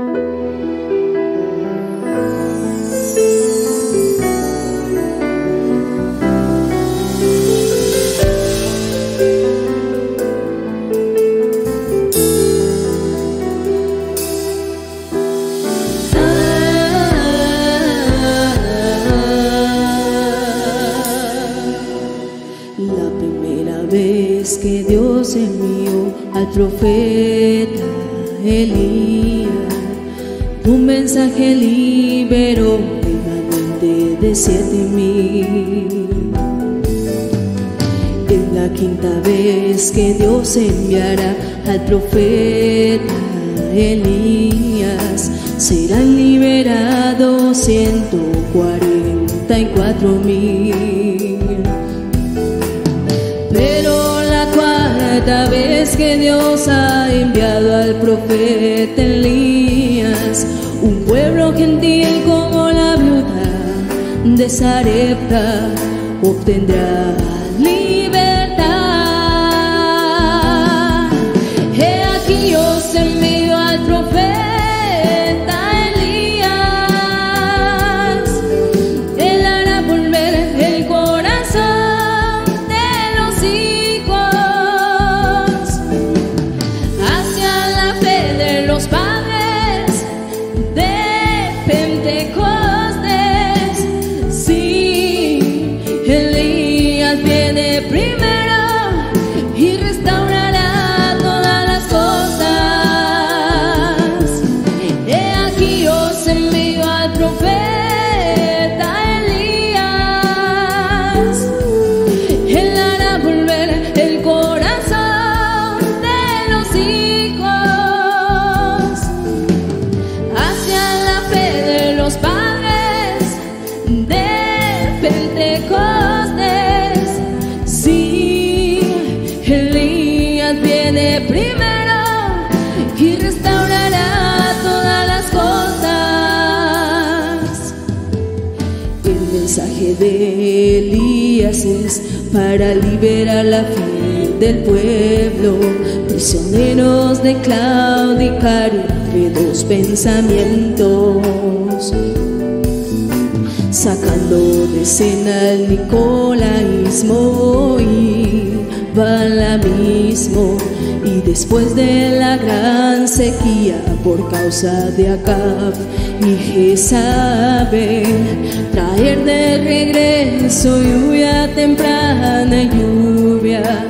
La primera vez que Dios envió al profeta un mensaje liberó remanente de siete mil. Es la quinta vez que Dios enviará al profeta Elías, serán liberados ciento cuarenta y cuatro mil. Pero la cuarta vez que Dios ha enviado al profeta Elías, un pueblo gentil como la viuda de Sarepta obtendrá Para liberar la fe del pueblo, prisioneros de claudicar entre dos pensamientos, sacando de escena el nicolaísmo y balamismo. Y después de la gran sequía por causa de Acab y Jezabel, traer de regreso lluvia temprana lluvia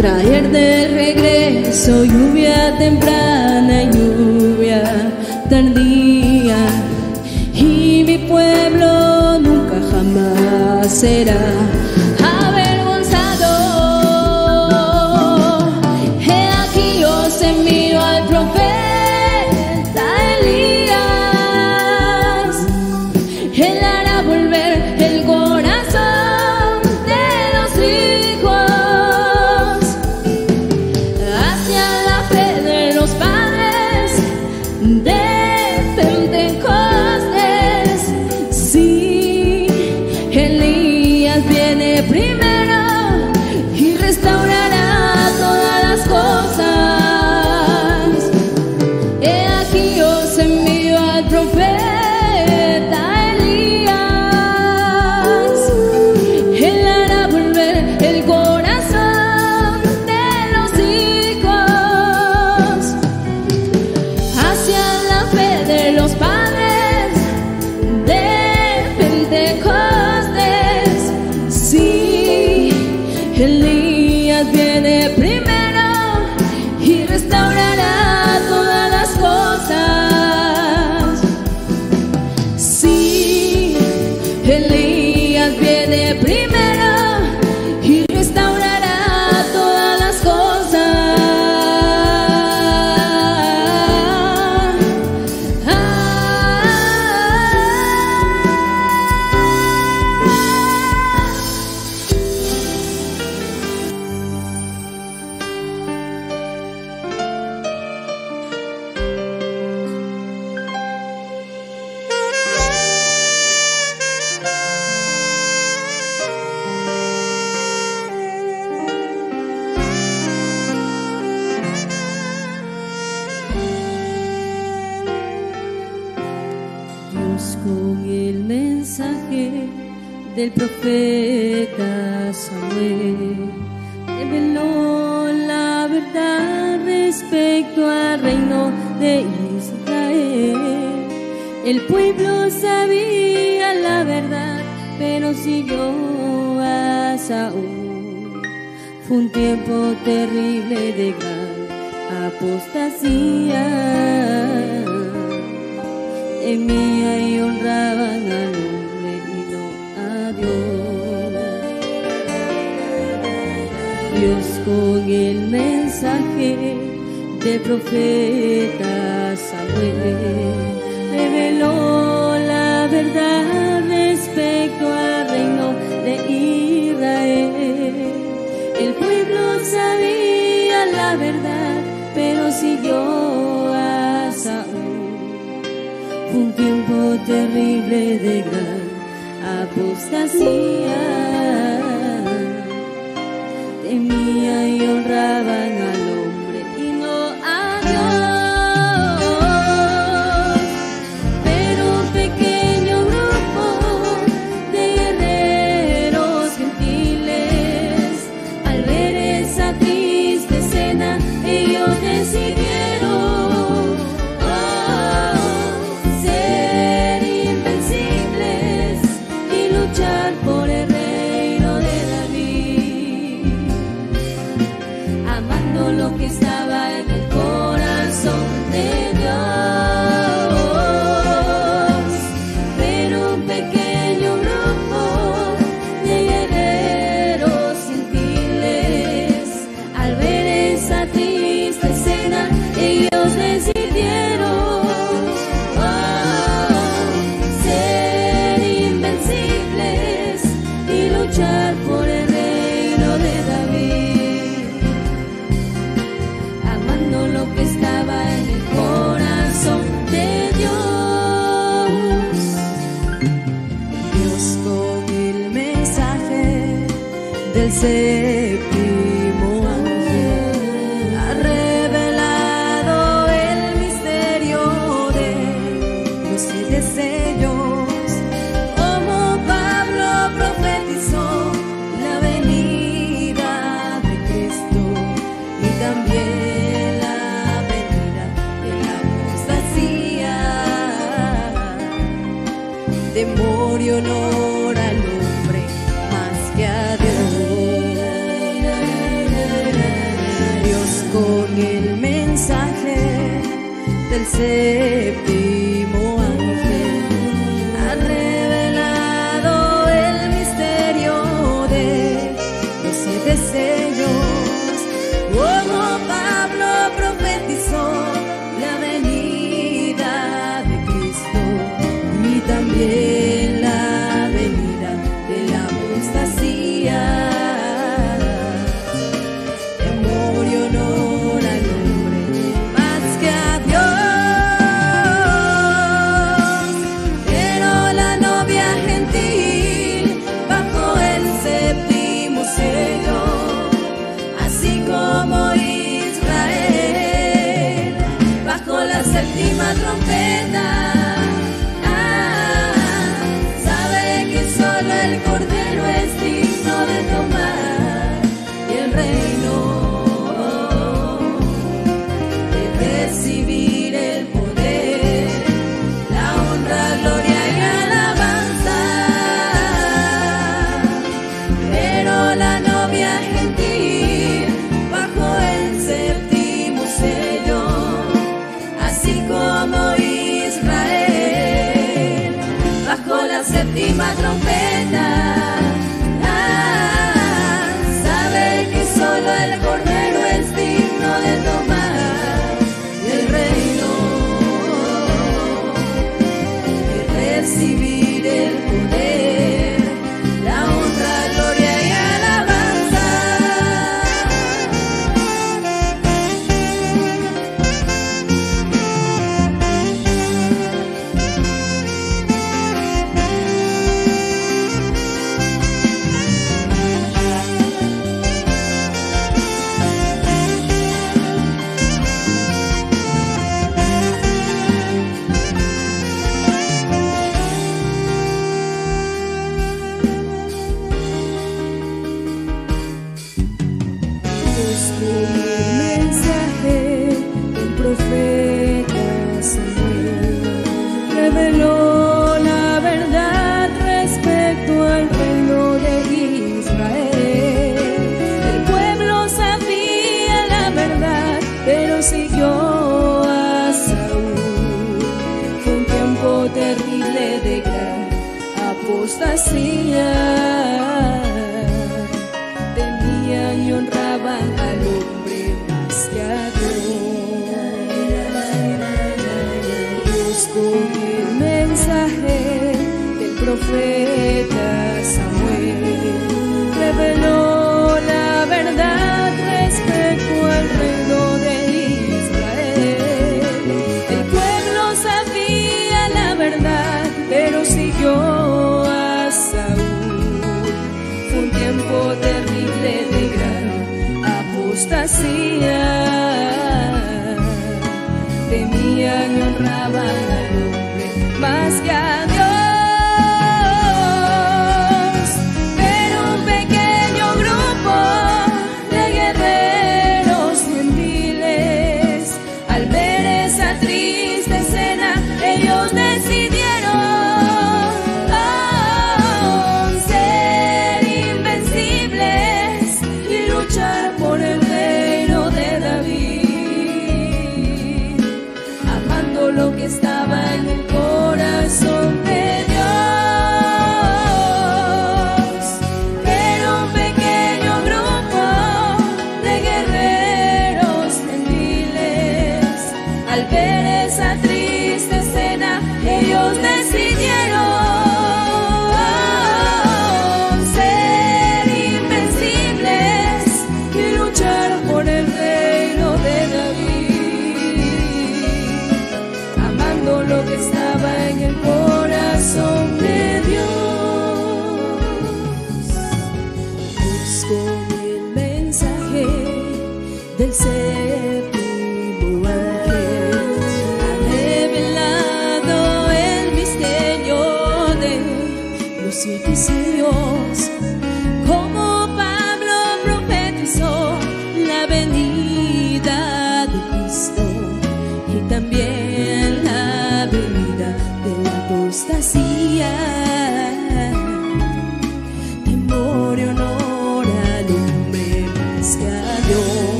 traer de regreso lluvia temprana y lluvia tardía. Y mi pueblo nunca jamás será terrible de gran apostasía. En mí ahí honraban al hombre y no a Dios. Dios con el mensaje de profeta de that apostasía.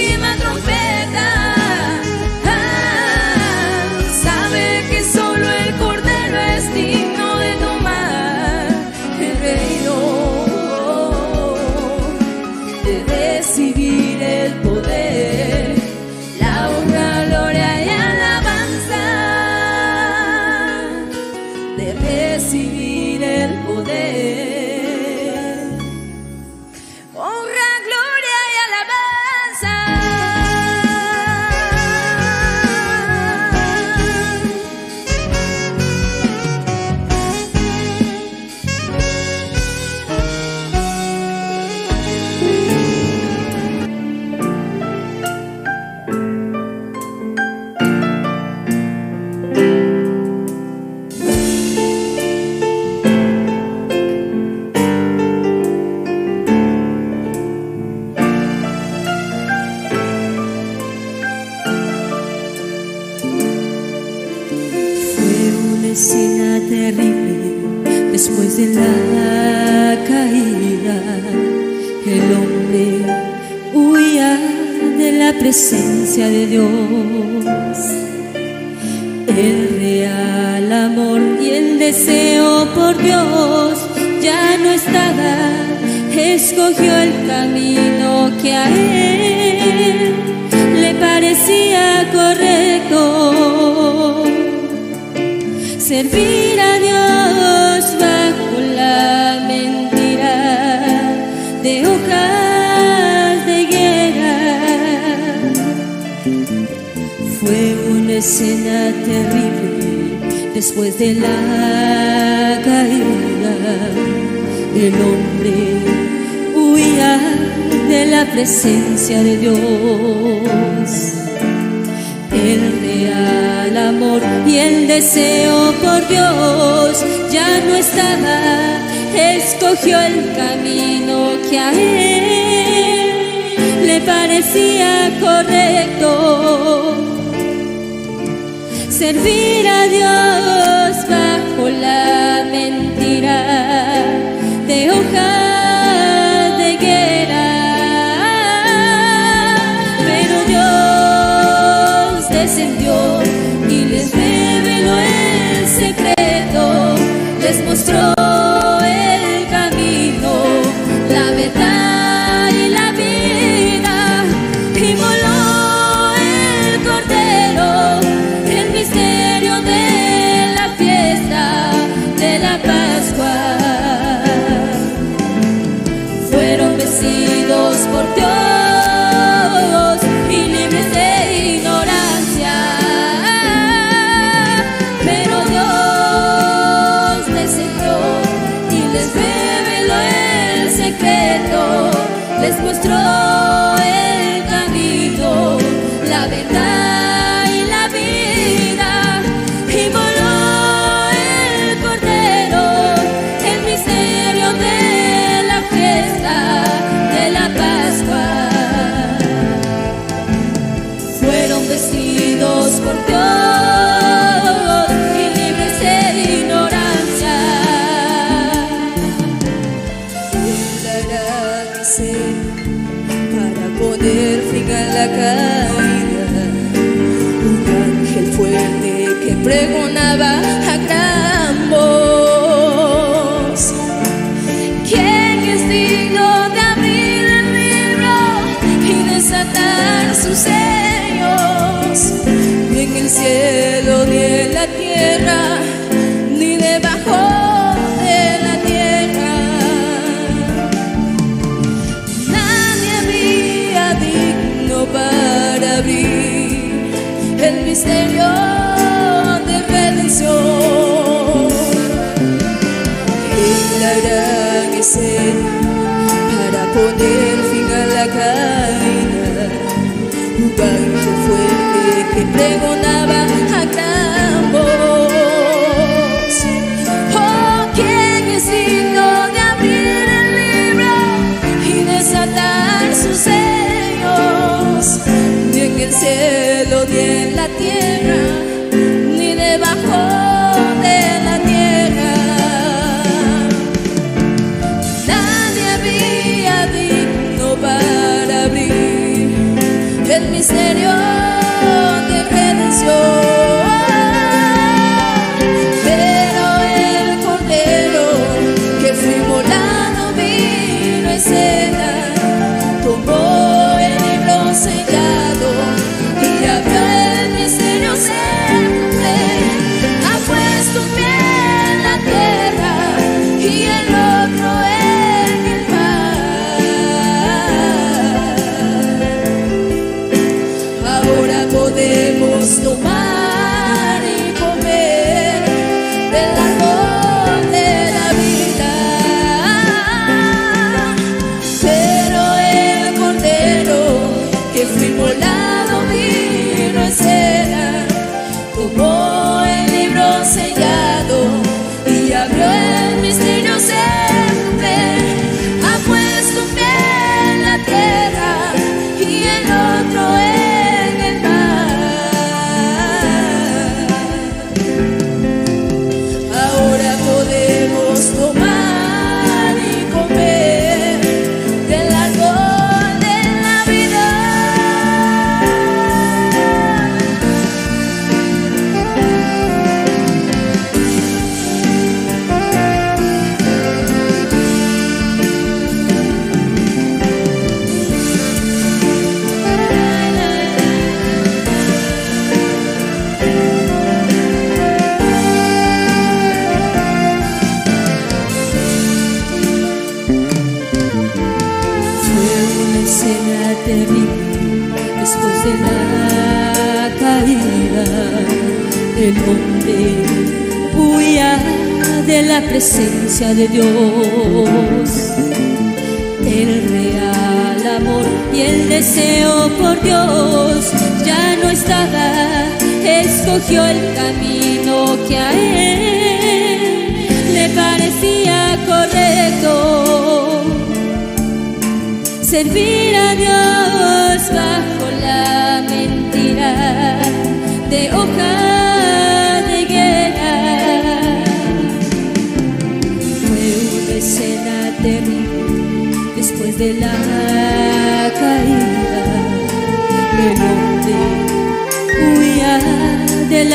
La séptima trompeta.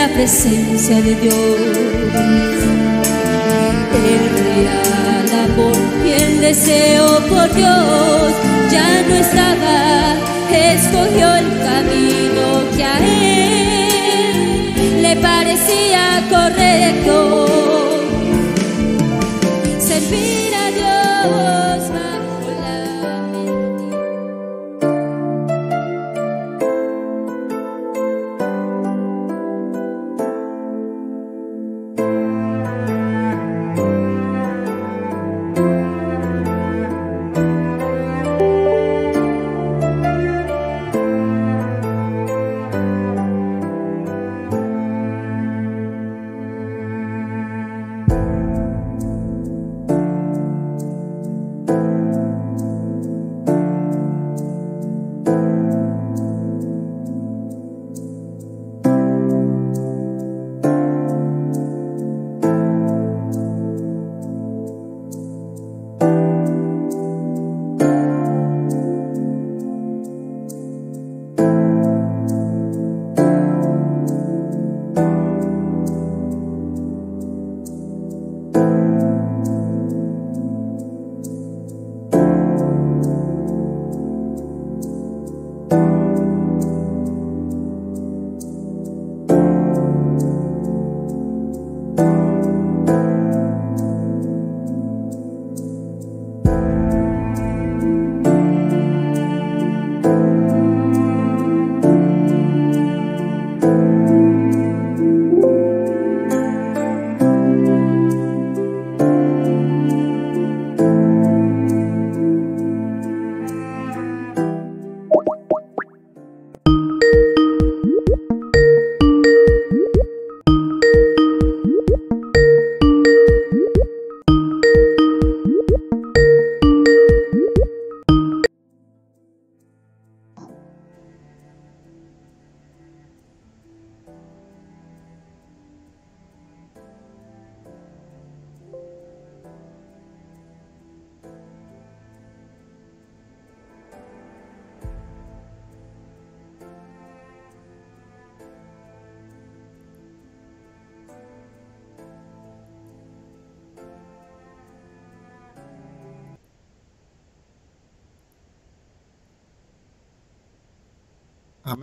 la presencia de Dios. El real amor y el deseo por Dios ya no estaba, escogió el camino que a él le parecía correcto.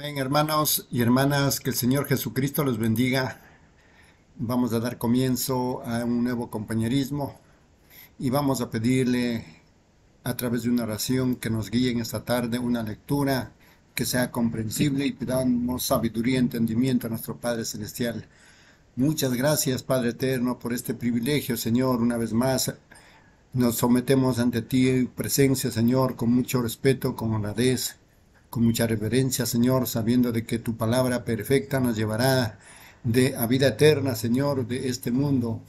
Amén, hermanos y hermanas, que el Señor Jesucristo los bendiga. Vamos a dar comienzo a un nuevo compañerismo y vamos a pedirle a través de una oración que nos guíe en esta tarde una lectura que sea comprensible y pidamos sabiduría y entendimiento a nuestro Padre Celestial. Muchas gracias, Padre Eterno, por este privilegio, Señor. Una vez más, nos sometemos ante ti, presencia, Señor, con mucho respeto, con honradez con mucha reverencia, Señor, sabiendo de que tu palabra perfecta nos llevará de a vida eterna, Señor, de este mundo,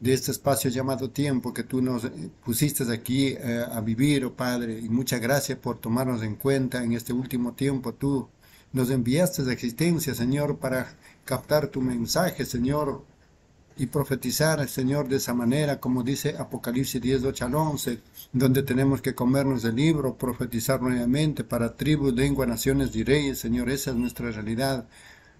de este espacio llamado tiempo que tú nos pusiste aquí eh, a vivir, oh Padre, y muchas gracias por tomarnos en cuenta en este último tiempo. Tú nos enviaste de existencia, Señor, para captar tu mensaje, Señor, y profetizar, Señor, de esa manera, como dice Apocalipsis 10, 8 al 11, donde tenemos que comernos el libro, profetizar nuevamente para tribus, lengua, naciones y reyes, Señor, esa es nuestra realidad,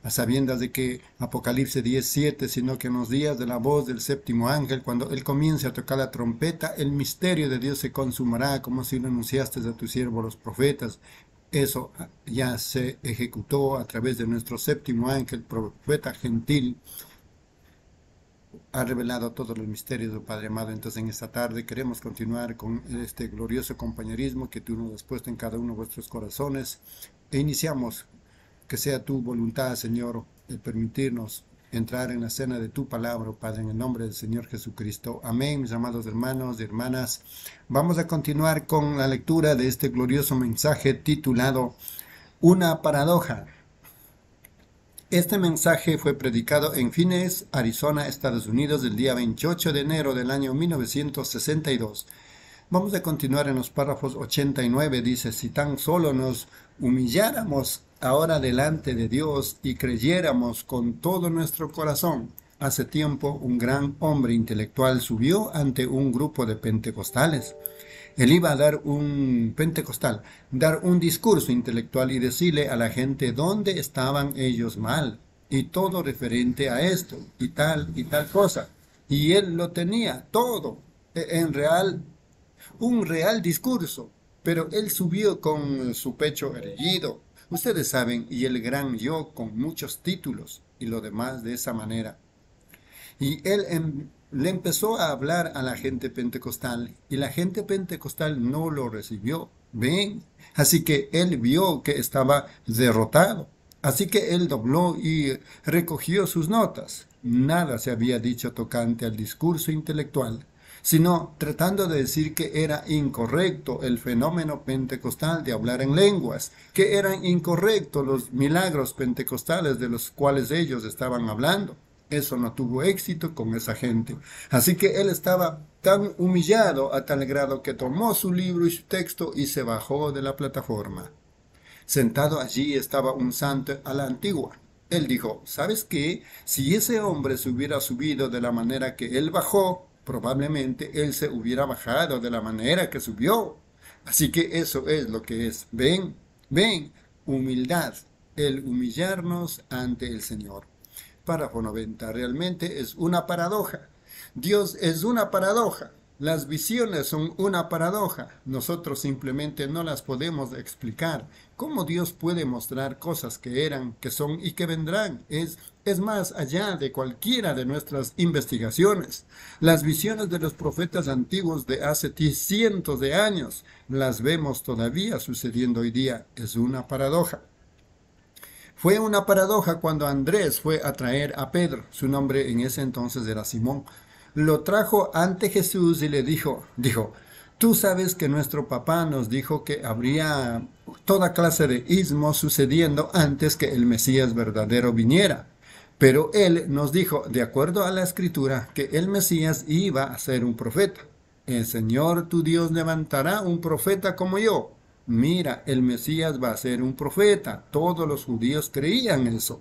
a sabiendas de que Apocalipsis 10, 7, sino que en los días de la voz del séptimo ángel, cuando él comience a tocar la trompeta, el misterio de Dios se consumará, como si lo anunciaste a tu siervo los profetas, eso ya se ejecutó a través de nuestro séptimo ángel, profeta gentil, ha revelado todos los misterios, del Padre amado. Entonces en esta tarde queremos continuar con este glorioso compañerismo que tú nos has puesto en cada uno de vuestros corazones. E iniciamos, que sea tu voluntad, Señor, el permitirnos entrar en la cena de tu palabra, Padre, en el nombre del Señor Jesucristo. Amén, mis amados hermanos y hermanas. Vamos a continuar con la lectura de este glorioso mensaje titulado Una paradoja. Este mensaje fue predicado en Phoenix, Arizona, Estados Unidos, el día 28 de enero del año 1962. Vamos a continuar en los párrafos 89. Dice, si tan solo nos humilláramos ahora delante de Dios y creyéramos con todo nuestro corazón. Hace tiempo un gran hombre intelectual subió ante un grupo de pentecostales él iba a dar un pentecostal, dar un discurso intelectual y decirle a la gente dónde estaban ellos mal y todo referente a esto y tal y tal cosa. Y él lo tenía todo e, en real, un real discurso, pero él subió con su pecho erguido, ustedes saben, y el gran yo con muchos títulos y lo demás de esa manera. Y él en, le empezó a hablar a la gente pentecostal y la gente pentecostal no lo recibió. Ven, así que él vio que estaba derrotado. Así que él dobló y recogió sus notas. Nada se había dicho tocante al discurso intelectual, sino tratando de decir que era incorrecto el fenómeno pentecostal de hablar en lenguas, que eran incorrectos los milagros pentecostales de los cuales ellos estaban hablando. Eso no tuvo éxito con esa gente. Así que él estaba tan humillado a tal grado que tomó su libro y su texto y se bajó de la plataforma. Sentado allí estaba un santo a la antigua. Él dijo, ¿sabes qué? Si ese hombre se hubiera subido de la manera que él bajó, probablemente él se hubiera bajado de la manera que subió. Así que eso es lo que es. Ven, ven, humildad, el humillarnos ante el Señor párrafo 90. Realmente es una paradoja. Dios es una paradoja. Las visiones son una paradoja. Nosotros simplemente no las podemos explicar. ¿Cómo Dios puede mostrar cosas que eran, que son y que vendrán? Es, es más allá de cualquiera de nuestras investigaciones. Las visiones de los profetas antiguos de hace cientos de años las vemos todavía sucediendo hoy día. Es una paradoja. Fue una paradoja cuando Andrés fue a traer a Pedro, su nombre en ese entonces era Simón. Lo trajo ante Jesús y le dijo, dijo, tú sabes que nuestro papá nos dijo que habría toda clase de ismos sucediendo antes que el Mesías verdadero viniera. Pero él nos dijo, de acuerdo a la escritura, que el Mesías iba a ser un profeta. El Señor tu Dios levantará un profeta como yo mira, el Mesías va a ser un profeta. Todos los judíos creían eso.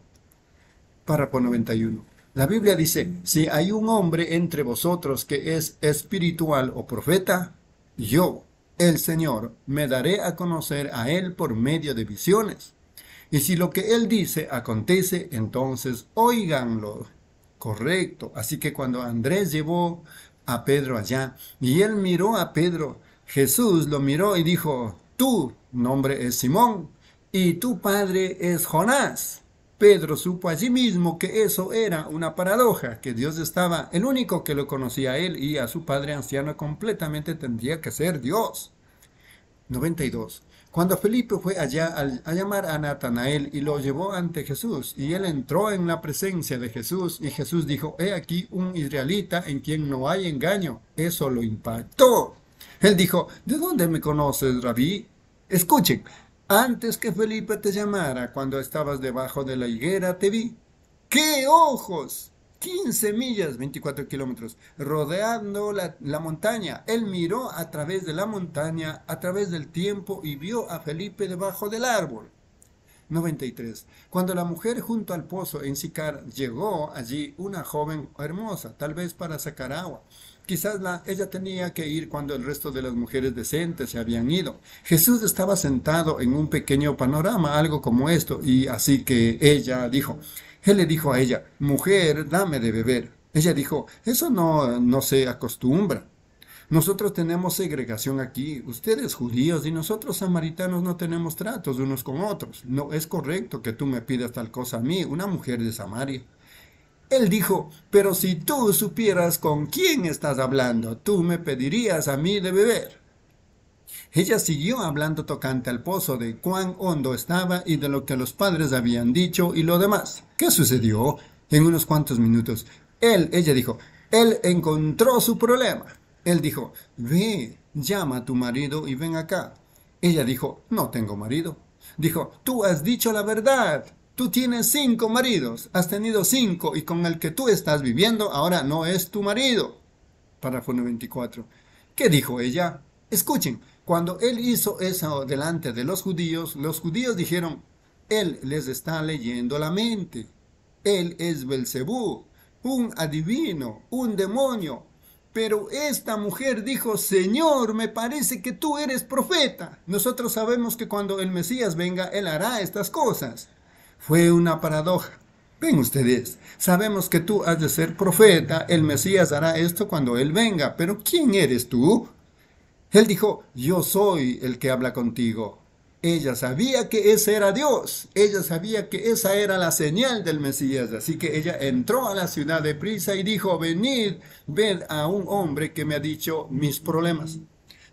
Párrafo 91. La Biblia dice, si hay un hombre entre vosotros que es espiritual o profeta, yo, el Señor, me daré a conocer a él por medio de visiones. Y si lo que él dice acontece, entonces oíganlo. Correcto. Así que cuando Andrés llevó a Pedro allá y él miró a Pedro, Jesús lo miró y dijo, tu nombre es Simón, y tu padre es Jonás. Pedro supo allí mismo que eso era una paradoja, que Dios estaba, el único que lo conocía a él y a su padre anciano completamente tendría que ser Dios. 92. Cuando Felipe fue allá a, llamar a Natanael y lo llevó ante Jesús, y él entró en la presencia de Jesús, y Jesús dijo, he aquí un israelita en quien no hay engaño. Eso lo impactó. Él dijo, ¿de dónde me conoces, rabí? Escuchen, antes que Felipe te llamara, cuando estabas debajo de la higuera, te vi. ¡Qué ojos! 15 millas, 24 kilómetros, rodeando la, la, montaña. Él miró a través de la montaña, a través del tiempo, y vio a Felipe debajo del árbol. 93. Cuando la mujer junto al pozo en Sicar llegó allí una joven hermosa, tal vez para sacar agua. Quizás la, ella tenía que ir cuando el resto de las mujeres decentes se habían ido. Jesús estaba sentado en un pequeño panorama, algo como esto, y así que ella dijo, él le dijo a ella, mujer, dame de beber. Ella dijo, eso no, no se acostumbra. Nosotros tenemos segregación aquí, ustedes judíos y nosotros samaritanos no tenemos tratos unos con otros. No es correcto que tú me pidas tal cosa a mí, una mujer de Samaria. Él dijo, pero si tú supieras con quién estás hablando, tú me pedirías a mí de beber. Ella siguió hablando tocante al pozo de cuán hondo estaba y de lo que los padres habían dicho y lo demás. ¿Qué sucedió? En unos cuantos minutos. Él, ella dijo, él encontró su problema. Él dijo, ve, llama a tu marido y ven acá. Ella dijo, no tengo marido. Dijo, tú has dicho la verdad. Tú tienes cinco maridos, has tenido cinco y con el que tú estás viviendo ahora no es tu marido. Párrafo 94. ¿Qué dijo ella? Escuchen, cuando él hizo eso delante de los judíos, los judíos dijeron, él les está leyendo la mente. Él es Belcebú, un adivino, un demonio. Pero esta mujer dijo, Señor, me parece que tú eres profeta. Nosotros sabemos que cuando el Mesías venga, Él hará estas cosas. Fue una paradoja. Ven ustedes, sabemos que tú has de ser profeta, el Mesías hará esto cuando Él venga, pero ¿quién eres tú? Él dijo, yo soy el que habla contigo. Ella sabía que ese era Dios, ella sabía que esa era la señal del Mesías, así que ella entró a la ciudad de prisa y dijo, venid, ved a un hombre que me ha dicho mis problemas.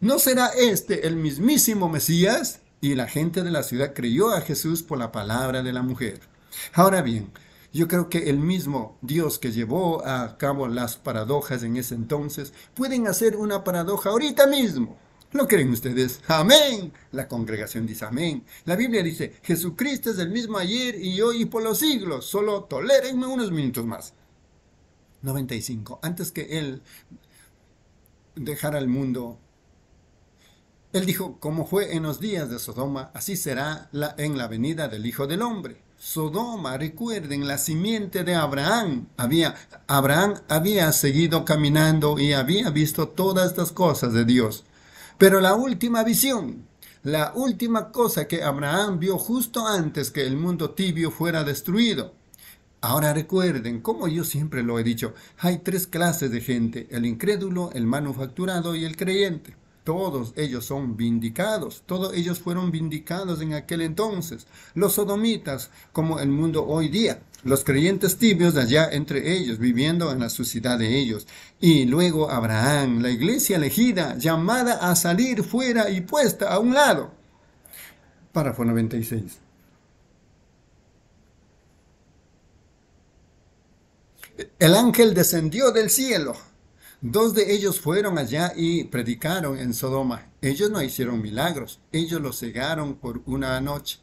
¿No será este el mismísimo Mesías? Y la gente de la ciudad creyó a Jesús por la palabra de la mujer. Ahora bien, yo creo que el mismo Dios que llevó a cabo las paradojas en ese entonces, pueden hacer una paradoja ahorita mismo. ¿Lo creen ustedes? Amén. La congregación dice amén. La Biblia dice, Jesucristo es el mismo ayer y hoy y por los siglos. Solo tolérenme unos minutos más. 95. Antes que Él dejara el mundo, él dijo, como fue en los días de Sodoma, así será en la venida del Hijo del Hombre. Sodoma, recuerden, la simiente de Abraham. Había, Abraham había seguido caminando y había visto todas estas cosas de Dios. Pero la última visión, la última cosa que Abraham vio justo antes que el mundo tibio fuera destruido. Ahora recuerden, como yo siempre lo he dicho, hay tres clases de gente, el incrédulo, el manufacturado y el creyente. Todos ellos son vindicados, todos ellos fueron vindicados en aquel entonces. Los sodomitas, como el mundo hoy día, los creyentes tibios allá entre ellos, viviendo en la suciedad de ellos. Y luego Abraham, la iglesia elegida, llamada a salir fuera y puesta a un lado. Párrafo 96. El ángel descendió del cielo Dos de ellos fueron allá y predicaron en Sodoma. Ellos no hicieron milagros, ellos los cegaron por una noche.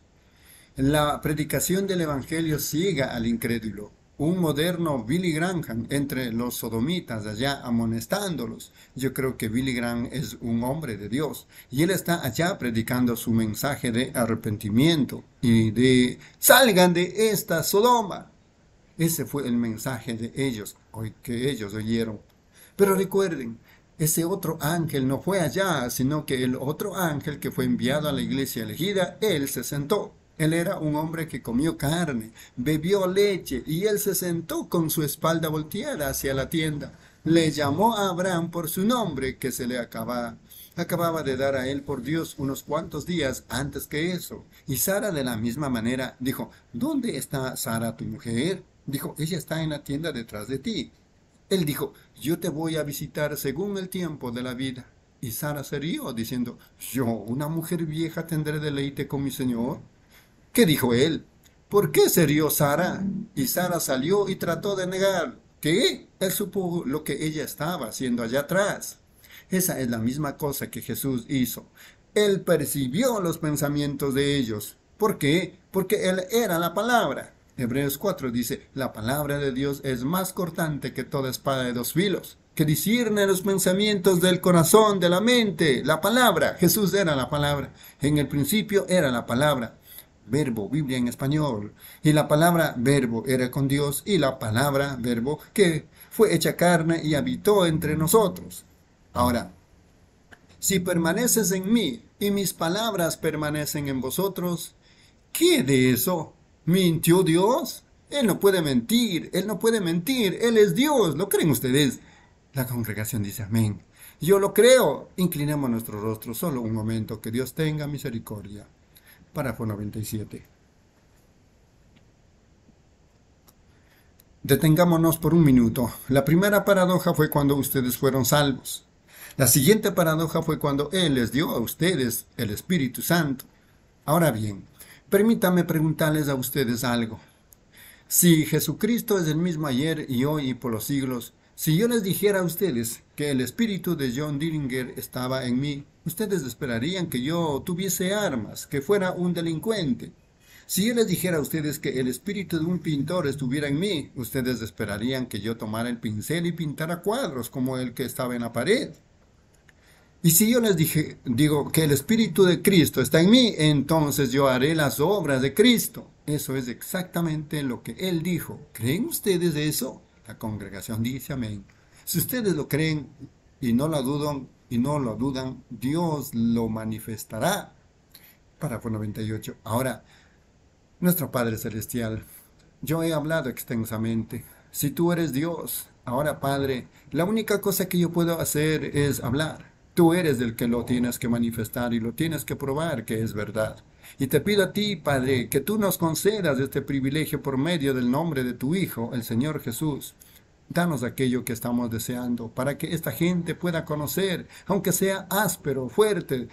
La predicación del Evangelio ciega al incrédulo. Un moderno Billy Graham entre los sodomitas allá amonestándolos. Yo creo que Billy Graham es un hombre de Dios y él está allá predicando su mensaje de arrepentimiento y de salgan de esta Sodoma. Ese fue el mensaje de ellos, que ellos oyeron. Pero recuerden, ese otro ángel no fue allá, sino que el otro ángel que fue enviado a la iglesia elegida, él se sentó. Él era un hombre que comió carne, bebió leche y él se sentó con su espalda volteada hacia la tienda. Le llamó a Abraham por su nombre que se le acaba acababa de dar a él por Dios unos cuantos días antes que eso. Y Sara de la misma manera dijo, ¿dónde está Sara tu mujer? Dijo, ella está en la tienda detrás de ti. Él dijo, yo te voy a visitar según el tiempo de la vida. Y Sara se rió, diciendo, ¿yo, una mujer vieja, tendré deleite con mi señor? ¿Qué dijo él? ¿Por qué se rió Sara? Y Sara salió y trató de negar. ¿Qué? Él supo lo que ella estaba haciendo allá atrás. Esa es la misma cosa que Jesús hizo. Él percibió los pensamientos de ellos. ¿Por qué? Porque Él era la palabra. Hebreos 4 dice, la palabra de Dios es más cortante que toda espada de dos filos, que discierne los pensamientos del corazón, de la mente, la palabra. Jesús era la palabra. En el principio era la palabra. Verbo, Biblia en español. Y la palabra verbo era con Dios y la palabra verbo que fue hecha carne y habitó entre nosotros. Ahora, si permaneces en mí y mis palabras permanecen en vosotros, ¿qué de eso? ¿Mintió Dios? Él no puede mentir, Él no puede mentir, Él es Dios, ¿lo creen ustedes? La congregación dice amén. Yo lo creo. Inclinemos nuestro rostro solo un momento, que Dios tenga misericordia. Párrafo 97. Detengámonos por un minuto. La primera paradoja fue cuando ustedes fueron salvos. La siguiente paradoja fue cuando Él les dio a ustedes el Espíritu Santo. Ahora bien, permítanme preguntarles a ustedes algo. Si Jesucristo es el mismo ayer y hoy y por los siglos, si yo les dijera a ustedes que el espíritu de John Dillinger estaba en mí, ustedes esperarían que yo tuviese armas, que fuera un delincuente. Si yo les dijera a ustedes que el espíritu de un pintor estuviera en mí, ustedes esperarían que yo tomara el pincel y pintara cuadros como el que estaba en la pared. Y si yo les dije, digo que el Espíritu de Cristo está en mí, entonces yo haré las obras de Cristo. Eso es exactamente lo que Él dijo. ¿Creen ustedes eso? La congregación dice amén. Si ustedes lo creen y no lo dudan, y no lo dudan, Dios lo manifestará. Párrafo 98. Ahora, nuestro Padre Celestial, yo he hablado extensamente. Si tú eres Dios, ahora Padre, la única cosa que yo puedo hacer es hablar. Tú eres el que lo tienes que manifestar y lo tienes que probar que es verdad. Y te pido a ti, Padre, que tú nos concedas este privilegio por medio del nombre de tu Hijo, el Señor Jesús. Danos aquello que estamos deseando para que esta gente pueda conocer, aunque sea áspero, fuerte,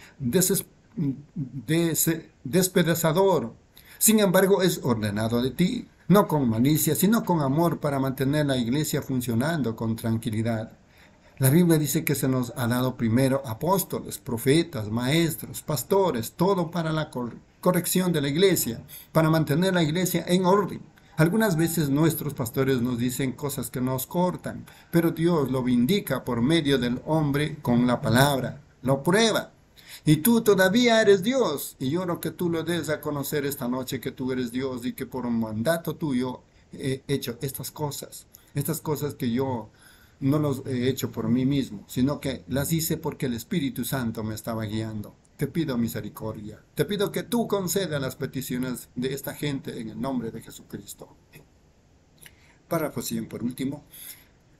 despedazador. Sin embargo, es ordenado de ti, no con malicia, sino con amor para mantener la iglesia funcionando con tranquilidad. La Biblia dice que se nos ha dado primero apóstoles, profetas, maestros, pastores, todo para la corrección de la iglesia, para mantener la iglesia en orden. Algunas veces nuestros pastores nos dicen cosas que nos cortan, pero Dios lo vindica por medio del hombre con la palabra, lo prueba. Y tú todavía eres Dios, y yo oro que tú lo des a conocer esta noche que tú eres Dios y que por un mandato tuyo he hecho estas cosas, estas cosas que yo no los he hecho por mí mismo, sino que las hice porque el Espíritu Santo me estaba guiando. Te pido misericordia. Te pido que tú concedas las peticiones de esta gente en el nombre de Jesucristo. Párrafo 100 por último.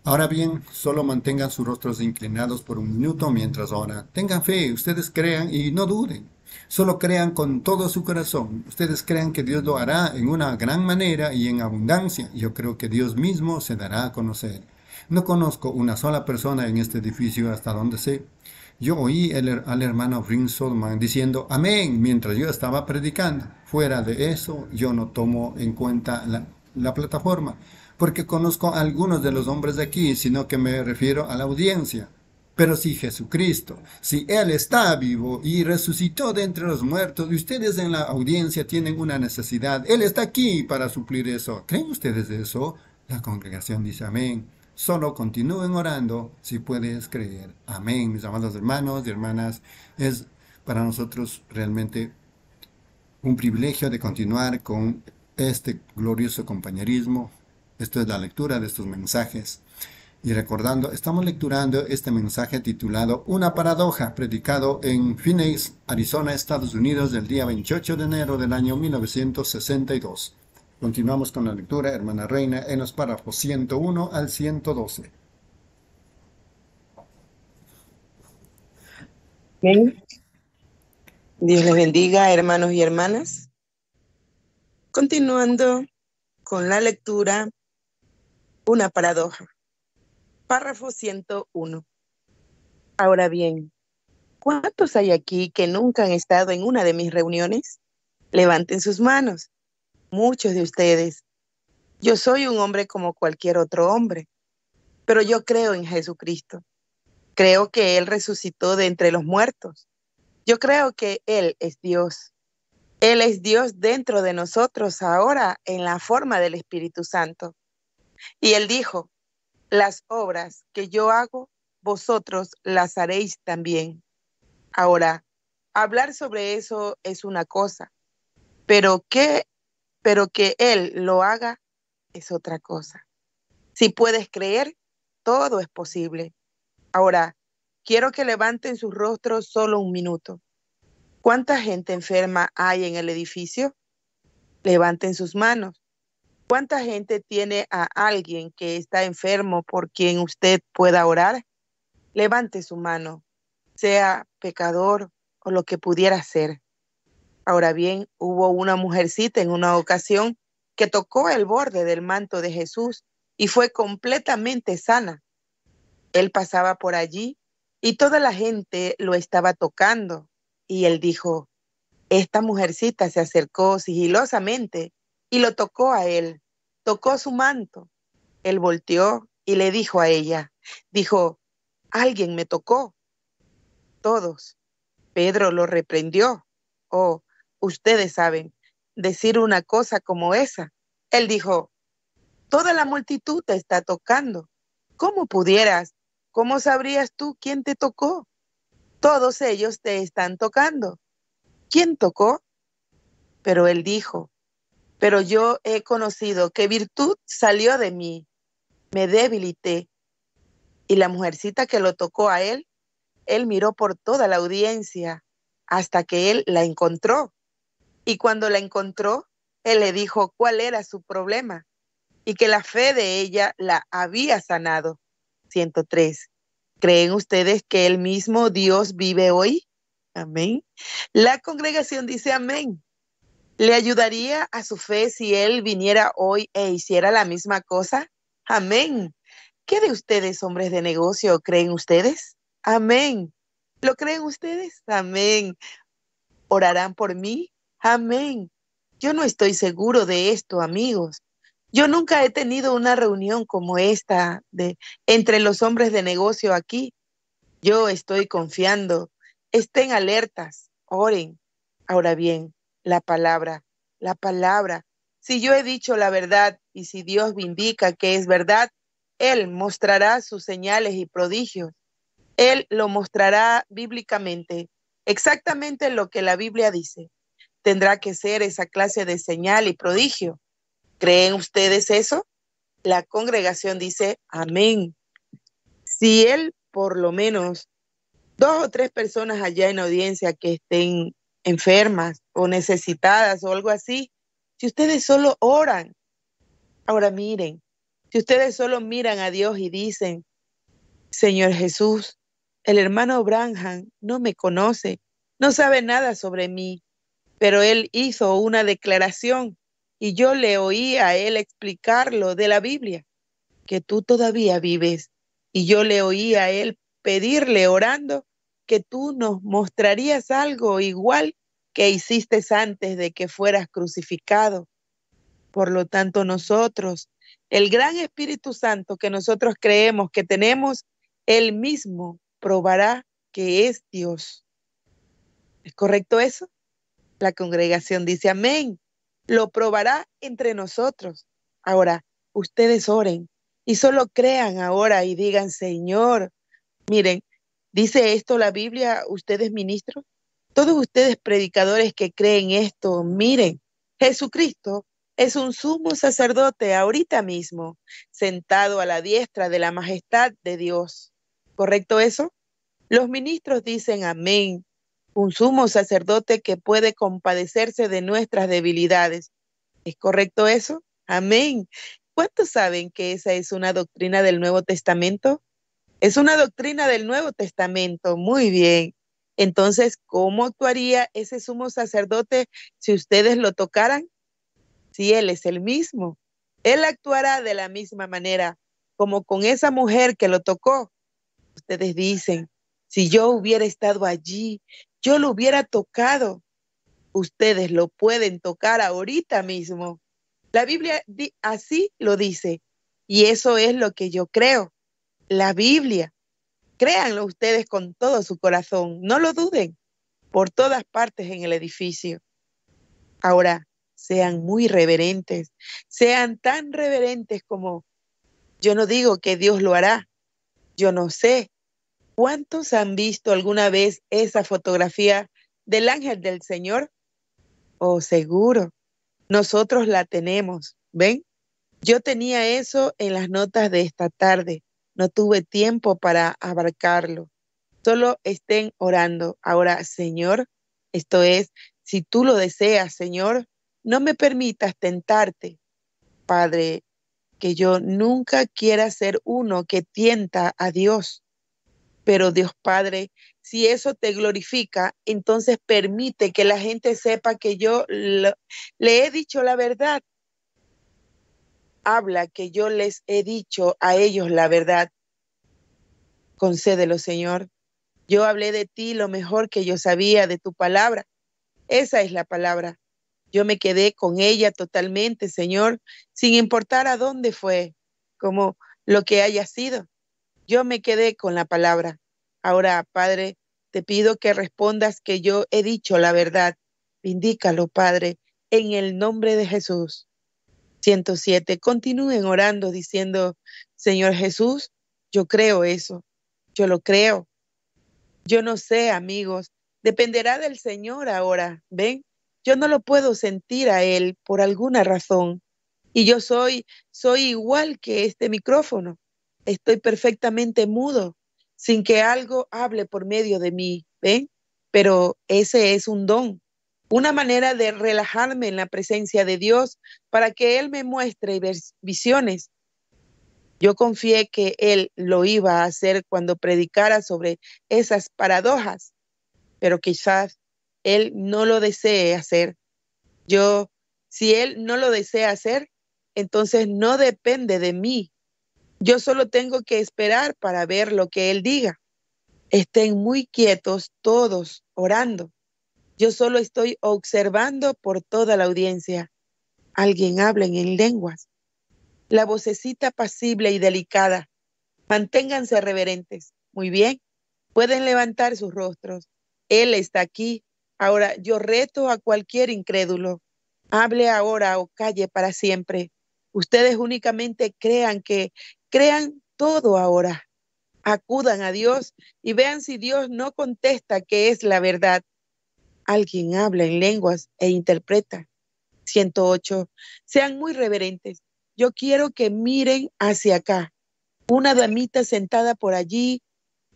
Ahora bien, solo mantengan sus rostros inclinados por un minuto mientras oran. Tengan fe, ustedes crean y no duden. Solo crean con todo su corazón. Ustedes crean que Dios lo hará en una gran manera y en abundancia. Yo creo que Dios mismo se dará a conocer. No conozco una sola persona en este edificio hasta donde sé. Yo oí al hermano Ring Solman diciendo amén mientras yo estaba predicando. Fuera de eso, yo no tomo en cuenta la, la plataforma, porque conozco a algunos de los hombres de aquí, sino que me refiero a la audiencia. Pero si Jesucristo, si Él está vivo y resucitó de entre los muertos y ustedes en la audiencia tienen una necesidad, Él está aquí para suplir eso. ¿Creen ustedes eso? La congregación dice amén. Solo continúen orando si puedes creer. Amén, mis amados hermanos y hermanas. Es para nosotros realmente un privilegio de continuar con este glorioso compañerismo. Esto es la lectura de estos mensajes. Y recordando, estamos lecturando este mensaje titulado Una paradoja, predicado en Phoenix, Arizona, Estados Unidos, del día 28 de enero del año 1962. Continuamos con la lectura, hermana Reina, en los párrafos 101 al 112. Dios les bendiga, hermanos y hermanas. Continuando con la lectura, una paradoja. Párrafo 101. Ahora bien, ¿cuántos hay aquí que nunca han estado en una de mis reuniones? Levanten sus manos. Muchos de ustedes. Yo soy un hombre como cualquier otro hombre, pero yo creo en Jesucristo. Creo que Él resucitó de entre los muertos. Yo creo que Él es Dios. Él es Dios dentro de nosotros ahora en la forma del Espíritu Santo. Y Él dijo, las obras que yo hago, vosotros las haréis también. Ahora, hablar sobre eso es una cosa, pero que, pero que Él lo haga es otra cosa. Si puedes creer, todo es posible. Ahora, quiero que levanten sus rostros solo un minuto. ¿Cuánta gente enferma hay en el edificio? Levanten sus manos. ¿Cuánta gente tiene a alguien que está enfermo por quien usted pueda orar? Levante su mano, sea pecador o lo que pudiera ser. Ahora bien, hubo una mujercita en una ocasión que tocó el borde del manto de Jesús y fue completamente sana. Él pasaba por allí y toda la gente lo estaba tocando. Y él dijo, esta mujercita se acercó sigilosamente y lo tocó a él, tocó su manto. Él volteó y le dijo a ella, dijo, alguien me tocó. Todos. Pedro lo reprendió. Oh, ustedes saben, decir una cosa como esa. Él dijo, toda la multitud te está tocando. ¿Cómo pudieras ¿Cómo sabrías tú quién te tocó? Todos ellos te están tocando. ¿Quién tocó? Pero él dijo, pero yo he conocido que virtud salió de mí, me debilité. Y la mujercita que lo tocó a él, él miró por toda la audiencia hasta que él la encontró. Y cuando la encontró, él le dijo cuál era su problema y que la fe de ella la había sanado. 103. ¿Creen ustedes que el mismo Dios vive hoy? Amén. La congregación dice amén. ¿Le ayudaría a su fe si Él viniera hoy e hiciera la misma cosa? Amén. ¿Qué de ustedes, hombres de negocio, creen ustedes? Amén. ¿Lo creen ustedes? Amén. ¿Orarán por mí? Amén. Yo no estoy seguro de esto, amigos. Yo nunca he tenido una reunión como esta de entre los hombres de negocio aquí. Yo estoy confiando. Estén alertas, oren. Ahora bien, la palabra, la palabra. Si yo he dicho la verdad y si Dios me indica que es verdad, Él mostrará sus señales y prodigios. Él lo mostrará bíblicamente, exactamente lo que la Biblia dice. Tendrá que ser esa clase de señal y prodigio ¿Creen ustedes eso? La congregación dice, amén. Si él, por lo menos, dos o tres personas allá en audiencia que estén enfermas o necesitadas o algo así, si ustedes solo oran, ahora miren, si ustedes solo miran a Dios y dicen, Señor Jesús, el hermano Branham no me conoce, no sabe nada sobre mí, pero él hizo una declaración y yo le oí a él explicarlo de la Biblia, que tú todavía vives. Y yo le oí a él pedirle orando que tú nos mostrarías algo igual que hiciste antes de que fueras crucificado. Por lo tanto, nosotros, el gran Espíritu Santo que nosotros creemos que tenemos, él mismo probará que es Dios. ¿Es correcto eso? La congregación dice amén lo probará entre nosotros. Ahora, ustedes oren y solo crean ahora y digan, Señor, miren, dice esto la Biblia, ustedes ministros, todos ustedes predicadores que creen esto, miren, Jesucristo es un sumo sacerdote ahorita mismo, sentado a la diestra de la majestad de Dios. ¿Correcto eso? Los ministros dicen amén un sumo sacerdote que puede compadecerse de nuestras debilidades. ¿Es correcto eso? Amén. ¿Cuántos saben que esa es una doctrina del Nuevo Testamento? Es una doctrina del Nuevo Testamento. Muy bien. Entonces, ¿cómo actuaría ese sumo sacerdote si ustedes lo tocaran? Si Él es el mismo, Él actuará de la misma manera, como con esa mujer que lo tocó. Ustedes dicen, si yo hubiera estado allí, yo lo hubiera tocado. Ustedes lo pueden tocar ahorita mismo. La Biblia así lo dice. Y eso es lo que yo creo. La Biblia. Créanlo ustedes con todo su corazón. No lo duden. Por todas partes en el edificio. Ahora, sean muy reverentes. Sean tan reverentes como yo no digo que Dios lo hará. Yo no sé. ¿Cuántos han visto alguna vez esa fotografía del ángel del Señor? Oh, seguro. Nosotros la tenemos. ¿Ven? Yo tenía eso en las notas de esta tarde. No tuve tiempo para abarcarlo. Solo estén orando. Ahora, Señor, esto es, si tú lo deseas, Señor, no me permitas tentarte. Padre, que yo nunca quiera ser uno que tienta a Dios. Pero Dios Padre, si eso te glorifica, entonces permite que la gente sepa que yo le he dicho la verdad. Habla que yo les he dicho a ellos la verdad. Concédelo, Señor. Yo hablé de ti lo mejor que yo sabía de tu palabra. Esa es la palabra. Yo me quedé con ella totalmente, Señor, sin importar a dónde fue, como lo que haya sido. Yo me quedé con la palabra. Ahora, Padre, te pido que respondas que yo he dicho la verdad. Indícalo, Padre, en el nombre de Jesús. 107. Continúen orando diciendo, Señor Jesús, yo creo eso. Yo lo creo. Yo no sé, amigos. Dependerá del Señor ahora. Ven, yo no lo puedo sentir a Él por alguna razón. Y yo soy, soy igual que este micrófono. Estoy perfectamente mudo, sin que algo hable por medio de mí, ¿ven? Pero ese es un don, una manera de relajarme en la presencia de Dios para que Él me muestre visiones. Yo confié que Él lo iba a hacer cuando predicara sobre esas paradojas, pero quizás él no lo desee hacer. Yo, si Él no lo desea hacer, entonces no depende de mí. Yo solo tengo que esperar para ver lo que Él diga. Estén muy quietos todos orando. Yo solo estoy observando por toda la audiencia. Alguien habla en lenguas. La vocecita pasible y delicada. Manténganse reverentes. Muy bien. Pueden levantar sus rostros. Él está aquí Ahora, yo reto a cualquier incrédulo, hable ahora o calle para siempre. Ustedes únicamente crean que, crean todo ahora. Acudan a Dios y vean si Dios no contesta que es la verdad. Alguien habla en lenguas e interpreta. 108. Sean muy reverentes. Yo quiero que miren hacia acá. Una damita sentada por allí,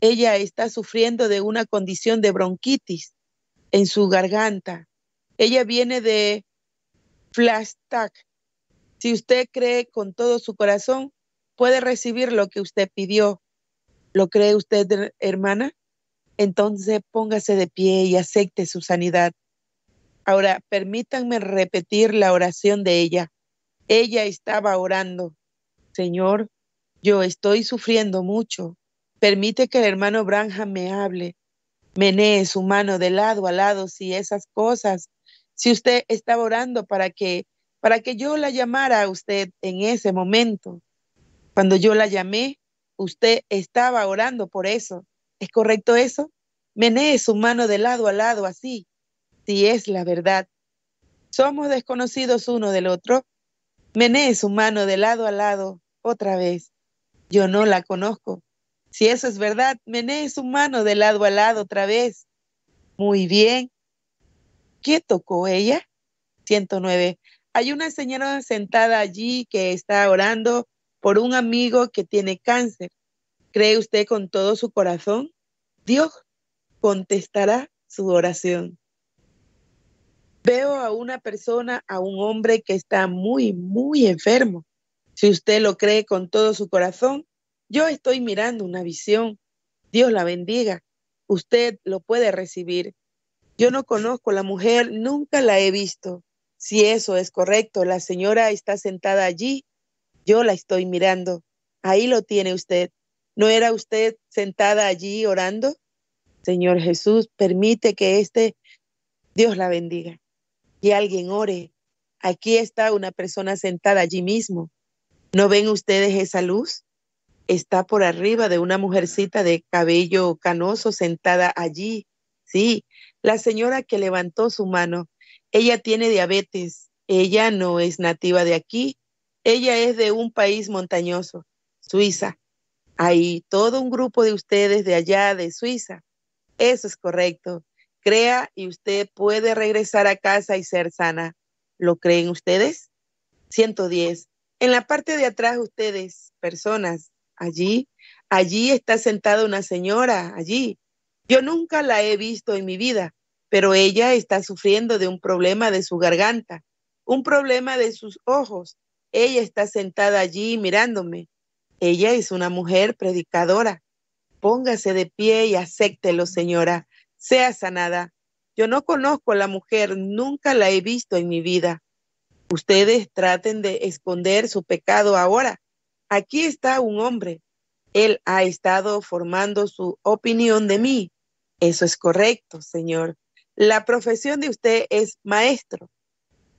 ella está sufriendo de una condición de bronquitis en su garganta. Ella viene de Flashtac. Si usted cree con todo su corazón, puede recibir lo que usted pidió. ¿Lo cree usted, hermana? Entonces póngase de pie y acepte su sanidad. Ahora, permítanme repetir la oración de ella. Ella estaba orando. Señor, yo estoy sufriendo mucho. Permite que el hermano Branham me hable menee su mano de lado a lado si esas cosas, si usted estaba orando para que, para que yo la llamara a usted en ese momento. Cuando yo la llamé, usted estaba orando por eso. ¿Es correcto eso? Menee su mano de lado a lado así, si es la verdad. Somos desconocidos uno del otro. Menee su mano de lado a lado otra vez. Yo no la conozco. Si eso es verdad, menee su mano de lado a lado otra vez. Muy bien. ¿Qué tocó ella? 109. Hay una señora sentada allí que está orando por un amigo que tiene cáncer. ¿Cree usted con todo su corazón? Dios contestará su oración. Veo a una persona, a un hombre que está muy, muy enfermo. Si usted lo cree con todo su corazón, yo estoy mirando una visión. Dios la bendiga. usted lo puede recibir. Yo no conozco a la mujer, nunca la he visto. Si eso es correcto, la señora está sentada allí, yo la estoy mirando. Ahí lo tiene usted. ¿No era usted sentada allí orando? Señor Jesús, permite que este Dios la bendiga. Que alguien ore. Aquí está una persona sentada allí mismo. ¿No ven ustedes esa luz? Está por arriba de una mujercita de cabello canoso sentada allí. Sí, la señora que levantó su mano. Ella tiene diabetes. Ella no es nativa de aquí. Ella es de un país montañoso, Suiza. Hay todo un grupo de ustedes de allá, de Suiza. Eso es correcto. Crea y usted puede regresar a casa y ser sana. ¿Lo creen ustedes? 110. En la parte de atrás, ustedes, personas, allí, allí está sentada una señora, allí. Yo nunca la he visto en mi vida, pero ella está sufriendo de un problema de su garganta, un problema de sus ojos. Ella está sentada allí mirándome. Ella es una mujer predicadora. Póngase de pie y acéptelo, señora. Sea sanada. Yo no conozco a la mujer, nunca la he visto en mi vida. Ustedes traten de esconder su pecado ahora. Aquí está un hombre. Él ha estado formando su opinión de mí. Eso es correcto, Señor. La profesión de usted es maestro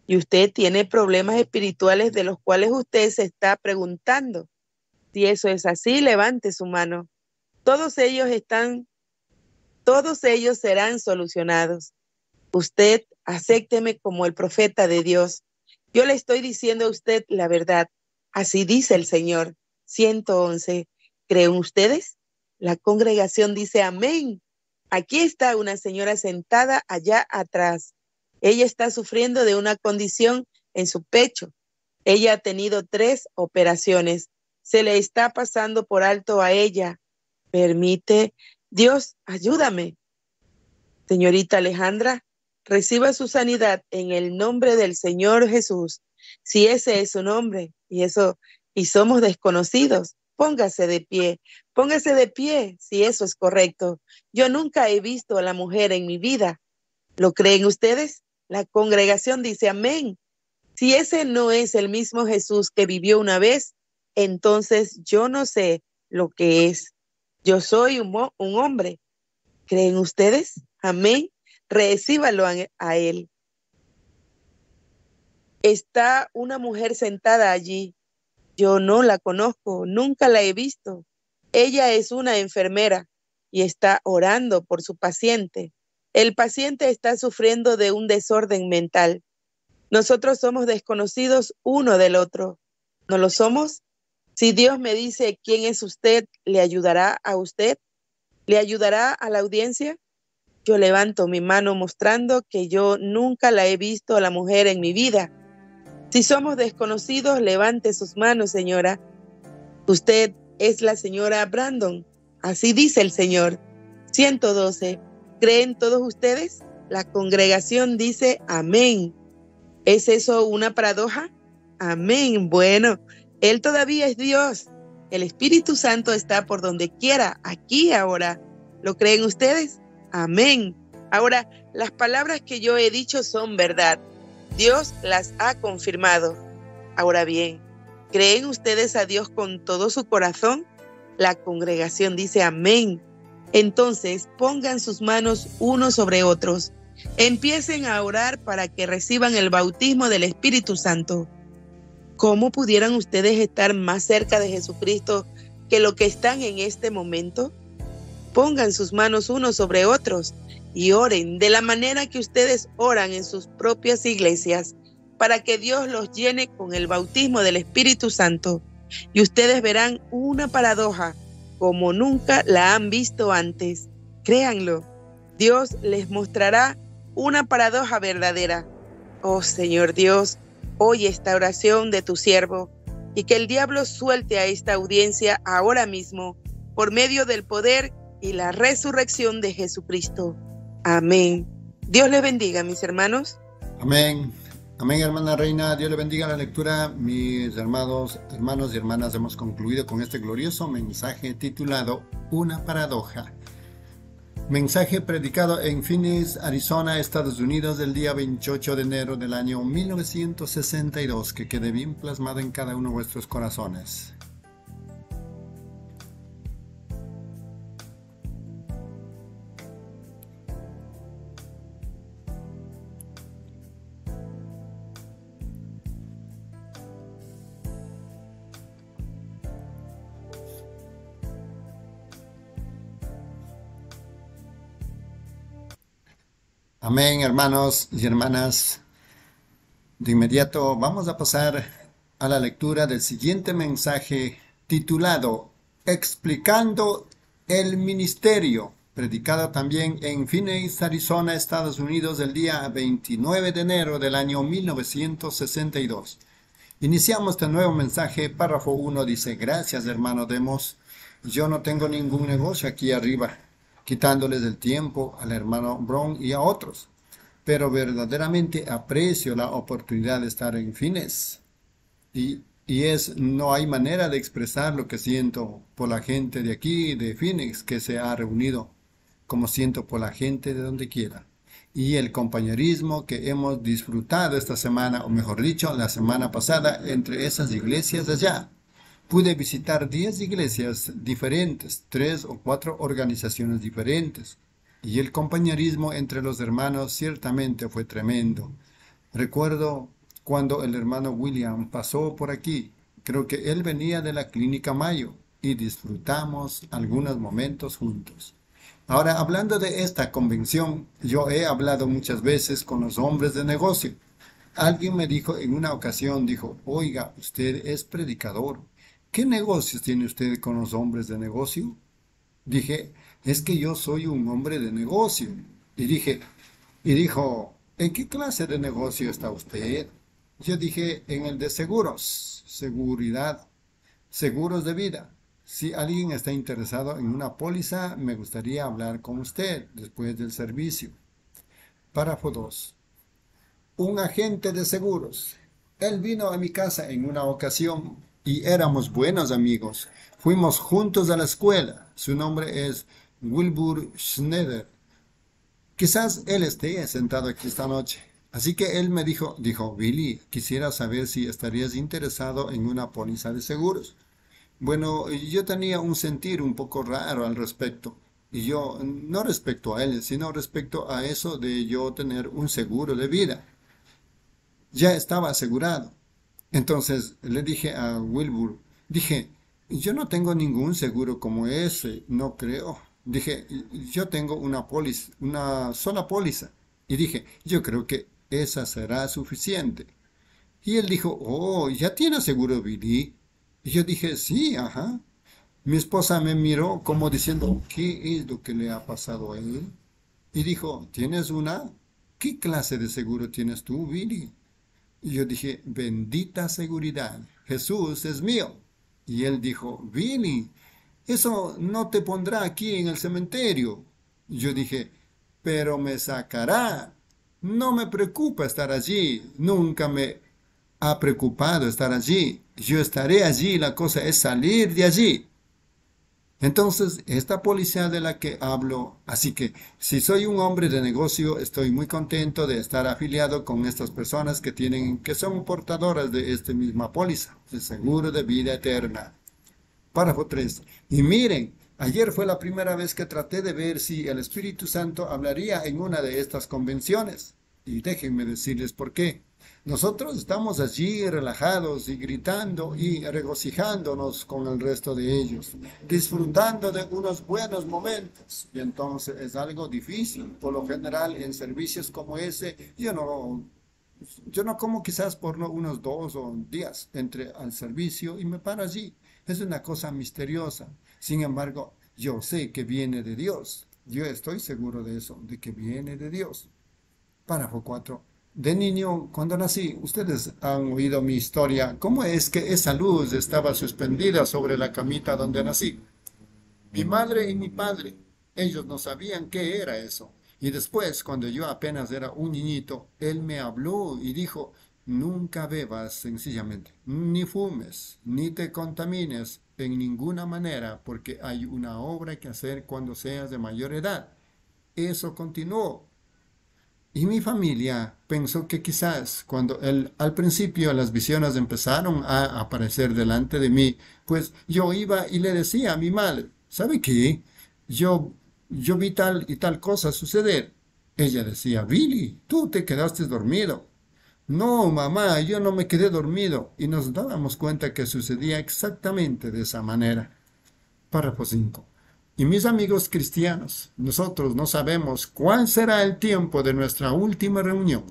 y usted tiene problemas espirituales de los cuales usted se está preguntando. Si eso es así, levante su mano. Todos ellos están, todos ellos serán solucionados. Usted acépteme como el profeta de Dios. Yo le estoy diciendo a usted la verdad. Así dice el Señor. 111. ¿Creen ustedes? La congregación dice amén. Aquí está una señora sentada allá atrás. Ella está sufriendo de una condición en su pecho. Ella ha tenido tres operaciones. Se le está pasando por alto a ella. Permite, Dios, ayúdame. Señorita Alejandra, reciba su sanidad en el nombre del Señor Jesús. Si ese es su nombre y eso y somos desconocidos, póngase de pie, póngase de pie si eso es correcto. Yo nunca he visto a la mujer en mi vida. ¿Lo creen ustedes? La congregación dice amén. Si ese no es el mismo Jesús que vivió una vez, entonces yo no sé lo que es. Yo soy un, un hombre. ¿Creen ustedes? Amén recíbalo a, él. Está una mujer sentada allí. Yo no la conozco, nunca la he visto. Ella es una enfermera y está orando por su paciente. El paciente está sufriendo de un desorden mental. Nosotros somos desconocidos uno del otro. ¿No lo somos? Si Dios me dice quién es usted, ¿le ayudará a usted? ¿Le ayudará a la audiencia? Yo levanto mi mano mostrando que yo nunca la he visto a la mujer en mi vida. Si somos desconocidos, levante sus manos, señora. Usted es la señora Brandon. Así dice el Señor. 112. ¿Creen todos ustedes? La congregación dice amén. ¿Es eso una paradoja? Amén. Bueno, Él todavía es Dios. El Espíritu Santo está por donde quiera, aquí ahora. ¿Lo creen ustedes? Amén. Ahora, las palabras que yo he dicho son verdad. Dios las ha confirmado. Ahora bien, ¿creen ustedes a Dios con todo su corazón? La congregación dice amén. Entonces pongan sus manos unos sobre otros. Empiecen a orar para que reciban el bautismo del Espíritu Santo. ¿Cómo pudieran ustedes estar más cerca de Jesucristo que lo que están en este momento? pongan sus manos unos sobre otros y oren de la manera que ustedes oran en sus propias iglesias, para que Dios los llene con el bautismo del Espíritu Santo. Y ustedes verán una paradoja como nunca la han visto antes. Créanlo, Dios les mostrará una paradoja verdadera. Oh Señor Dios, oye esta oración de tu siervo y que el diablo suelte a esta audiencia ahora mismo por medio del poder y la resurrección de Jesucristo. Amén. Dios les bendiga, mis hermanos. Amén. Amén, hermana Reina. Dios le bendiga la lectura. Mis hermanos, hermanos y hermanas, hemos concluido con este glorioso mensaje titulado Una paradoja. Mensaje predicado en Phoenix, Arizona, Estados Unidos, del día 28 de enero del año 1962, que quede bien plasmado en cada uno de vuestros corazones. Amén, hermanos y hermanas. De inmediato vamos a pasar a la lectura del siguiente mensaje titulado Explicando el Ministerio, predicado también en Phoenix, Arizona, Estados Unidos, el día 29 de enero del año 1962. Iniciamos este nuevo mensaje, párrafo 1 dice, gracias hermano Demos, yo no tengo ningún negocio aquí arriba quitándoles el tiempo al hermano Brown y a otros. Pero verdaderamente aprecio la oportunidad de estar en fines. Y, es, no hay manera de expresar lo que siento por la gente de aquí, de Phoenix, que se ha reunido, como siento por la gente de donde quiera. Y el compañerismo que hemos disfrutado esta semana, o mejor dicho, la semana pasada, entre esas iglesias de allá Pude visitar 10 iglesias diferentes, tres o cuatro organizaciones diferentes, y el compañerismo entre los hermanos ciertamente fue tremendo. Recuerdo cuando el hermano William pasó por aquí, creo que él venía de la clínica Mayo, y disfrutamos algunos momentos juntos. Ahora, hablando de esta convención, yo he hablado muchas veces con los hombres de negocio. Alguien me dijo en una ocasión, dijo, oiga, usted es predicador, ¿qué negocios tiene usted con los hombres de negocio? Dije, es que yo soy un hombre de negocio. Y dije, y dijo, ¿en qué clase de negocio está usted? Yo dije, en el de seguros, seguridad, seguros de vida. Si alguien está interesado en una póliza, me gustaría hablar con usted después del servicio. Párrafo 2. Un agente de seguros. Él vino a mi casa en una ocasión y éramos buenos amigos. Fuimos juntos a la escuela. Su nombre es Wilbur Schneider. Quizás él esté sentado aquí esta noche. Así que él me dijo, dijo, Billy, quisiera saber si estarías interesado en una póliza de seguros. Bueno, yo tenía un sentir un poco raro al respecto. Y yo, no respecto a él, sino respecto a eso de yo tener un seguro de vida. Ya estaba asegurado. Entonces le dije a Wilbur, dije, yo no tengo ningún seguro como ese, no creo. Dije, yo tengo una póliza, una sola póliza. Y dije, yo creo que esa será suficiente. Y él dijo, oh, ¿ya tiene seguro Billy? Y yo dije, sí, ajá. Mi esposa me miró como diciendo, ¿qué es lo que le ha pasado a él? Y dijo, ¿tienes una? ¿Qué clase de seguro tienes tú, Billy? Yo dije, bendita seguridad, Jesús es mío. Y él dijo, Billy, eso no te pondrá aquí en el cementerio. Yo dije, pero me sacará. No me preocupa estar allí, nunca me ha preocupado estar allí. Yo estaré allí, la cosa es salir de allí. Entonces, esta policía de la que hablo, así que si soy un hombre de negocio, estoy muy contento de estar afiliado con estas personas que tienen, que son portadoras de esta misma póliza, de seguro de vida eterna. Párrafo 3. Y miren, ayer fue la primera vez que traté de ver si el Espíritu Santo hablaría en una de estas convenciones. Y déjenme decirles por qué. Nosotros estamos allí relajados y gritando y regocijándonos con el resto de ellos, disfrutando de unos buenos momentos. Y entonces es algo difícil. Por lo general, en servicios como ese, yo no, yo no como quizás por unos dos o días entre al servicio y me paro allí. Es una cosa misteriosa. Sin embargo, yo sé que viene de Dios. Yo estoy seguro de eso, de que viene de Dios. Párrafo 4 de niño, cuando nací, ustedes han oído mi historia, cómo es que esa luz estaba suspendida sobre la camita donde nací. Mi madre y mi padre, ellos no sabían qué era eso. Y después, cuando yo apenas era un niñito, él me habló y dijo, nunca bebas sencillamente, ni fumes, ni te contamines en ninguna manera, porque hay una obra que hacer cuando seas de mayor edad. eso continuó. Y mi familia pensó que quizás cuando el, al principio las visiones empezaron a aparecer delante de mí, pues yo iba y le decía a mi madre, ¿sabe qué? Yo, yo vi tal y tal cosa suceder. Ella decía, Billy, tú te quedaste dormido. No, mamá, yo no me quedé dormido. Y nos dábamos cuenta que sucedía exactamente de esa manera. Párrafo 5. Y mis amigos cristianos, nosotros no sabemos cuál será el tiempo de nuestra última reunión.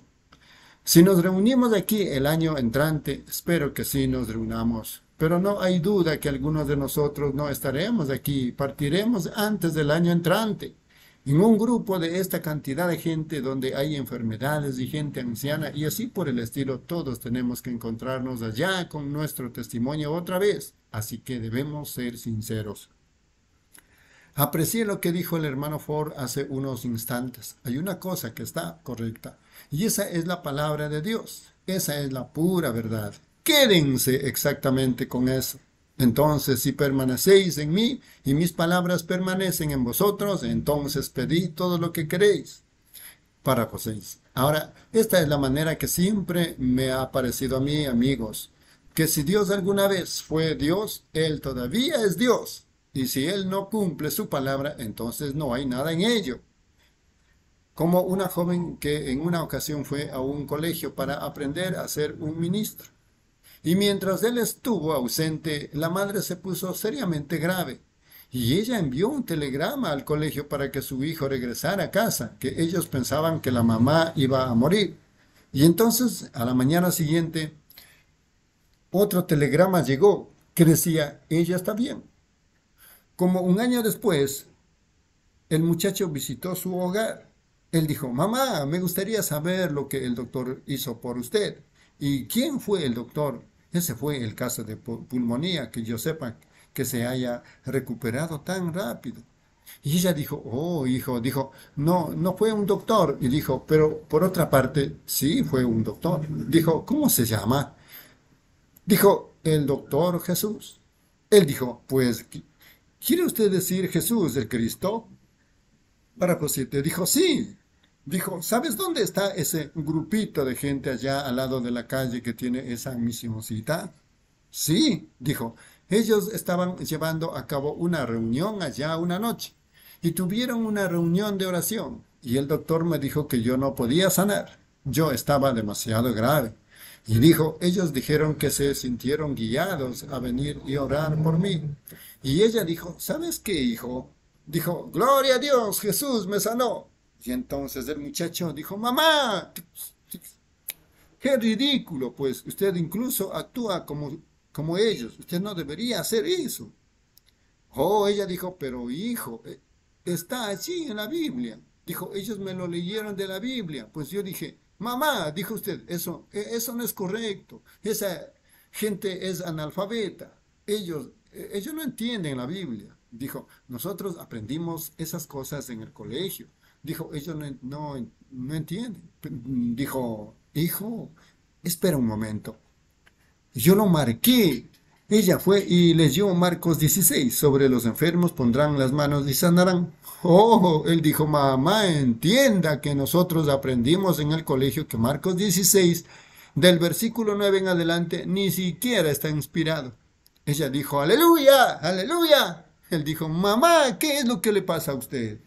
Si nos reunimos aquí el año entrante, espero que sí nos reunamos. Pero no hay duda que algunos de nosotros no estaremos aquí, partiremos antes del año entrante. En un grupo de esta cantidad de gente donde hay enfermedades y gente anciana y así por el estilo, todos tenemos que encontrarnos allá con nuestro testimonio otra vez. Así que debemos ser sinceros. Aprecié lo que dijo el hermano Ford hace unos instantes. Hay una cosa que está correcta y esa es la palabra de Dios. Esa es la pura verdad. Quédense exactamente con eso. Entonces, si permanecéis en mí y mis palabras permanecen en vosotros, entonces pedid todo lo que queréis. 6. Ahora, esta es la manera que siempre me ha parecido a mí, amigos, que si Dios alguna vez fue Dios, Él todavía es Dios. Y si él no cumple su palabra, entonces no hay nada en ello. Como una joven que en una ocasión fue a un colegio para aprender a ser un ministro. Y mientras él estuvo ausente, la madre se puso seriamente grave. Y ella envió un telegrama al colegio para que su hijo regresara a casa, que ellos pensaban que la mamá iba a morir. Y entonces, a la mañana siguiente, otro telegrama llegó que decía, ella está bien. Como un año después, el muchacho visitó su hogar. Él dijo, mamá, me gustaría saber lo que el doctor hizo por usted. ¿Y quién fue el doctor? Ese fue el caso de pulmonía, que yo sepa que se haya recuperado tan rápido. Y ella dijo, oh, hijo, dijo, no, no fue un doctor. Y dijo, pero por otra parte, sí fue un doctor. Dijo, ¿cómo se llama? Dijo, el doctor Jesús. Él dijo, pues ¿Quiere usted decir Jesús el Cristo? Para te dijo, sí. Dijo, ¿sabes dónde está ese grupito de gente allá al lado de la calle que tiene esa misioncita? Sí, dijo, ellos estaban llevando a cabo una reunión allá una noche y tuvieron una reunión de oración y el doctor me dijo que yo no podía sanar. Yo estaba demasiado grave. Y dijo, ellos dijeron que se sintieron guiados a venir y orar por mí. Y ella dijo, ¿sabes qué, hijo? Dijo, gloria a Dios, Jesús me sanó. Y entonces el muchacho dijo, mamá, qué ridículo, pues usted incluso actúa como, como ellos, usted no debería hacer eso. Oh, ella dijo, pero hijo, eh, está allí en la Biblia. Dijo, ellos me lo leyeron de la Biblia. Pues yo dije, mamá, dijo usted, eso, e, eso no es correcto. Esa gente es analfabeta. Ellos eh, ellos no entienden la Biblia. Dijo, nosotros aprendimos esas cosas en el colegio. Dijo, ellos no, no, entienden. Dijo, hijo, espera un momento. Yo lo marqué. Ella fue y leyó Marcos 16, sobre los enfermos pondrán las manos y sanarán. Oh, él dijo, mamá, entienda que nosotros aprendimos en el colegio que Marcos 16, del versículo 9 en adelante, ni siquiera está inspirado. Ella dijo, aleluya, aleluya. Él dijo, mamá, ¿qué es lo que le pasa a usted?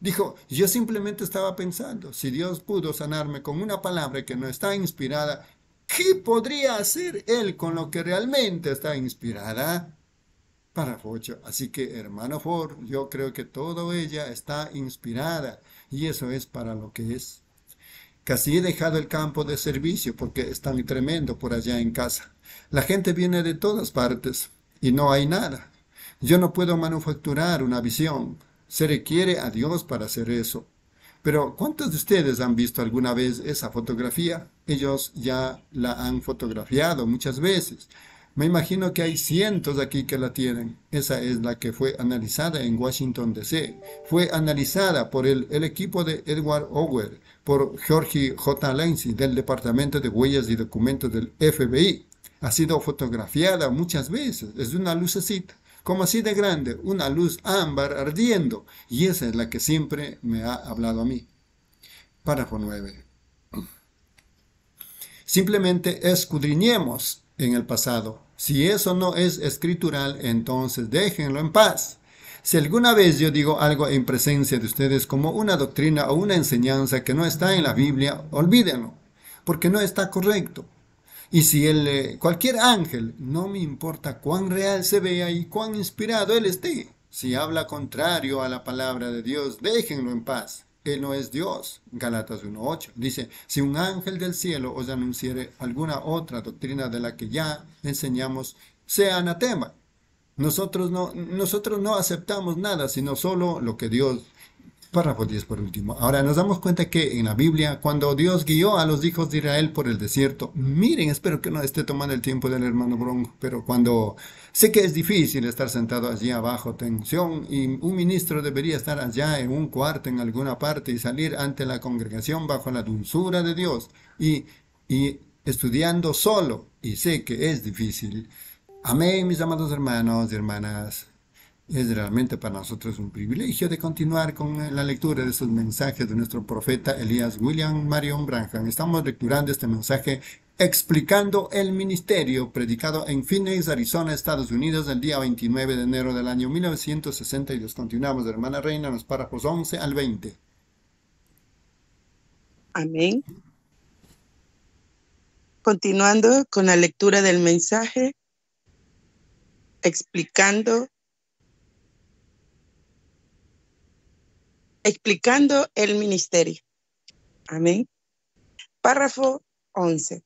Dijo, yo simplemente estaba pensando, si Dios pudo sanarme con una palabra que no está inspirada, ¿qué podría hacer Él con lo que realmente está inspirada? Para 8. Así que, hermano Ford, yo creo que todo ella está inspirada y eso es para lo que es. Casi he dejado el campo de servicio porque es tan tremendo por allá en casa. La gente viene de todas partes y no hay nada. Yo no puedo manufacturar una visión. Se requiere a Dios para hacer eso. Pero ¿cuántos de ustedes han visto alguna vez esa fotografía? Ellos ya la han fotografiado muchas veces. Me imagino que hay cientos aquí que la tienen. Esa es la que fue analizada en Washington, D.C. Fue analizada por el, equipo de Edward Ower, por Georgie J. Lindsay del Departamento de Huellas y Documentos del FBI ha sido fotografiada muchas veces, es una lucecita. como así de grande, una luz ámbar ardiendo, y esa es la que siempre me ha hablado a mí. Párrafo 9. Simplemente escudriñemos en el pasado. Si eso no es escritural, entonces déjenlo en paz. Si alguna vez yo digo algo en presencia de ustedes como una doctrina o una enseñanza que no está en la Biblia, olvídenlo, porque no está correcto. Y si él, eh, cualquier ángel, no me importa cuán real se vea y cuán inspirado él esté, si habla contrario a la palabra de Dios, déjenlo en paz. Él no es Dios. Galatas 1.8 dice, si un ángel del cielo os anunciere alguna otra doctrina de la que ya enseñamos, sea anatema. Nosotros no, nosotros no aceptamos nada, sino solo lo que Dios Párrafo 10 por último. Ahora nos damos cuenta que en la Biblia, cuando Dios guió a los hijos de Israel por el desierto, miren, espero que no esté tomando el tiempo del hermano Bronco, pero cuando sé que es difícil estar sentado allí abajo, tensión, y un ministro debería estar allá en un cuarto en alguna parte y salir ante la congregación bajo la dulzura de Dios y, y estudiando solo, y sé que es difícil. Amén, mis amados hermanos y hermanas. Es realmente para nosotros un privilegio de continuar con la lectura de estos mensajes de nuestro profeta Elías William Marion Branham. Estamos lecturando este mensaje explicando el ministerio predicado en Phoenix, Arizona, Estados Unidos, el día 29 de enero del año 1962. Continuamos, hermana Reina, los párrafos 11 al 20. Amén. Continuando con la lectura del mensaje, explicando explicando el ministerio. Amén. Párrafo 11.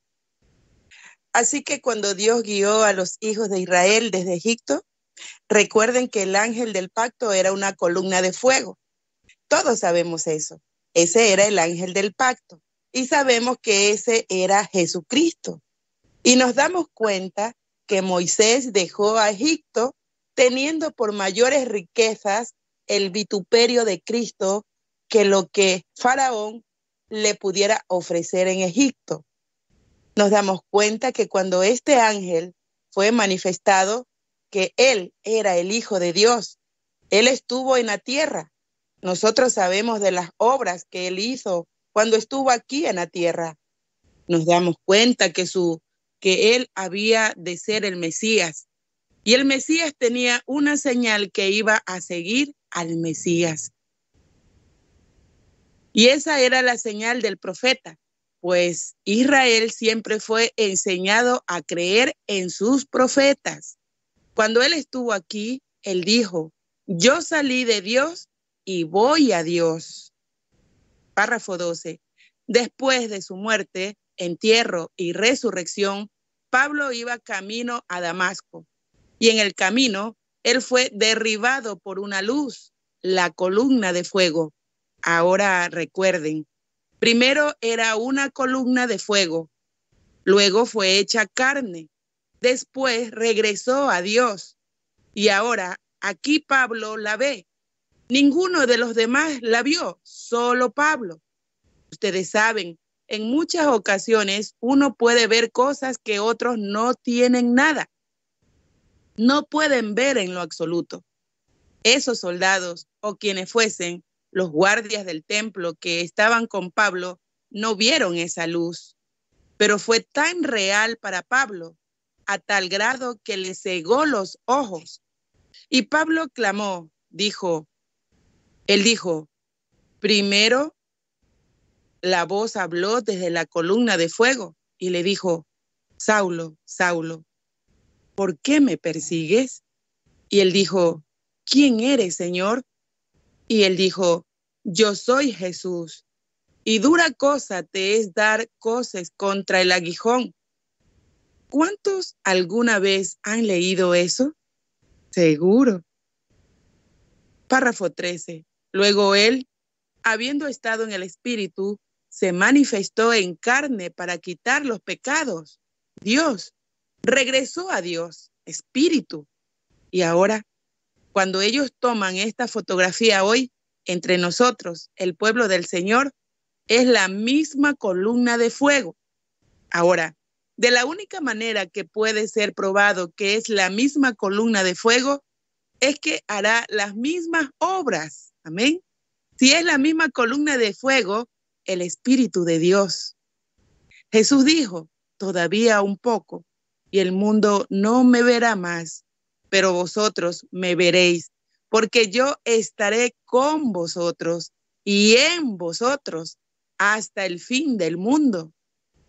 Así que cuando Dios guió a los hijos de Israel desde Egipto, recuerden que el ángel del pacto era una columna de fuego. Todos sabemos eso. Ese era el ángel del pacto. Y sabemos que ese era Jesucristo. Y nos damos cuenta que Moisés dejó a Egipto teniendo por mayores riquezas el vituperio de Cristo que lo que Faraón le pudiera ofrecer en Egipto. Nos damos cuenta que cuando este ángel fue manifestado, que él era el Hijo de Dios, él estuvo en la tierra. Nosotros sabemos de las obras que él hizo cuando estuvo aquí en la tierra. Nos damos cuenta que su que él había de ser el Mesías. Y el Mesías tenía una señal que iba a seguir al Mesías. Y esa era la señal del profeta, pues Israel siempre fue enseñado a creer en sus profetas. Cuando él estuvo aquí, él dijo, yo salí de Dios y voy a Dios. Párrafo 12. Después de su muerte, entierro y resurrección, Pablo iba camino a Damasco y en el camino él fue derribado por una luz, la columna de fuego. Ahora recuerden, primero era una columna de fuego, luego fue hecha carne, después regresó a Dios y ahora aquí Pablo la ve. Ninguno de los demás la vio, solo Pablo. Ustedes saben, en muchas ocasiones uno puede ver cosas que otros no tienen nada no pueden ver en lo absoluto. Esos soldados o quienes fuesen los guardias del templo que estaban con Pablo no vieron esa luz, pero fue tan real para Pablo a tal grado que le cegó los ojos. Y Pablo clamó, dijo, él dijo, primero la voz habló desde la columna de fuego y le dijo, Saulo, Saulo, ¿por qué me persigues? Y él dijo, ¿quién eres, Señor? Y él dijo, yo soy Jesús. Y dura cosa te es dar cosas contra el aguijón. ¿Cuántos alguna vez han leído eso? Seguro. Párrafo 13. Luego él, habiendo estado en el Espíritu, se manifestó en carne para quitar los pecados. Dios regresó a Dios, espíritu. Y ahora, cuando ellos toman esta fotografía hoy, entre nosotros, el pueblo del Señor, es la misma columna de fuego. Ahora, de la única manera que puede ser probado que es la misma columna de fuego es que hará las mismas obras. Amén. Si es la misma columna de fuego, el Espíritu de Dios. Jesús dijo, todavía un poco, y el mundo no me verá más, pero vosotros me veréis, porque yo estaré con vosotros y en vosotros hasta el fin del mundo.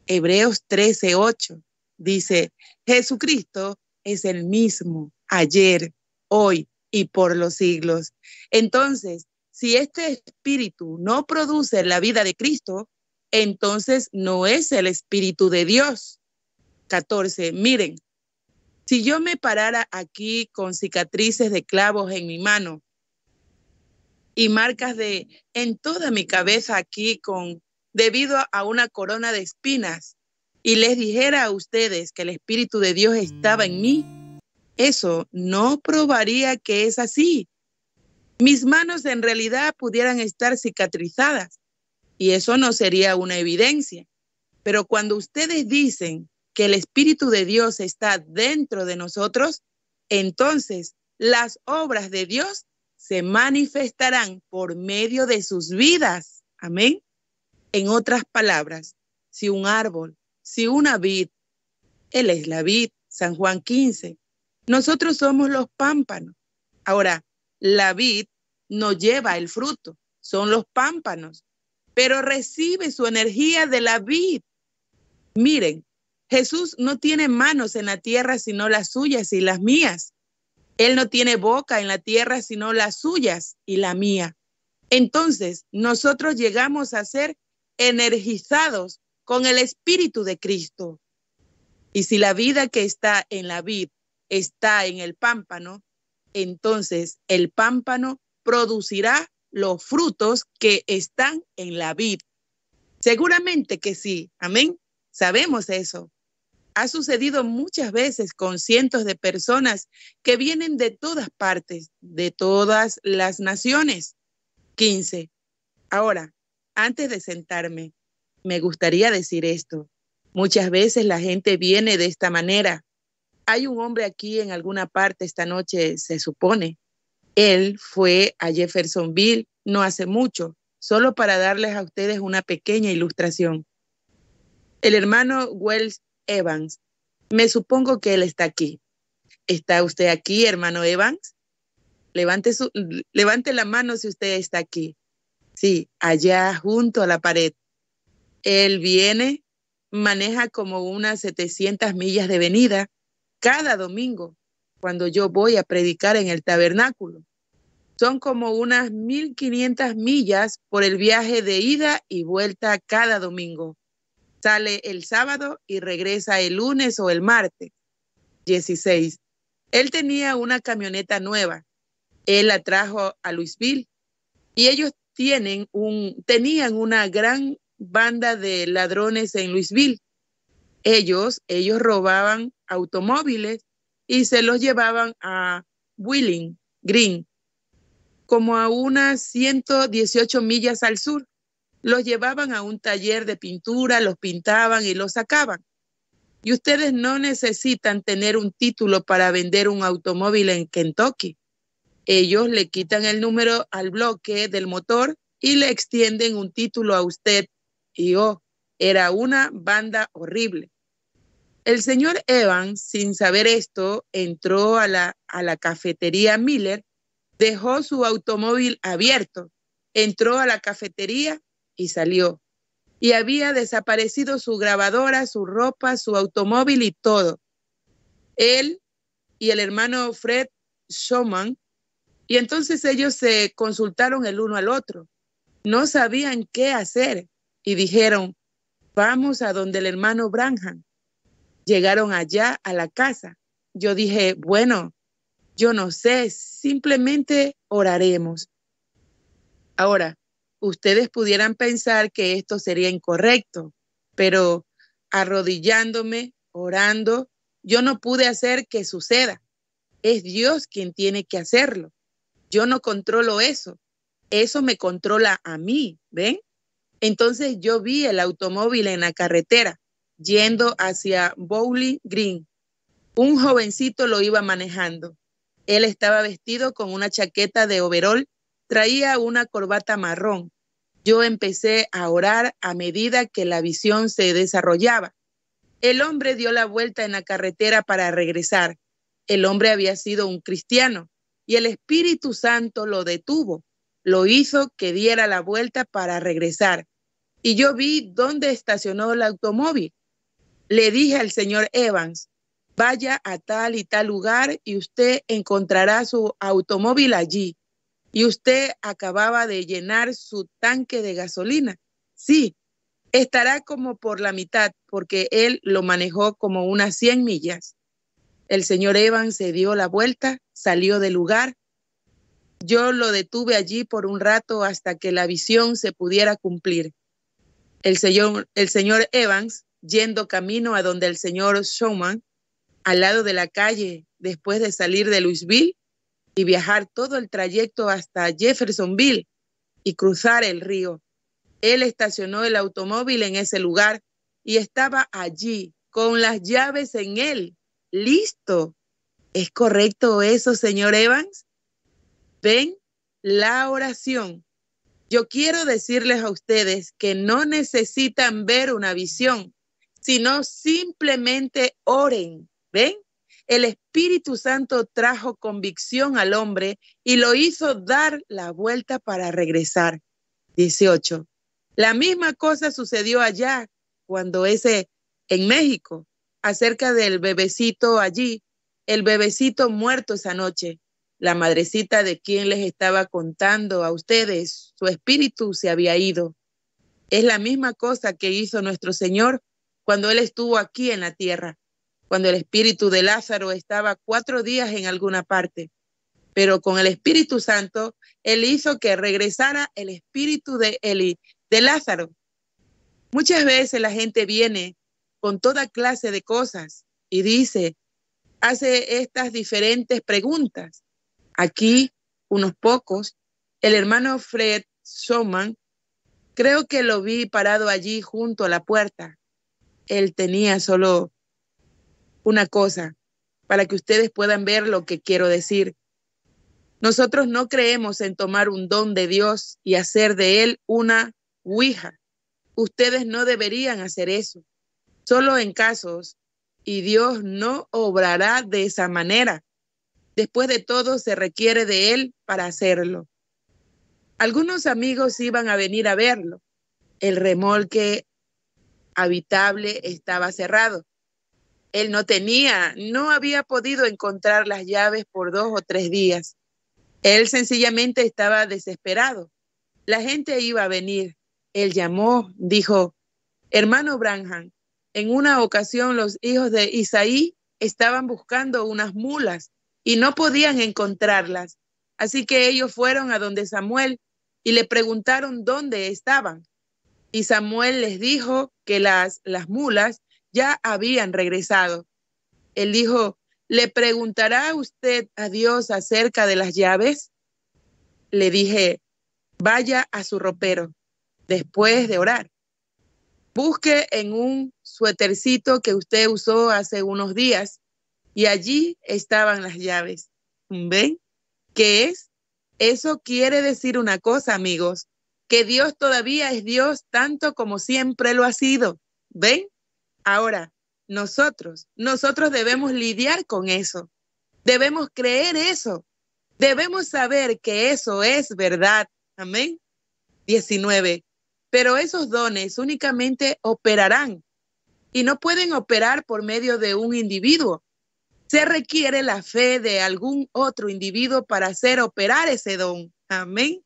Hebreos 13, 8 dice, Jesucristo es el mismo ayer, hoy y por los siglos. Entonces, si este espíritu no produce la vida de Cristo, entonces no es el espíritu de Dios. 14. Miren, si yo me parara aquí con cicatrices de clavos en mi mano y marcas de en toda mi cabeza aquí con debido a una corona de espinas y les dijera a ustedes que el espíritu de Dios estaba en mí, eso no probaría que es así. Mis manos en realidad pudieran estar cicatrizadas y eso no sería una evidencia. Pero cuando ustedes dicen que el Espíritu de Dios está dentro de nosotros, entonces las obras de Dios se manifestarán por medio de sus vidas. Amén. En otras palabras, si un árbol, si una vid, Él es la vid, San Juan 15, nosotros somos los pámpanos. Ahora, la vid no lleva el fruto, son los pámpanos, pero recibe su energía de la vid. Miren, Jesús no tiene manos en la tierra sino las suyas y las mías. Él no tiene boca en la tierra sino las suyas y la mía. Entonces, nosotros llegamos a ser energizados con el Espíritu de Cristo. Y si la vida que está en la vid está en el pámpano, entonces el pámpano producirá los frutos que están en la vid. Seguramente que sí, amén. Sabemos eso. Ha sucedido muchas veces con cientos de personas que vienen de todas partes, de todas las naciones. 15. Ahora, antes de sentarme, me gustaría decir esto. Muchas veces la gente viene de esta manera, hay un hombre aquí en alguna parte esta noche, se supone. Él fue a Jeffersonville no hace mucho, solo para darles a ustedes una pequeña ilustración. El hermano Wells Evans, me supongo que él está aquí. ¿Está usted aquí, hermano Evans? Levante, su, levante la mano si usted está aquí. Sí, allá junto a la pared. Él viene, maneja como unas 700 millas de venida cada domingo cuando yo voy a predicar en el tabernáculo. Son como unas 1500 millas por el viaje de ida y vuelta cada domingo. Sale el sábado y regresa el lunes o el martes. 16. Él tenía una camioneta nueva. Él la trajo a Louisville y ellos tienen un, tenían una gran banda de ladrones en Louisville ellos, ellos robaban automóviles y se los llevaban a Wheeling Green, como a unas 118 millas al sur. Los llevaban a un taller de pintura, los pintaban y los sacaban. Y ustedes no necesitan tener un título para vender un automóvil en Kentucky. Ellos le quitan el número al bloque del motor y le extienden un título a usted. Y oh, era una banda horrible. El señor Evans, sin saber esto, entró a la, a la cafetería Miller, dejó su automóvil abierto, entró a la cafetería y salió. Y había desaparecido su grabadora, su ropa, su automóvil y todo. Él y el hermano Fred Schumann, y entonces ellos se consultaron el uno al otro. No sabían qué hacer y dijeron, vamos a donde el hermano Branham llegaron allá a la casa. Yo dije, bueno, yo no sé, simplemente oraremos. Ahora, ustedes pudieran pensar que esto sería incorrecto, pero arrodillándome, orando, yo no pude hacer que suceda. Es Dios quien tiene que hacerlo. Yo no controlo eso. Eso me controla a mí, ¿ven? Entonces yo vi el automóvil en la carretera yendo hacia Bowling Green. Un jovencito lo iba manejando. Él estaba vestido con una chaqueta de overol, traía una corbata marrón. Yo empecé a orar a medida que la visión se desarrollaba. El hombre dio la vuelta en la carretera para regresar. El hombre había sido un cristiano y el Espíritu Santo lo detuvo, lo hizo que diera la vuelta para regresar. Y yo vi dónde estacionó el automóvil. Le dije al señor Evans, vaya a tal y tal lugar y usted encontrará su automóvil allí. Y usted acababa de llenar su tanque de gasolina. Sí, estará como por la mitad porque él lo manejó como unas 100 millas. El señor Evans se dio la vuelta, salió del lugar. Yo lo detuve allí por un rato hasta que la visión se pudiera cumplir. El señor, el señor Evans, yendo camino a donde el señor Showman, al lado de la calle, después de salir de Louisville y viajar todo el trayecto hasta Jeffersonville y cruzar el río. Él estacionó el automóvil en ese lugar y estaba allí con las llaves en él listo. ¿Es correcto eso, señor Evans? Ven la oración. Yo quiero decirles a ustedes que no necesitan ver una visión, sino simplemente oren. ¿Ven? El Espíritu Santo trajo convicción al hombre y lo hizo dar la vuelta para regresar. 18. La misma cosa sucedió allá cuando ese en México acerca del bebecito allí, el bebecito muerto esa noche, la madrecita de quien les estaba contando a ustedes, su espíritu se había ido. Es la misma cosa que hizo nuestro Señor cuando Él estuvo aquí en la tierra, cuando el espíritu de Lázaro estaba cuatro días en alguna parte. Pero con el Espíritu Santo, Él hizo que regresara el espíritu de Eli, de Lázaro. Muchas veces la gente viene con toda clase de cosas y dice, hace estas diferentes preguntas. Aquí, unos pocos, el hermano Fred Schumann, creo que lo vi parado allí junto a la puerta. Él tenía solo una cosa para que ustedes puedan ver lo que quiero decir. Nosotros no creemos en tomar un don de Dios y hacer de él una ouija. Ustedes no deberían hacer eso solo en casos y Dios no obrará de esa manera. Después de todo, se requiere de Él para hacerlo. Algunos amigos iban a venir a verlo. El remolque habitable estaba cerrado. Él no tenía, no había podido encontrar las llaves por dos o tres días. Él sencillamente estaba desesperado. La gente iba a venir. Él llamó, dijo, hermano Branham, en una ocasión los hijos de Isaí estaban buscando unas mulas y no podían encontrarlas. Así que ellos fueron a donde Samuel y le preguntaron dónde estaban. Y Samuel les dijo que las, las mulas ya habían regresado. Él dijo, ¿le preguntará usted a Dios acerca de las llaves? Le dije, vaya a su ropero después de orar. Busque en un suétercito que usted usó hace unos días y allí estaban las llaves. ¿Ven? ¿Qué es? Eso quiere decir una cosa, amigos, que Dios todavía es Dios tanto como siempre lo ha sido. ¿Ven? Ahora, nosotros, nosotros debemos lidiar con eso. Debemos creer eso. Debemos saber que eso es verdad. Amén. 19 pero esos dones únicamente operarán y no pueden operar por medio de un individuo. Se requiere la fe de algún otro individuo para hacer operar ese don. Amén.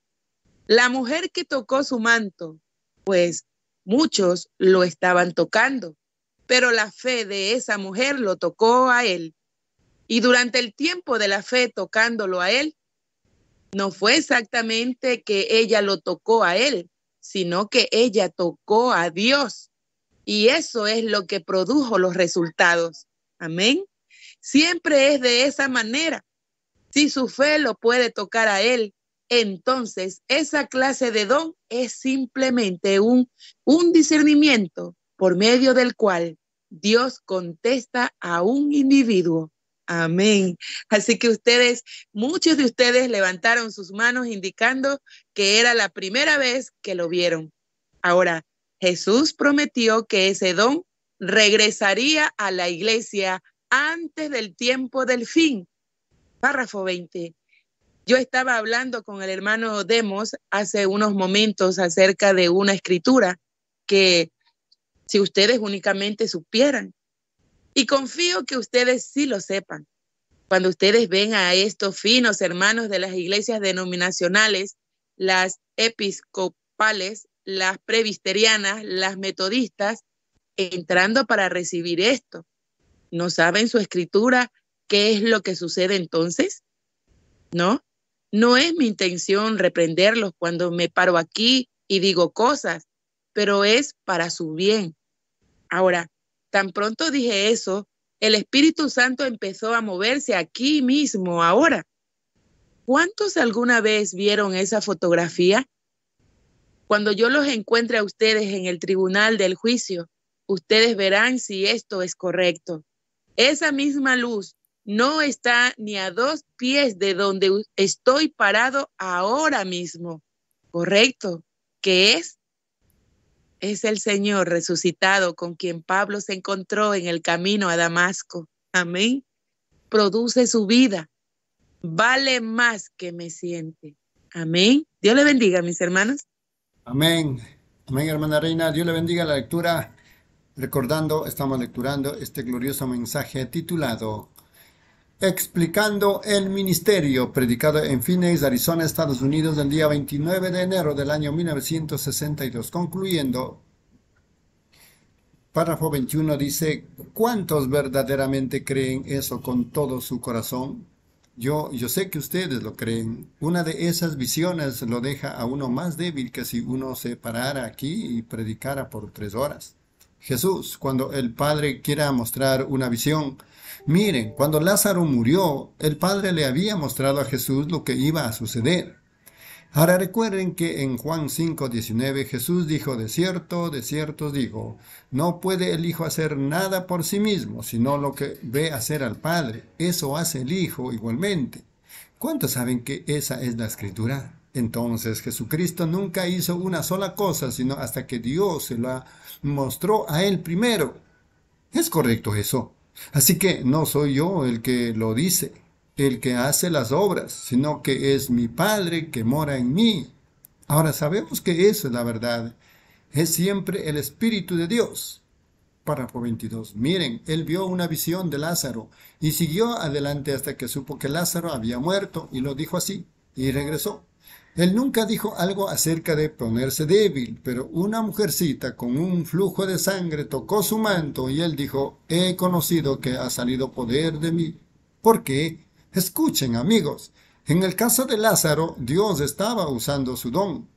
La mujer que tocó su manto, pues muchos lo estaban tocando, pero la fe de esa mujer lo tocó a él. Y durante el tiempo de la fe tocándolo a él, no fue exactamente que ella lo tocó a él, sino que ella tocó a Dios. Y eso es lo que produjo los resultados. Amén. Siempre es de esa manera. Si su fe lo puede tocar a Él, entonces esa clase de don es simplemente un, un discernimiento por medio del cual Dios contesta a un individuo. Amén. Así que ustedes, muchos de ustedes levantaron sus manos indicando que era la primera vez que lo vieron. Ahora, Jesús prometió que ese don regresaría a la iglesia antes del tiempo del fin. Párrafo 20. Yo estaba hablando con el hermano Demos hace unos momentos acerca de una escritura que si ustedes únicamente supieran, y confío que ustedes sí lo sepan, cuando ustedes ven a estos finos hermanos de las iglesias denominacionales, las episcopales, las previsterianas, las metodistas, entrando para recibir esto, ¿no saben su escritura qué es lo que sucede entonces? ¿No? No es mi intención reprenderlos cuando me paro aquí y digo cosas, pero es para su bien. Ahora, tan pronto dije eso, el Espíritu Santo empezó a moverse aquí mismo, ahora. ¿Cuántos alguna vez vieron esa fotografía? Cuando yo los encuentre a ustedes en el tribunal del juicio, ustedes verán si esto es correcto. Esa misma luz no está ni a dos pies de donde estoy parado ahora mismo. Correcto, ¿qué es? Es el Señor resucitado con quien Pablo se encontró en el camino a Damasco. Amén. Produce su vida. Vale más que me siente. Amén. Dios le bendiga, mis hermanos. Amén. Amén, hermana Reina. Dios le bendiga la lectura. Recordando, estamos lecturando este glorioso mensaje titulado explicando el ministerio, predicado en Phoenix, Arizona, Estados Unidos, el día 29 de enero del año 1962. Concluyendo, párrafo 21 dice, ¿cuántos verdaderamente creen eso con todo su corazón? Yo, yo sé que ustedes lo creen. Una de esas visiones lo deja a uno más débil que si uno se parara aquí y predicara por tres horas. Jesús, cuando el Padre quiera mostrar una visión, Miren, cuando Lázaro murió, el Padre le había mostrado a Jesús lo que iba a suceder. Ahora recuerden que en Juan 5:19 Jesús dijo, de cierto, de cierto digo, no puede el Hijo hacer nada por sí mismo, sino lo que ve hacer al Padre. Eso hace el Hijo igualmente. ¿Cuántos saben que esa es la escritura? Entonces Jesucristo nunca hizo una sola cosa, sino hasta que Dios se la mostró a él primero. ¿Es correcto eso? Así que no soy yo el que lo dice, el que hace las obras, sino que es mi Padre que mora en mí. Ahora sabemos que eso es la verdad. Es siempre el Espíritu de Dios. Párrafo 22. Miren, él vio una visión de Lázaro y siguió adelante hasta que supo que Lázaro había muerto y lo dijo así y regresó. Él nunca dijo algo acerca de ponerse débil, pero una mujercita con un flujo de sangre tocó su manto y él dijo, he conocido que ha salido poder de mí. ¿Por qué? Escuchen, amigos, en el caso de Lázaro, Dios estaba usando su don.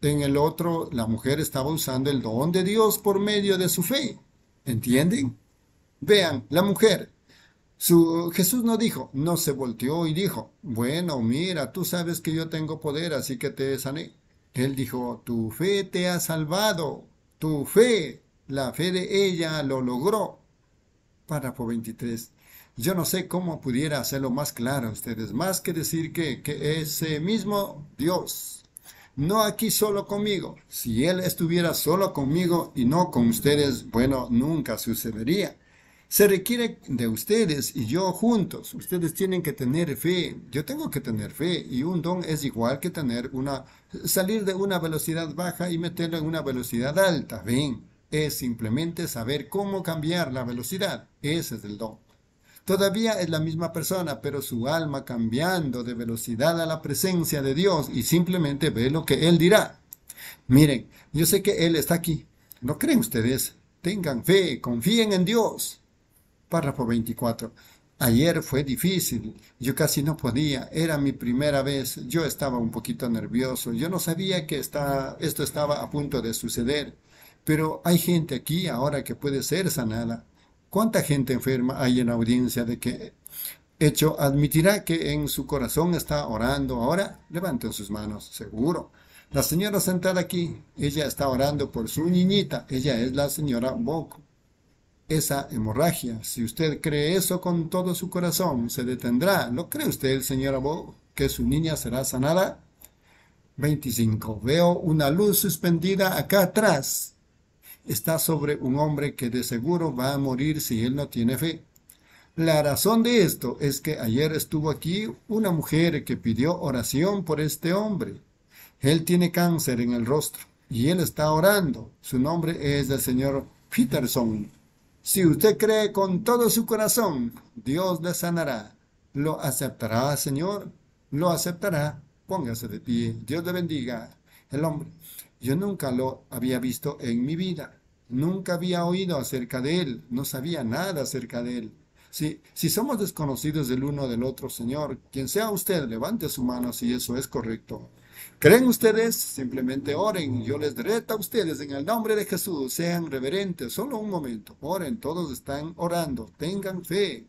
En el otro, la mujer estaba usando el don de Dios por medio de su fe. ¿Entienden? Vean, la mujer Jesús no dijo, no se volteó y dijo, bueno, mira, tú sabes que yo tengo poder, así que te sané. Él dijo, tu fe te ha salvado, tu fe, la fe de ella lo logró. Párrafo 23. Yo no sé cómo pudiera hacerlo más claro a ustedes, más que decir que, que ese mismo Dios, no aquí solo conmigo, si Él estuviera solo conmigo y no con ustedes, bueno, nunca sucedería. Se requiere de ustedes y yo juntos. Ustedes tienen que tener fe. Yo tengo que tener fe. Y un don es igual que tener una, salir de una velocidad baja y meterlo en una velocidad alta. Ven, es simplemente saber cómo cambiar la velocidad. Ese es el don. Todavía es la misma persona, pero su alma cambiando de velocidad a la presencia de Dios y simplemente ve lo que Él dirá. Miren, yo sé que Él está aquí. ¿No creen ustedes? Tengan fe, confíen en Dios. Párrafo 24. Ayer fue difícil, yo casi no podía, era mi primera vez, yo estaba un poquito nervioso, yo no sabía que esto estaba a punto de suceder, pero hay gente aquí ahora que puede ser sanada. ¿Cuánta gente enferma hay en la audiencia de que hecho admitirá que en su corazón está orando ahora? Levanten sus manos, seguro. La señora sentada aquí, ella está orando por su niñita, ella es la señora Boco. Esa hemorragia. Si usted cree eso con todo su corazón, se detendrá. ¿Lo cree usted, señor Abo, que su niña será sanada? 25. Veo una luz suspendida acá atrás. Está sobre un hombre que de seguro va a morir si él no tiene fe. La razón de esto es que ayer estuvo aquí una mujer que pidió oración por este hombre. Él tiene cáncer en el rostro y él está orando. Su nombre es el señor Peterson. Si usted cree con todo su corazón, Dios le sanará. ¿Lo aceptará, Señor? ¿Lo aceptará? Póngase de pie. Dios le bendiga. El hombre, yo nunca lo había visto en mi vida. Nunca había oído acerca de él. No sabía nada acerca de él. Si, si somos desconocidos del uno del otro, Señor, quien sea usted, levante su mano si eso es correcto. ¿Creen ustedes? Simplemente oren. Yo les reto a ustedes en el nombre de Jesús. Sean reverentes. Solo un momento. Oren. Todos están orando. Tengan fe.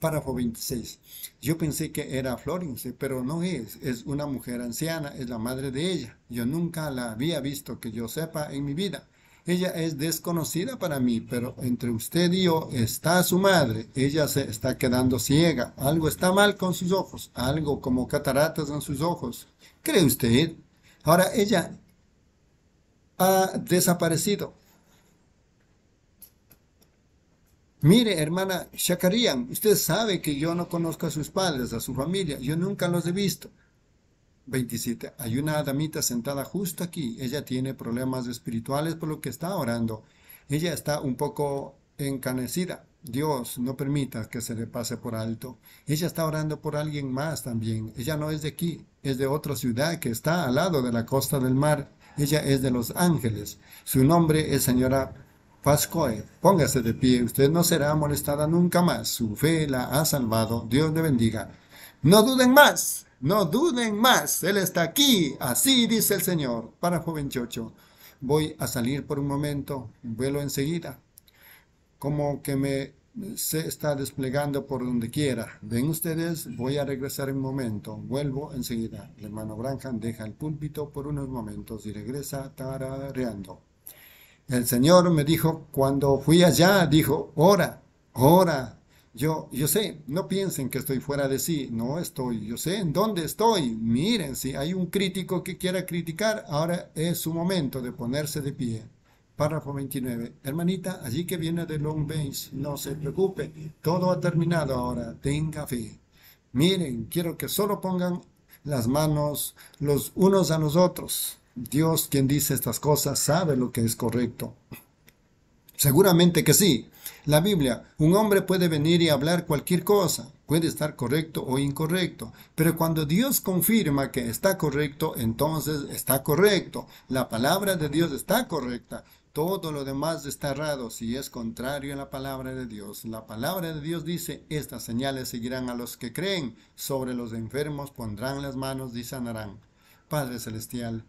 Párrafo 26. Yo pensé que era Florence, pero no es. Es una mujer anciana. Es la madre de ella. Yo nunca la había visto que yo sepa en mi vida. Ella es desconocida para mí, pero entre usted y yo está su madre. Ella se está quedando ciega. Algo está mal con sus ojos. Algo como cataratas en sus ojos. ¿Cree usted? Ahora ella ha desaparecido. Mire, hermana Shakarian, usted sabe que yo no conozco a sus padres, a su familia. Yo nunca los he visto. 27. Hay una damita sentada justo aquí. Ella tiene problemas espirituales por lo que está orando. Ella está un poco encanecida. Dios no permita que se le pase por alto. Ella está orando por alguien más también. Ella no es de aquí, es de otra ciudad que está al lado de la costa del mar. Ella es de Los Ángeles. Su nombre es señora Pascoe. Póngase de pie. Usted no será molestada nunca más. Su fe la ha salvado. Dios le bendiga. No duden más. No duden más, Él está aquí, así dice el Señor. Párrafo 28. Voy a salir por un momento, vuelo enseguida. Como que me se está desplegando por donde quiera. Ven ustedes, voy a regresar un momento, vuelvo enseguida. El hermano Branham deja el púlpito por unos momentos y regresa tarareando. El Señor me dijo, cuando fui allá, dijo, ora, ora, yo, yo sé, no piensen que estoy fuera de sí, no estoy, yo sé en dónde estoy. Miren, si hay un crítico que quiera criticar, ahora es su momento de ponerse de pie. Párrafo 29. Hermanita, allí que viene de Long Base, no se preocupe, todo ha terminado ahora, tenga fe. Miren, quiero que solo pongan las manos los unos a los otros. Dios, quien dice estas cosas, sabe lo que es correcto. Seguramente que sí. La Biblia, un hombre puede venir y hablar cualquier cosa, puede estar correcto o incorrecto, pero cuando Dios confirma que está correcto, entonces está correcto. La palabra de Dios está correcta. Todo lo demás está errado si es contrario a la palabra de Dios. La palabra de Dios dice, estas señales seguirán a los que creen, sobre los enfermos pondrán las manos y sanarán. Padre Celestial,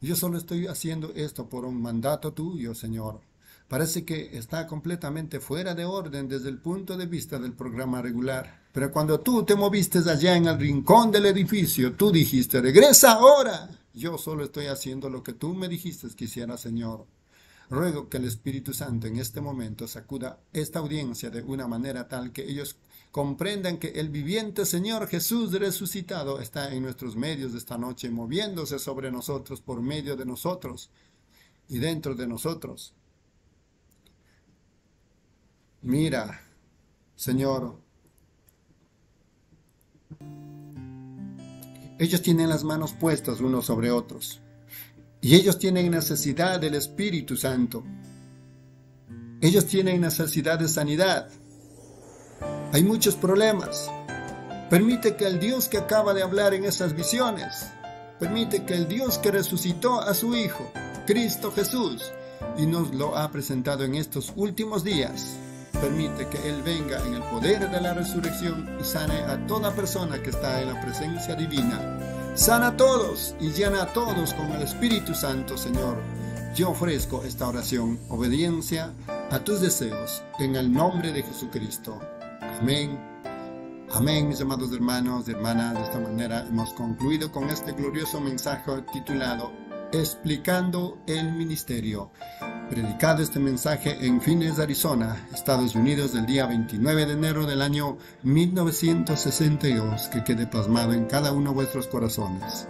yo solo estoy haciendo esto por un mandato tuyo, Señor. Parece que está completamente fuera de orden desde el punto de vista del programa regular. Pero cuando tú te moviste allá en el rincón del edificio, tú dijiste, regresa ahora. Yo solo estoy haciendo lo que tú me dijiste que hiciera, Señor. Ruego que el Espíritu Santo en este momento sacuda esta audiencia de una manera tal que ellos comprendan que el viviente Señor Jesús resucitado está en nuestros medios esta noche, moviéndose sobre nosotros por medio de nosotros y dentro de nosotros. Mira, Señor, ellos tienen las manos puestas unos sobre otros y ellos tienen necesidad del Espíritu Santo. Ellos tienen necesidad de sanidad. Hay muchos problemas. Permite que el Dios que acaba de hablar en esas visiones, permite que el Dios que resucitó a su Hijo, Cristo Jesús, y nos lo ha presentado en estos últimos días, permite que Él venga en el poder de la resurrección y sane a toda persona que está en la presencia divina. Sana a todos y llena a todos con el Espíritu Santo, Señor. Yo ofrezco esta oración, obediencia a tus deseos, en el nombre de Jesucristo. Amén. Amén, mis amados hermanos y hermanas. De esta manera hemos concluido con este glorioso mensaje titulado Explicando el Ministerio. Predicado este mensaje en Phoenix, Arizona, Estados Unidos, del día 29 de enero del año 1962, que quede plasmado en cada uno de vuestros corazones.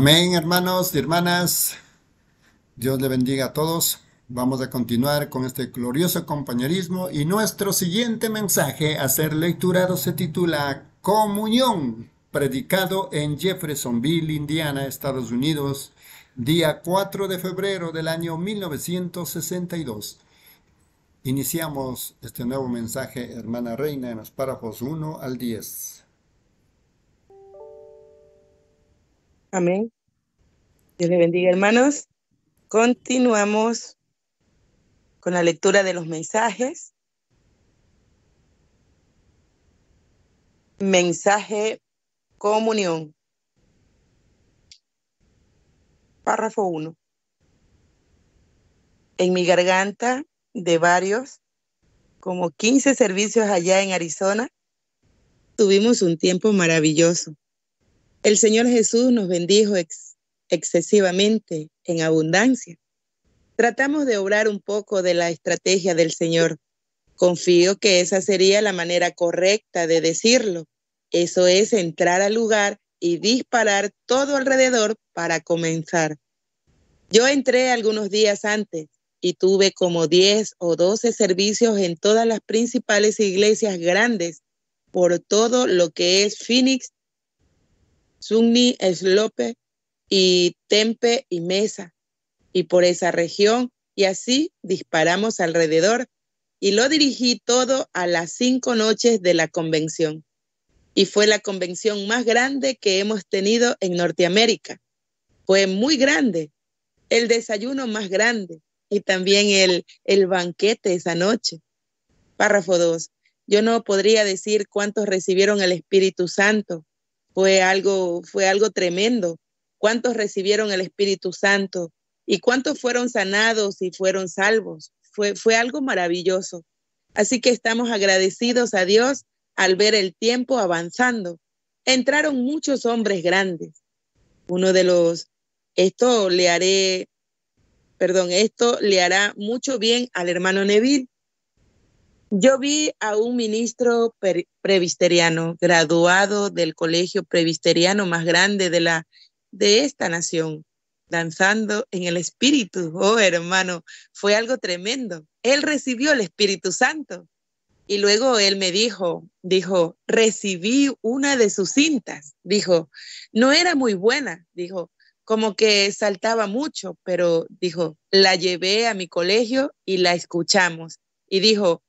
Amén, hermanos y hermanas. Dios le bendiga a todos. Vamos a continuar con este glorioso compañerismo y nuestro siguiente mensaje a ser lecturado se titula Comunión, predicado en Jeffersonville, Indiana, Estados Unidos, día 4 de febrero del año 1962. Iniciamos este nuevo mensaje, hermana Reina, en los párrafos 1 al 10. Amén. Dios le bendiga, hermanos. Continuamos con la lectura de los mensajes. Mensaje comunión. Párrafo 1. En mi garganta de varios, como 15 servicios allá en Arizona, tuvimos un tiempo maravilloso. El Señor Jesús nos bendijo excesivamente en abundancia. Tratamos de obrar un poco de la estrategia del Señor. Confío que esa sería la manera correcta de decirlo. Eso es entrar al lugar y disparar todo alrededor para comenzar. Yo entré algunos días antes y tuve como 10 o 12 servicios en todas las principales iglesias grandes por todo lo que es Phoenix Sunni, Eslope y Tempe y Mesa, y por esa región, y así disparamos alrededor, y lo dirigí todo a las cinco noches de la convención. Y fue la convención más grande que hemos tenido en Norteamérica. Fue muy grande, el desayuno más grande y también el, el banquete esa noche. Párrafo 2. Yo no podría decir cuántos recibieron el Espíritu Santo fue algo, fue algo tremendo. ¿Cuántos recibieron el Espíritu Santo? ¿Y cuántos fueron sanados y fueron salvos? Fue, fue algo maravilloso. Así que estamos agradecidos a Dios al ver el tiempo avanzando. Entraron muchos hombres grandes. Uno de los, esto le haré, perdón, esto le hará mucho bien al hermano Neville, yo vi a un ministro previsteriano, graduado del colegio previsteriano más grande de, la, de esta nación, danzando en el Espíritu. Oh, hermano, fue algo tremendo. Él recibió el Espíritu Santo. Y luego él me dijo, dijo, recibí una de sus cintas. Dijo, no era muy buena. Dijo, como que saltaba mucho, pero dijo, la llevé a mi colegio y la escuchamos. Y dijo,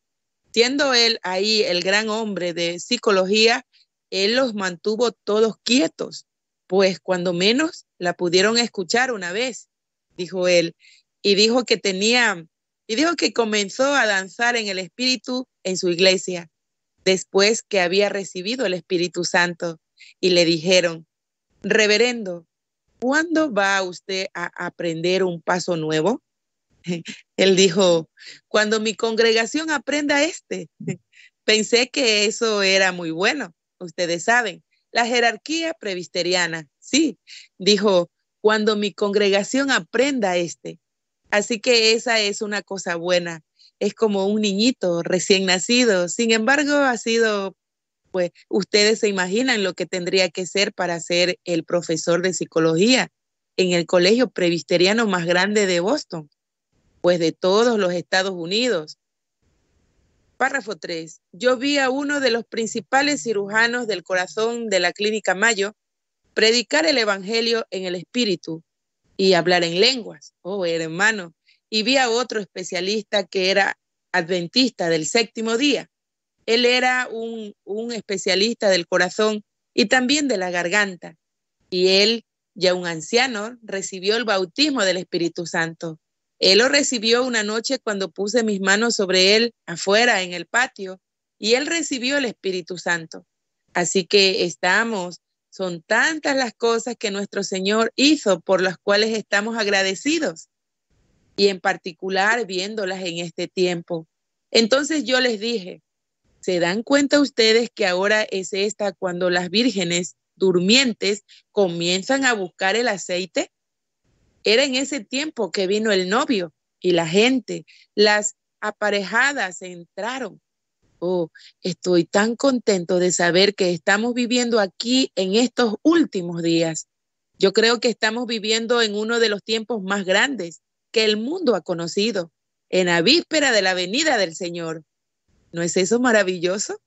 siendo él ahí el gran hombre de psicología, él los mantuvo todos quietos, pues cuando menos la pudieron escuchar una vez, dijo él, y dijo que tenía, y dijo que comenzó a danzar en el Espíritu en su iglesia, después que había recibido el Espíritu Santo, y le dijeron, reverendo, ¿cuándo va usted a aprender un paso nuevo? Él dijo, cuando mi congregación aprenda este, pensé que eso era muy bueno. Ustedes saben, la jerarquía previsteriana, sí, dijo, cuando mi congregación aprenda este. Así que esa es una cosa buena. Es como un niñito recién nacido. Sin embargo, ha sido, pues, ustedes se imaginan lo que tendría que ser para ser el profesor de psicología en el colegio previsteriano más grande de Boston pues de todos los Estados Unidos. Párrafo 3. Yo vi a uno de los principales cirujanos del corazón de la Clínica Mayo predicar el Evangelio en el Espíritu y hablar en lenguas. Oh, hermano. Y vi a otro especialista que era adventista del séptimo día. Él era un, un especialista del corazón y también de la garganta. Y él, ya un anciano, recibió el bautismo del Espíritu Santo. Él lo recibió una noche cuando puse mis manos sobre él afuera en el patio y él recibió el Espíritu Santo. Así que estamos, son tantas las cosas que nuestro Señor hizo por las cuales estamos agradecidos y en particular viéndolas en este tiempo. Entonces yo les dije, ¿se dan cuenta ustedes que ahora es esta cuando las vírgenes durmientes comienzan a buscar el aceite? Era en ese tiempo que vino el novio y la gente, las aparejadas entraron. Oh, estoy tan contento de saber que estamos viviendo aquí en estos últimos días. Yo creo que estamos viviendo en uno de los tiempos más grandes que el mundo ha conocido, en la víspera de la venida del Señor. ¿No es eso maravilloso?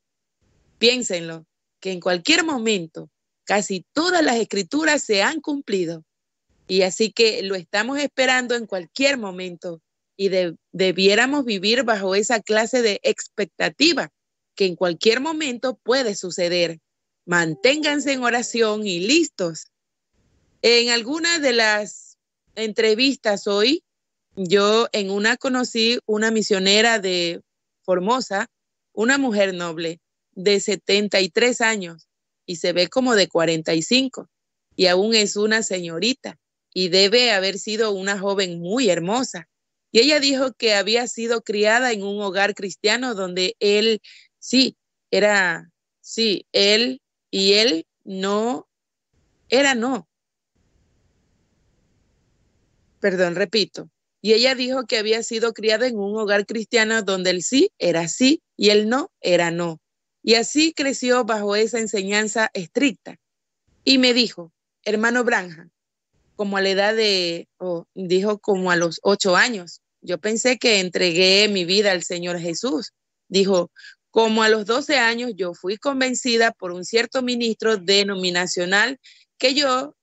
Piénsenlo, que en cualquier momento casi todas las escrituras se han cumplido y así que lo estamos esperando en cualquier momento y debiéramos vivir bajo esa clase de expectativa que en cualquier momento puede suceder. Manténganse en oración y listos. En alguna de las entrevistas hoy, yo en una conocí una misionera de Formosa, una mujer noble de 73 años y se ve como de 45 y aún es una señorita y debe haber sido una joven muy hermosa. Y ella dijo que había sido criada en un hogar cristiano donde él, sí, era, sí, él y él no, era no. Perdón, repito. Y ella dijo que había sido criada en un hogar cristiano donde el sí era sí y el no era no. Y así creció bajo esa enseñanza estricta. Y me dijo, hermano Branja, como a la edad de, dijo como a los ocho años. Yo pensé que entregué mi vida al Señor Jesús. Dijo, como a los doce años yo fui convencida por un cierto ministro denominacional que yo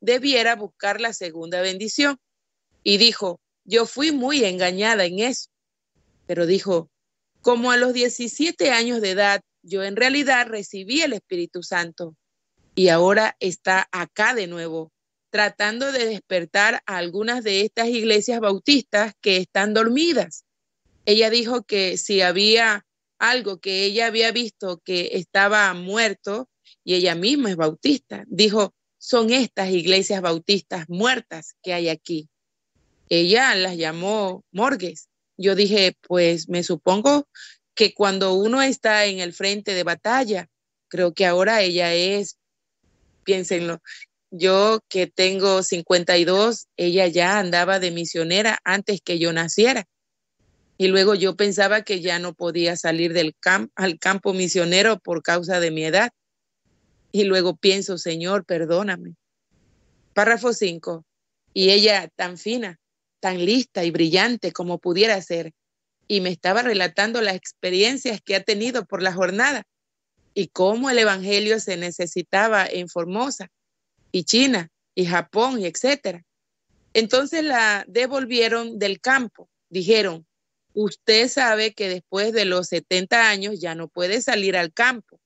debiera buscar la segunda bendición. Y dijo, yo fui muy engañada en eso. Pero dijo, como a los 17 años de edad, yo en realidad recibí el Espíritu Santo y ahora está acá de nuevo tratando de despertar a algunas de estas iglesias bautistas que están dormidas. Ella dijo que si había algo que ella había visto que estaba muerto, y ella misma es bautista, dijo, son estas iglesias bautistas muertas que hay aquí. Ella las llamó morgues. Yo dije, pues me supongo que cuando uno está en el frente de batalla, creo que ahora ella es, piénsenlo, yo que tengo 52, ella ya andaba de misionera antes que yo naciera. Y luego yo pensaba que ya no podía salir del al campo misionero por causa de mi edad. Y luego pienso, Señor, perdóname. Párrafo 5. Y ella tan fina, tan lista y brillante como pudiera ser. Y me estaba relatando las experiencias que ha tenido por la jornada y cómo el Evangelio se necesitaba en Formosa y China y Japón y etcétera. Entonces la devolvieron del campo. Dijeron, usted sabe que después de los 70 años ya no puede salir al campo.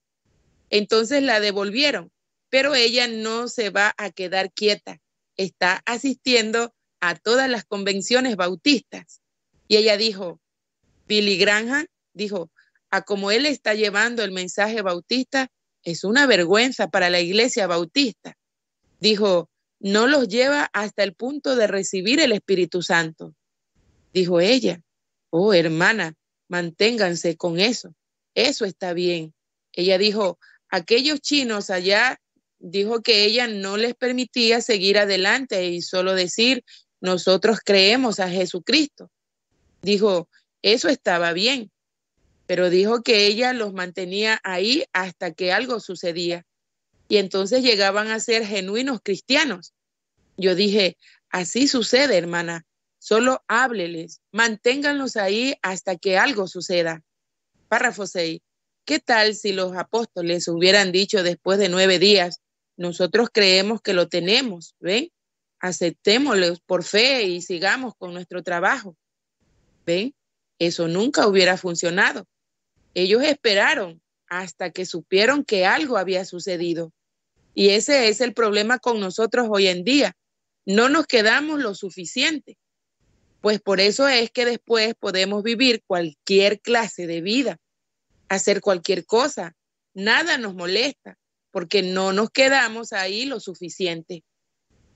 Entonces la devolvieron, pero ella no se va a quedar quieta. Está asistiendo a todas las convenciones bautistas. Y ella dijo, Billy Graham dijo, a como él está llevando el mensaje bautista, es una vergüenza para la iglesia bautista dijo, no los lleva hasta el punto de recibir el Espíritu Santo. Dijo ella, oh hermana, manténganse con eso, eso está bien. Ella dijo, aquellos chinos allá, dijo que ella no les permitía seguir adelante y solo decir, nosotros creemos a Jesucristo. Dijo, eso estaba bien, pero dijo que ella los mantenía ahí hasta que algo sucedía y entonces llegaban a ser genuinos cristianos. Yo dije, así sucede, hermana, solo hábleles, manténganlos ahí hasta que algo suceda. Párrafo 6. ¿Qué tal si los apóstoles hubieran dicho después de nueve días, nosotros creemos que lo tenemos, ¿ven? Aceptémoslo por fe y sigamos con nuestro trabajo. ¿Ven? Eso nunca hubiera funcionado. Ellos esperaron hasta que supieron que algo había sucedido. Y ese es el problema con nosotros hoy en día. No nos quedamos lo suficiente. Pues por eso es que después podemos vivir cualquier clase de vida, hacer cualquier cosa. Nada nos molesta porque no nos quedamos ahí lo suficiente.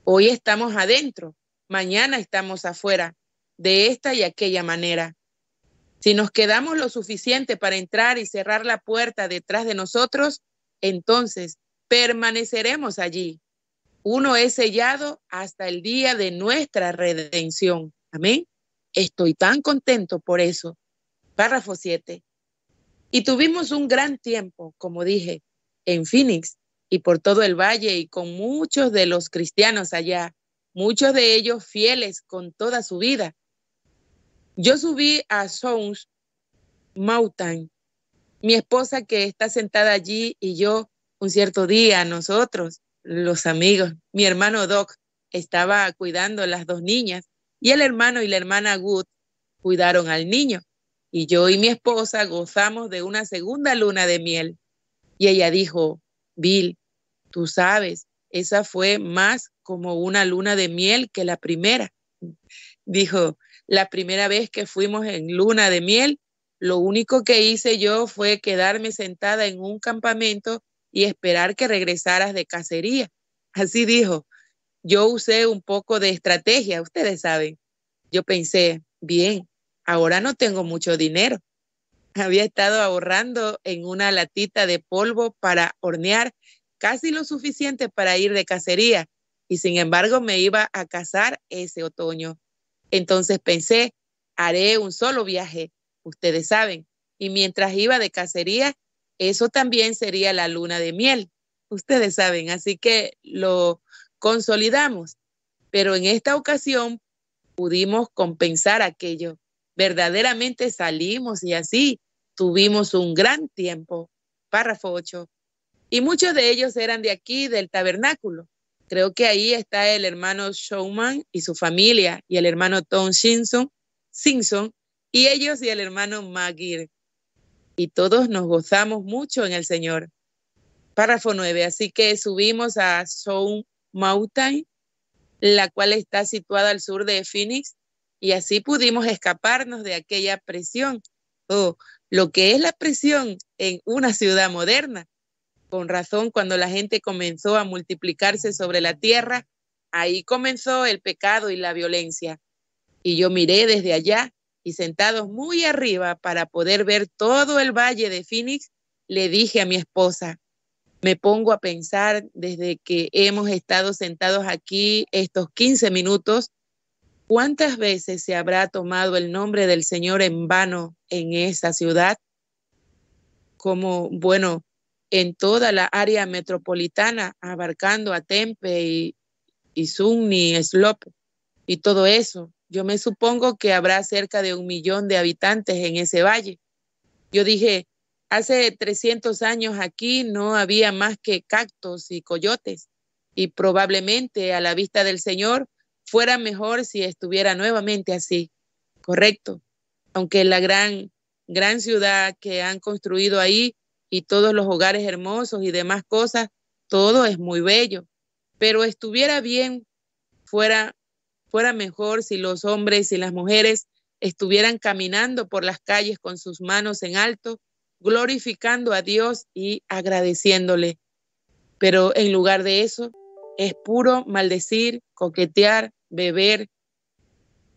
Hoy estamos adentro, mañana estamos afuera, de esta y aquella manera. Si nos quedamos lo suficiente para entrar y cerrar la puerta detrás de nosotros, entonces permaneceremos allí. Uno es sellado hasta el día de nuestra redención. Amén. Estoy tan contento por eso. Párrafo 7. Y tuvimos un gran tiempo, como dije, en Phoenix y por todo el valle y con muchos de los cristianos allá, muchos de ellos fieles con toda su vida. Yo subí a Sounds Mountain, mi esposa que está sentada allí y yo un cierto día, nosotros, los amigos, mi hermano Doc estaba cuidando a las dos niñas y el hermano y la hermana Good cuidaron al niño. Y yo y mi esposa gozamos de una segunda luna de miel. Y ella dijo, Bill, tú sabes, esa fue más como una luna de miel que la primera. Dijo, la primera vez que fuimos en luna de miel, lo único que hice yo fue quedarme sentada en un campamento y esperar que regresaras de cacería. Así dijo. Yo usé un poco de estrategia, ustedes saben. Yo pensé, bien, ahora no tengo mucho dinero. Había estado ahorrando en una latita de polvo para hornear casi lo suficiente para ir de cacería y sin embargo me iba a casar ese otoño. Entonces pensé, haré un solo viaje, ustedes saben, y mientras iba de cacería, eso también sería la luna de miel, ustedes saben, así que lo consolidamos, pero en esta ocasión pudimos compensar aquello. Verdaderamente salimos y así tuvimos un gran tiempo. Párrafo 8. Y muchos de ellos eran de aquí, del tabernáculo. Creo que ahí está el hermano Showman y su familia, y el hermano Tom Simpson, Simpson, y ellos y el hermano Magir. Y todos nos gozamos mucho en el Señor. Párrafo 9. Así que subimos a Stone Mountain, la cual está situada al sur de Phoenix, y así pudimos escaparnos de aquella presión, o lo que es la presión en una ciudad moderna con razón, cuando la gente comenzó a multiplicarse sobre la tierra, ahí comenzó el pecado y la violencia. Y yo miré desde allá y sentados muy arriba para poder ver todo el valle de Phoenix, le dije a mi esposa, me pongo a pensar desde que hemos estado sentados aquí estos 15 minutos, ¿cuántas veces se habrá tomado el nombre del Señor en vano en esa ciudad? Como, bueno, en toda la área metropolitana, abarcando a Tempe y, y Sunni, y todo eso. Yo me supongo que habrá cerca de un millón de habitantes en ese valle. Yo dije, hace 300 años aquí no había más que cactos y coyotes y probablemente a la vista del Señor fuera mejor si estuviera nuevamente así. Correcto. Aunque la gran, gran ciudad que han construido ahí y todos los hogares hermosos y demás cosas, todo es muy bello. Pero estuviera bien, fuera, fuera mejor si los hombres y las mujeres estuvieran caminando por las calles con sus manos en alto, glorificando a Dios y agradeciéndole. Pero en lugar de eso, es puro maldecir, coquetear, beber.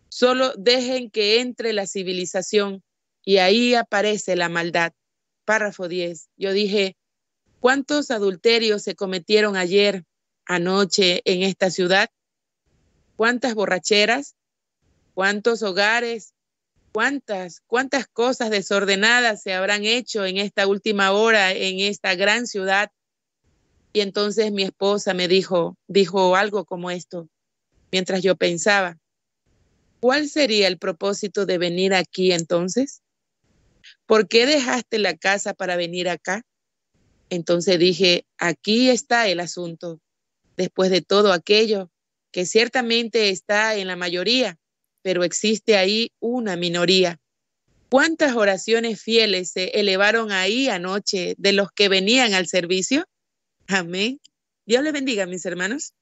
Solo dejen que entre la civilización y ahí aparece la maldad párrafo 10, yo dije, ¿cuántos adulterios se cometieron ayer, anoche en esta ciudad? ¿Cuántas borracheras? ¿Cuántos hogares? ¿Cuántas, cuántas cosas desordenadas se habrán hecho en esta última hora en esta gran ciudad? Y entonces mi esposa me dijo, dijo algo como esto, mientras yo pensaba, ¿cuál sería el propósito de venir aquí entonces? ¿por qué dejaste la casa para venir acá? Entonces dije, aquí está el asunto. Después de todo aquello, que ciertamente está en la mayoría, pero existe ahí una minoría. ¿Cuántas oraciones fieles se elevaron ahí anoche de los que venían al servicio? Amén. Dios le bendiga, mis hermanos.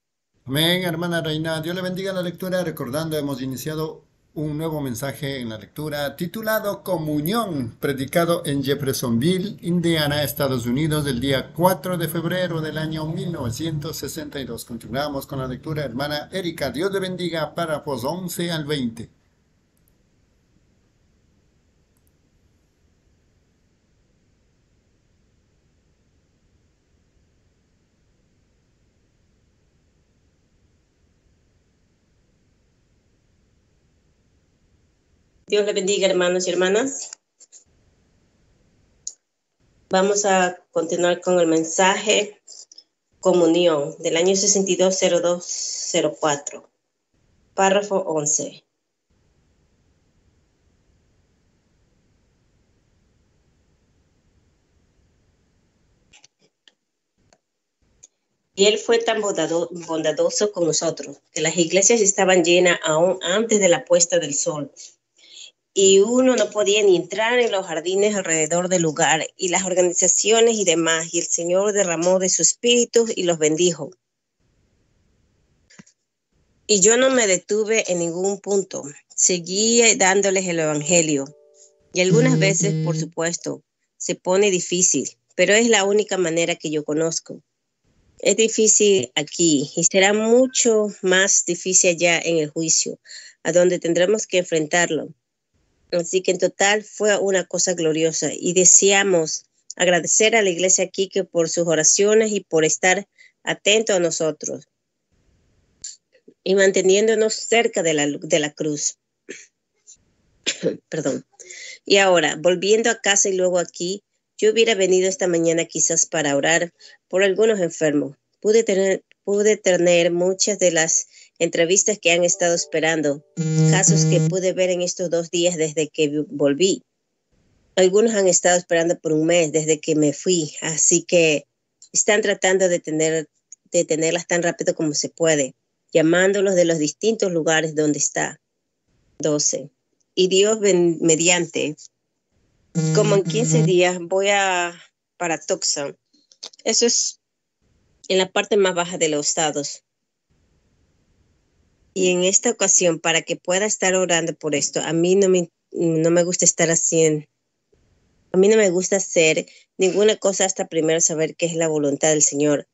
Amén, hermana Reina. Dios le bendiga la lectura. Recordando, hemos iniciado un nuevo mensaje en la lectura titulado Comunión, predicado en Jeffersonville, Indiana, Estados Unidos, el día 4 de febrero del año 1962. Continuamos con la lectura, hermana Erika. Dios le bendiga, párrafos 11 al 20. Dios le bendiga, hermanos y hermanas. Vamos a continuar con el mensaje Comunión del año 620204, párrafo 11. Y él fue tan bondadoso con nosotros, que las iglesias estaban llenas aún antes de la puesta del sol y uno no podía ni entrar en los jardines alrededor del lugar y las organizaciones y demás, y el Señor derramó de su espíritu y los bendijo. Y yo no me detuve en ningún punto, seguí dándoles el Evangelio. Y algunas veces, por supuesto, se pone difícil, pero es la única manera que yo conozco. Es difícil aquí y será mucho más difícil allá en el juicio, a donde tendremos que enfrentarlo Así que en total fue una cosa gloriosa y deseamos agradecer a la iglesia aquí que por sus oraciones y por estar atento a nosotros y manteniéndonos cerca de la, de la cruz. Perdón. Y ahora, volviendo a casa y luego aquí, yo hubiera venido esta mañana quizás para orar por algunos enfermos. Pude tener, pude tener muchas de las entrevistas que han estado esperando, casos que pude ver en estos dos días desde que volví. Algunos han estado esperando por un mes desde que me fui, así que están tratando de, tener, de tenerlas tan rápido como se puede, llamándolos de los distintos lugares donde está. 12. Y Dios mediante, como en 15 días voy a para Tucson. Eso es en la parte más baja de los estados. Y en esta ocasión, para que pueda estar orando por esto, a mí no me, no me gusta estar haciendo, a mí no me gusta hacer ninguna cosa hasta primero saber qué es la voluntad del Señor.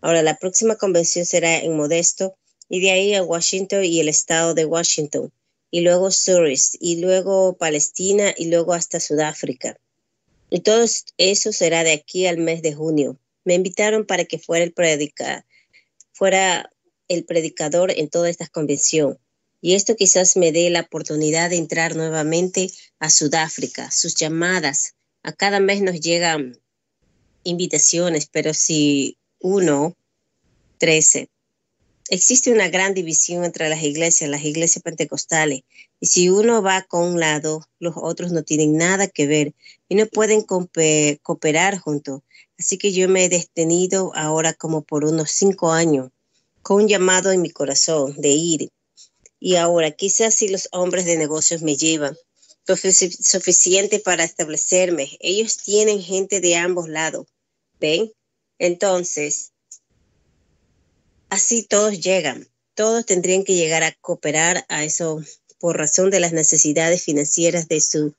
Ahora, la próxima convención será en Modesto y de ahí a Washington y el estado de Washington, y luego Zurich, y luego Palestina, y luego hasta Sudáfrica. Y todo eso será de aquí al mes de junio. Me invitaron para que fuera el predicar, fuera el predicador en toda esta convención. Y esto quizás me dé la oportunidad de entrar nuevamente a Sudáfrica. Sus llamadas, a cada mes nos llegan invitaciones, pero si uno, trece, existe una gran división entre las iglesias, las iglesias pentecostales. Y si uno va con un lado, los otros no tienen nada que ver y no pueden cooperar juntos. Así que yo me he detenido ahora como por unos cinco años con un llamado en mi corazón de ir. Y ahora, quizás si los hombres de negocios me llevan, suficiente para establecerme. Ellos tienen gente de ambos lados. ¿Ven? Entonces, así todos llegan. Todos tendrían que llegar a cooperar a eso por razón de las necesidades financieras de su,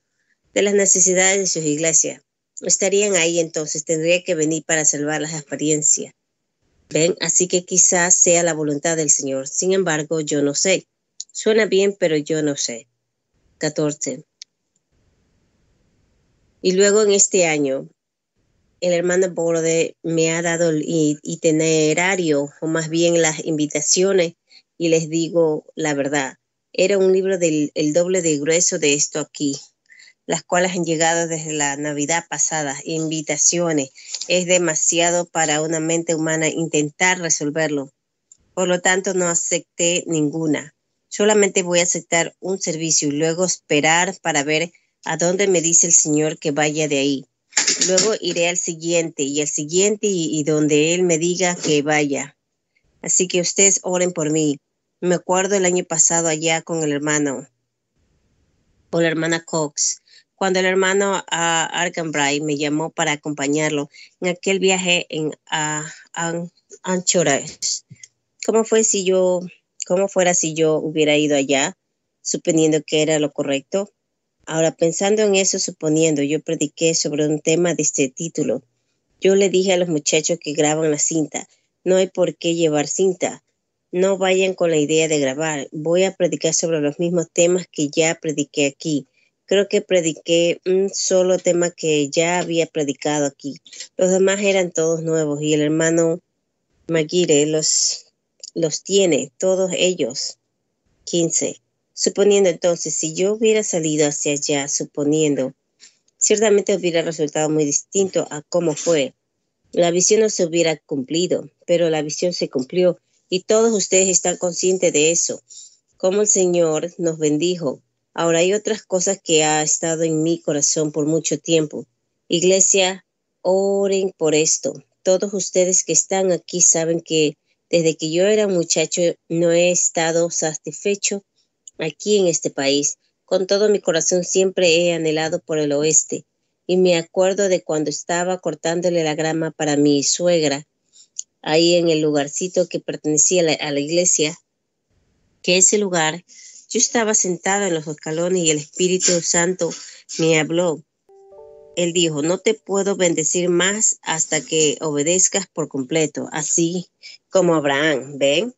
de las necesidades de sus iglesias. Estarían ahí entonces, tendría que venir para salvar las apariencias. ¿Ven? Así que quizás sea la voluntad del Señor. Sin embargo, yo no sé. Suena bien, pero yo no sé. 14. Y luego en este año, el hermano Borde me ha dado el itinerario, o más bien las invitaciones, y les digo la verdad. Era un libro del el doble de grueso de esto aquí, las cuales han llegado desde la Navidad pasada, invitaciones. Es demasiado para una mente humana intentar resolverlo. Por lo tanto, no acepté ninguna. Solamente voy a aceptar un servicio y luego esperar para ver a dónde me dice el Señor que vaya de ahí. Luego iré al siguiente y al siguiente y, donde Él me diga que vaya. Así que ustedes oren por mí. Me acuerdo el año pasado allá con el hermano, o la hermana Cox, cuando el hermano uh, me llamó para acompañarlo en aquel viaje en uh, Anchorage. ¿Cómo fue si yo, cómo fuera si yo hubiera ido allá, suponiendo que era lo correcto? Ahora, pensando en eso, suponiendo, yo prediqué sobre un tema de este título. Yo le dije a los muchachos que graban la cinta, no hay por qué llevar cinta. No vayan con la idea de grabar. Voy a predicar sobre los mismos temas que ya prediqué aquí. Creo que prediqué un solo tema que ya había predicado aquí. Los demás eran todos nuevos y el hermano Maguire los, los tiene, todos ellos. 15. Suponiendo entonces, si yo hubiera salido hacia allá, suponiendo, ciertamente hubiera resultado muy distinto a cómo fue. La visión no se hubiera cumplido, pero la visión se cumplió y todos ustedes están conscientes de eso. Como el Señor nos bendijo. Ahora hay otras cosas que ha estado en mi corazón por mucho tiempo. Iglesia, oren por esto. Todos ustedes que están aquí saben que desde que yo era muchacho no he estado satisfecho aquí en este país. Con todo mi corazón siempre he anhelado por el oeste y me acuerdo de cuando estaba cortándole la grama para mi suegra, ahí en el lugarcito que pertenecía a la, iglesia, que ese lugar, yo estaba sentada en los escalones y el Espíritu Santo me habló. Él dijo, no te puedo bendecir más hasta que obedezcas por completo, así como Abraham, ¿ven?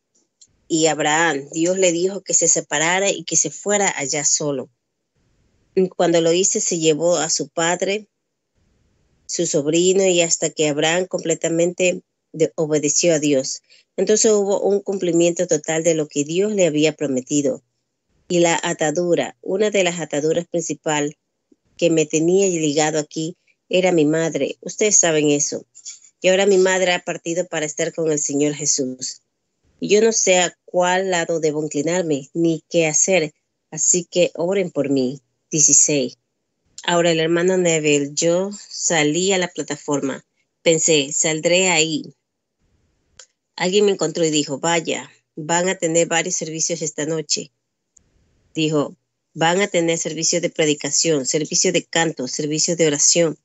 y Abraham. Dios le dijo que se separara y que se fuera allá solo. Cuando lo hice, se llevó a su padre, su sobrino, y hasta que Abraham completamente obedeció a Dios. Entonces hubo un cumplimiento total de lo que Dios le había prometido. Y la atadura, una de las ataduras principales que me tenía ligado aquí, era mi madre. Ustedes saben eso. Y ahora mi madre ha partido para estar con el Señor Jesús y yo no sé a cuál lado debo inclinarme ni qué hacer, así que oren por mí. 16. Ahora el hermano Neville, yo salí a la plataforma. Pensé, saldré ahí. Alguien me encontró y dijo, vaya, van a tener varios servicios esta noche. Dijo, van a tener servicio de predicación, servicio de canto, servicio de oración.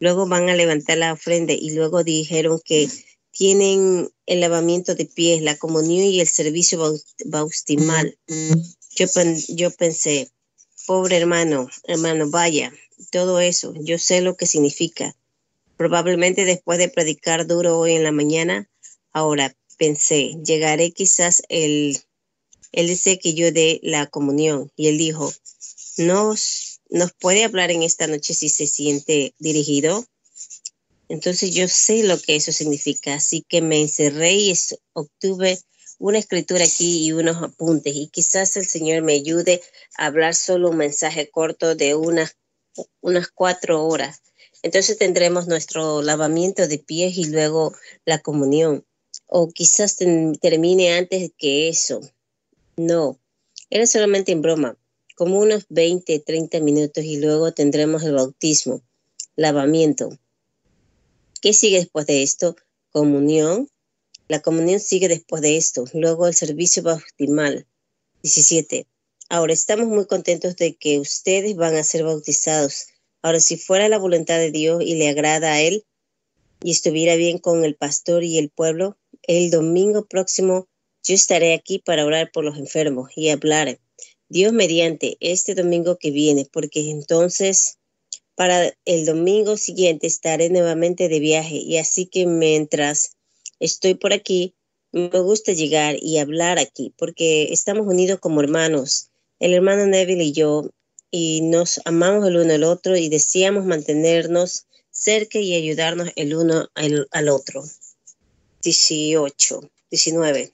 Luego van a levantar la ofrenda y luego dijeron que tienen el lavamiento de pies, la comunión y el servicio bautismal. Yo, yo pensé, pobre hermano, hermano, vaya, todo eso, yo sé lo que significa. Probablemente después de predicar duro hoy en la mañana, ahora pensé, llegaré quizás el, él dice que yo dé la comunión y él dijo, nos, nos puede hablar en esta noche si se siente dirigido. Entonces yo sé lo que eso significa, así que me encerré y obtuve una escritura aquí y unos apuntes y quizás el Señor me ayude a hablar solo un mensaje corto de unas, unas cuatro horas. Entonces tendremos nuestro lavamiento de pies y luego la comunión. O quizás termine antes que eso. No, era solamente en broma, como unos 20, 30 minutos y luego tendremos el bautismo, lavamiento. ¿Qué sigue después de esto? Comunión. La comunión sigue después de esto. Luego el servicio bautismal. 17. Ahora estamos muy contentos de que ustedes van a ser bautizados. Ahora, si fuera la voluntad de Dios y le agrada a Él y estuviera bien con el pastor y el pueblo, el domingo próximo yo estaré aquí para orar por los enfermos y hablar. Dios mediante este domingo que viene, porque entonces para el domingo siguiente estaré nuevamente de viaje y así que mientras estoy por aquí, me gusta llegar y hablar aquí porque estamos unidos como hermanos, el hermano Neville y yo, y nos amamos el uno al otro y deseamos mantenernos cerca y ayudarnos el uno al, otro. 18, 19.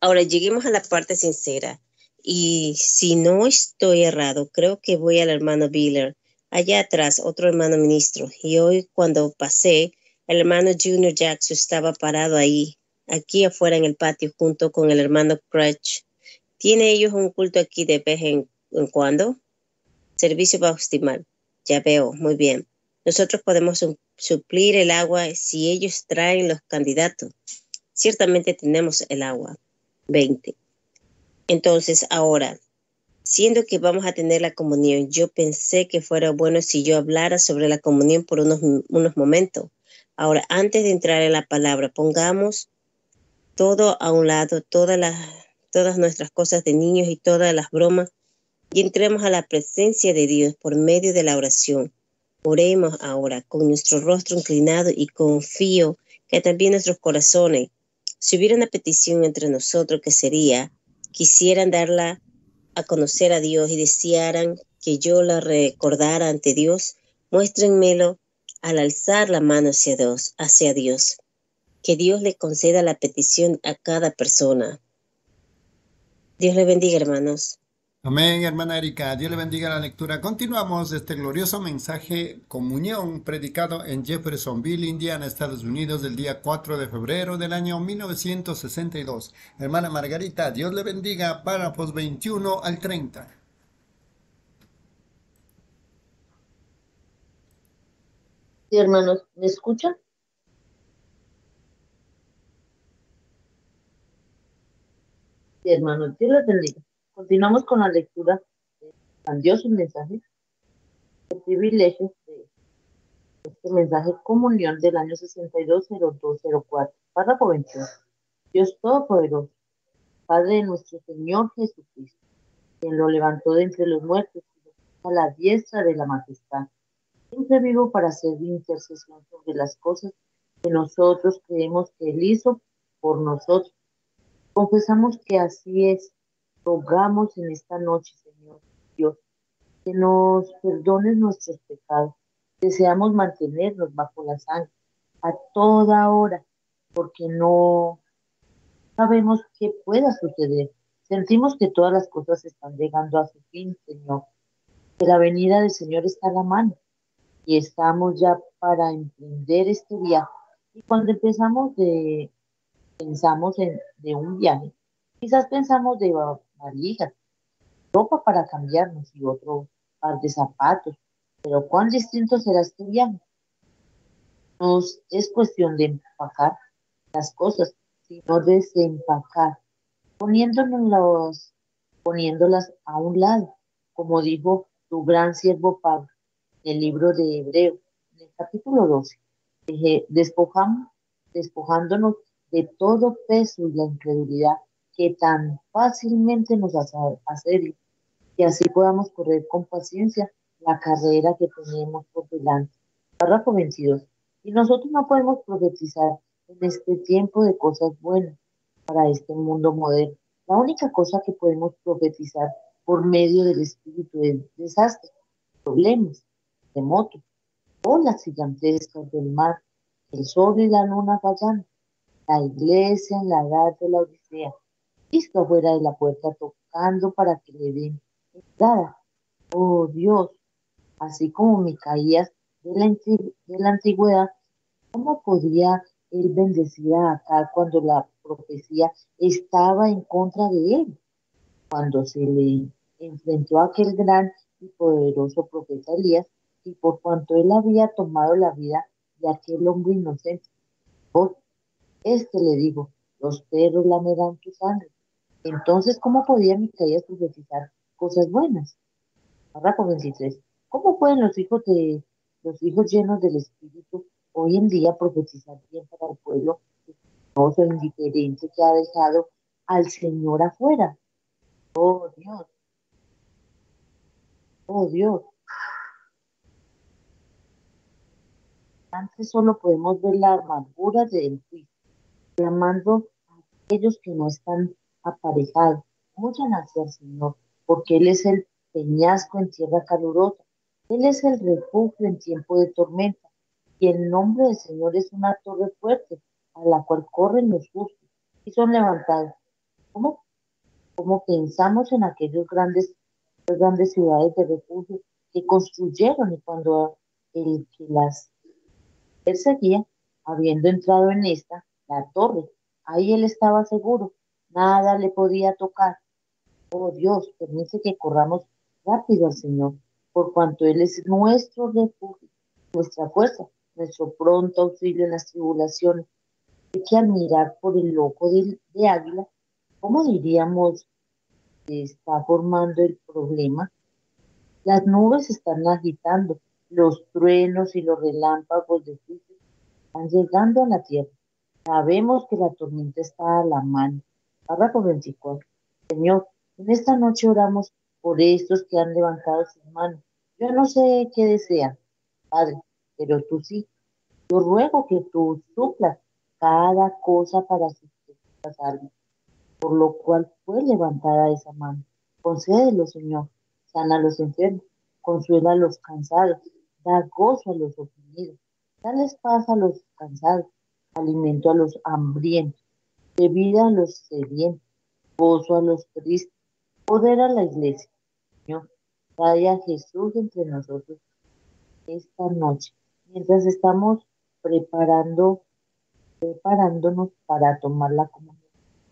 Ahora lleguemos a la parte sincera. Y si no estoy errado, creo que voy al hermano Biller. Allá atrás, otro hermano ministro. Y hoy cuando pasé, el hermano Junior Jackson estaba parado ahí, aquí afuera en el patio, junto con el hermano Crutch. ¿Tiene ellos un culto aquí de vez en, cuando? servicio bautismal. Ya veo, muy bien. Nosotros podemos suplir el agua si ellos traen los candidatos. Ciertamente tenemos el agua. 20. Entonces, ahora, siendo que vamos a tener la comunión, yo pensé que fuera bueno si yo hablara sobre la comunión por unos, unos momentos. Ahora, antes de entrar en la palabra, pongamos todo a un lado, todas las, todas nuestras cosas de niños y todas las bromas, y entremos a la presencia de Dios por medio de la oración. Oremos ahora con nuestro rostro inclinado y confío que también nuestros corazones, si hubiera una petición entre nosotros que sería, quisieran darla a conocer a Dios y desearan que yo la recordara ante Dios, muéstrenmelo al alzar la mano hacia Dios, hacia Dios. Que Dios le conceda la petición a cada persona. Dios le bendiga, hermanos. Amén, hermana Erika. Dios le bendiga la lectura. Continuamos este glorioso mensaje comunión predicado en Jeffersonville, Indiana, Estados Unidos, del día 4 de febrero del año 1962. Hermana Margarita, Dios le bendiga, párrafos 21 al 30. Sí, hermanos, ¿me escuchan? Sí, hermanos, Dios les bendiga. Continuamos con la lectura de grandioso mensaje, el privilegio de este mensaje comunión del año 620204, párrafo 21. Dios Todopoderoso, Padre de nuestro Señor Jesucristo, quien lo levantó de entre los muertos y a la diestra de la majestad, siempre vivo para hacer intercesión sobre las cosas que nosotros creemos que Él hizo por nosotros. Confesamos que así es rogamos en esta noche, Señor Dios, que nos perdones nuestros pecados. Deseamos mantenernos bajo la sangre a toda hora, porque no sabemos qué pueda suceder. Sentimos que todas las cosas están llegando a su fin, Señor, que la venida del Señor está a la mano y estamos ya para emprender este viaje. Y cuando empezamos de, pensamos en de un viaje, quizás pensamos de valijas, ropa para cambiarnos y otro par de zapatos. Pero cuán distinto será este viaje. No es cuestión de empacar las cosas, sino de desempacar, poniéndonos poniéndolas a un lado, como dijo tu gran siervo Pablo el libro de Hebreo, el capítulo 12. Despojamos, despojándonos de todo peso y la incredulidad que tan fácilmente nos hace hacer y así podamos correr con paciencia la carrera que tenemos por delante. Párrafo 22. Y nosotros no podemos profetizar en este tiempo de cosas buenas para este mundo moderno. La única cosa que podemos profetizar por medio del espíritu de desastre, problemas, terremotos, olas gigantescas del mar, el sol y la luna fallando, la iglesia en la edad de la Odisea, Cristo fuera de la puerta tocando para que le den entrada. Oh Dios, así como Micaías de la, de la antigüedad, ¿cómo podía él bendecir a acá cuando la profecía estaba en contra de él? Cuando se le enfrentó a aquel gran y poderoso profeta Elías, y por cuanto él había tomado la vida de aquel hombre inocente. Oh, este le dijo, los perros lamerán tu sangre. Entonces, ¿cómo podía Micaías profetizar cosas buenas? Párrafo 23. ¿Cómo pueden los hijos de los hijos llenos del Espíritu hoy en día profetizar bien para el pueblo soy indiferente que ha dejado al Señor afuera? Oh Dios. Oh Dios. Antes solo podemos ver la amargura del juicio, clamando a aquellos que no están aparejado. Muchas gracias, Señor, porque Él es el peñasco en tierra calurosa. Él es el refugio en tiempo de tormenta. Y el nombre del Señor es una torre fuerte a la cual corren los justos y son levantados. ¿Cómo? Como pensamos en aquellos grandes, grandes ciudades de refugio que construyeron y cuando el que las perseguía, habiendo entrado en esta, la torre, ahí él estaba seguro nada le podía tocar. Oh Dios, permite que corramos rápido al Señor, por cuanto Él es nuestro refugio, nuestra fuerza, nuestro pronto auxilio en las tribulaciones. Hay que admirar por el loco de, águila, ¿cómo diríamos que está formando el problema? Las nubes están agitando, los truenos y los relámpagos de están llegando a la tierra. Sabemos que la tormenta está a la mano. Párrafo 24. Señor, en esta noche oramos por estos que han levantado sus manos. Yo no sé qué desean, Padre, pero tú sí. Yo ruego que tú suplas cada cosa para sus almas, por lo cual fue levantada esa mano. Concédelo, Señor, sana a los enfermos, consuela a los cansados, da gozo a los oprimidos, dales paz a los cansados, alimento a los hambrientos, bebida a los sedientos, gozo a los tristes, poder a la iglesia. Señor, trae Jesús entre nosotros esta noche, mientras estamos preparando, preparándonos para tomar la comunión,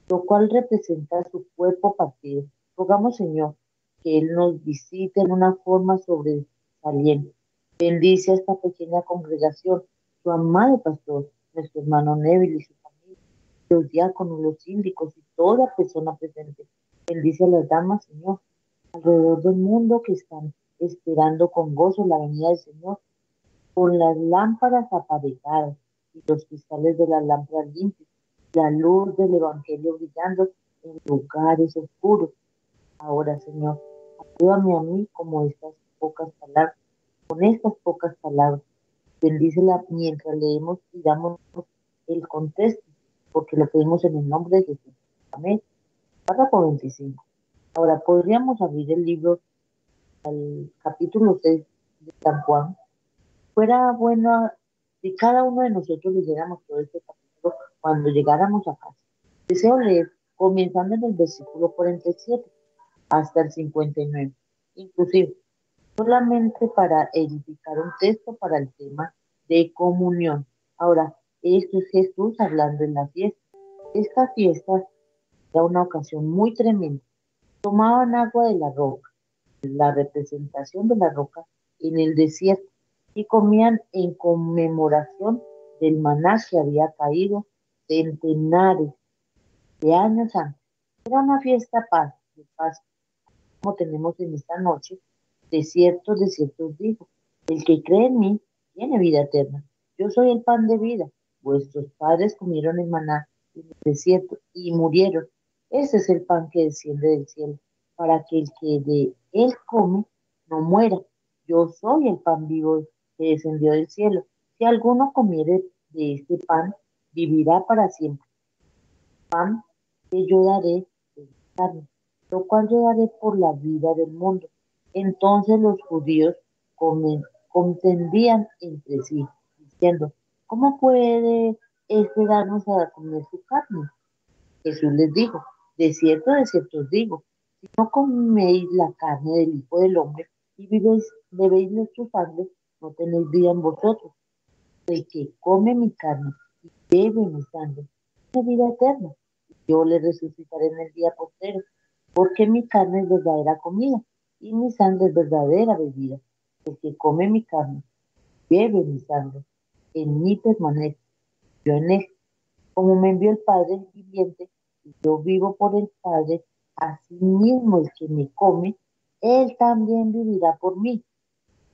lo cual representa su cuerpo partido. Rogamos, Señor, que Él nos visite en una forma sobresaliente. Bendice a esta pequeña congregación, su amado pastor, nuestro hermano Neville y su los diáconos, los síndicos y toda persona presente. Bendice a las damas, Señor, alrededor del mundo que están esperando con gozo la venida del Señor, con las lámparas aparejadas y los cristales de las lámparas limpias, la luz del Evangelio brillando en lugares oscuros. Ahora, Señor, ayúdame a mí como estas pocas palabras, con estas pocas palabras. Bendícela mientras leemos y damos el contexto, porque lo pedimos en el nombre de Jesús. Amén. Párrafo 25. Ahora, podríamos abrir el libro al capítulo 6 de San Juan. Fuera bueno si cada uno de nosotros leyéramos todo este capítulo cuando llegáramos a casa. Deseo leer comenzando en el versículo 47 hasta el 59, inclusive solamente para edificar un texto para el tema de comunión. Ahora, esto es Jesús hablando en la fiesta. Esta fiesta era una ocasión muy tremenda. Tomaban agua de la roca, la representación de la roca en el desierto, y comían en conmemoración del maná que había caído centenares de años antes. Era una fiesta paz, paz, como tenemos en esta noche, de ciertos, de ciertos dijo, el que cree en mí tiene vida eterna. Yo soy el pan de vida. Vuestros padres comieron el maná en el desierto y murieron. Ese es el pan que desciende del cielo, para que el que de él come no muera. Yo soy el pan vivo que descendió del cielo. Si alguno comiere de este pan, vivirá para siempre. Pan que yo daré de carne, lo cual yo daré por la vida del mundo. Entonces los judíos contendían entre sí, diciendo, ¿cómo puede este darnos a comer su carne? Jesús les dijo, de cierto, de cierto os digo, si no coméis la carne del Hijo del Hombre y bebéis nuestro sangre, no tenéis vida en vosotros. El que come mi carne y bebe mi sangre, tiene vida eterna. Yo le resucitaré en el día postero, porque mi carne es verdadera comida y mi sangre es verdadera bebida. El que come mi carne, bebe mi sangre, en mí permanece, yo en él. Como me envió el Padre viviente, yo vivo por el Padre, así mismo el que me come, él también vivirá por mí.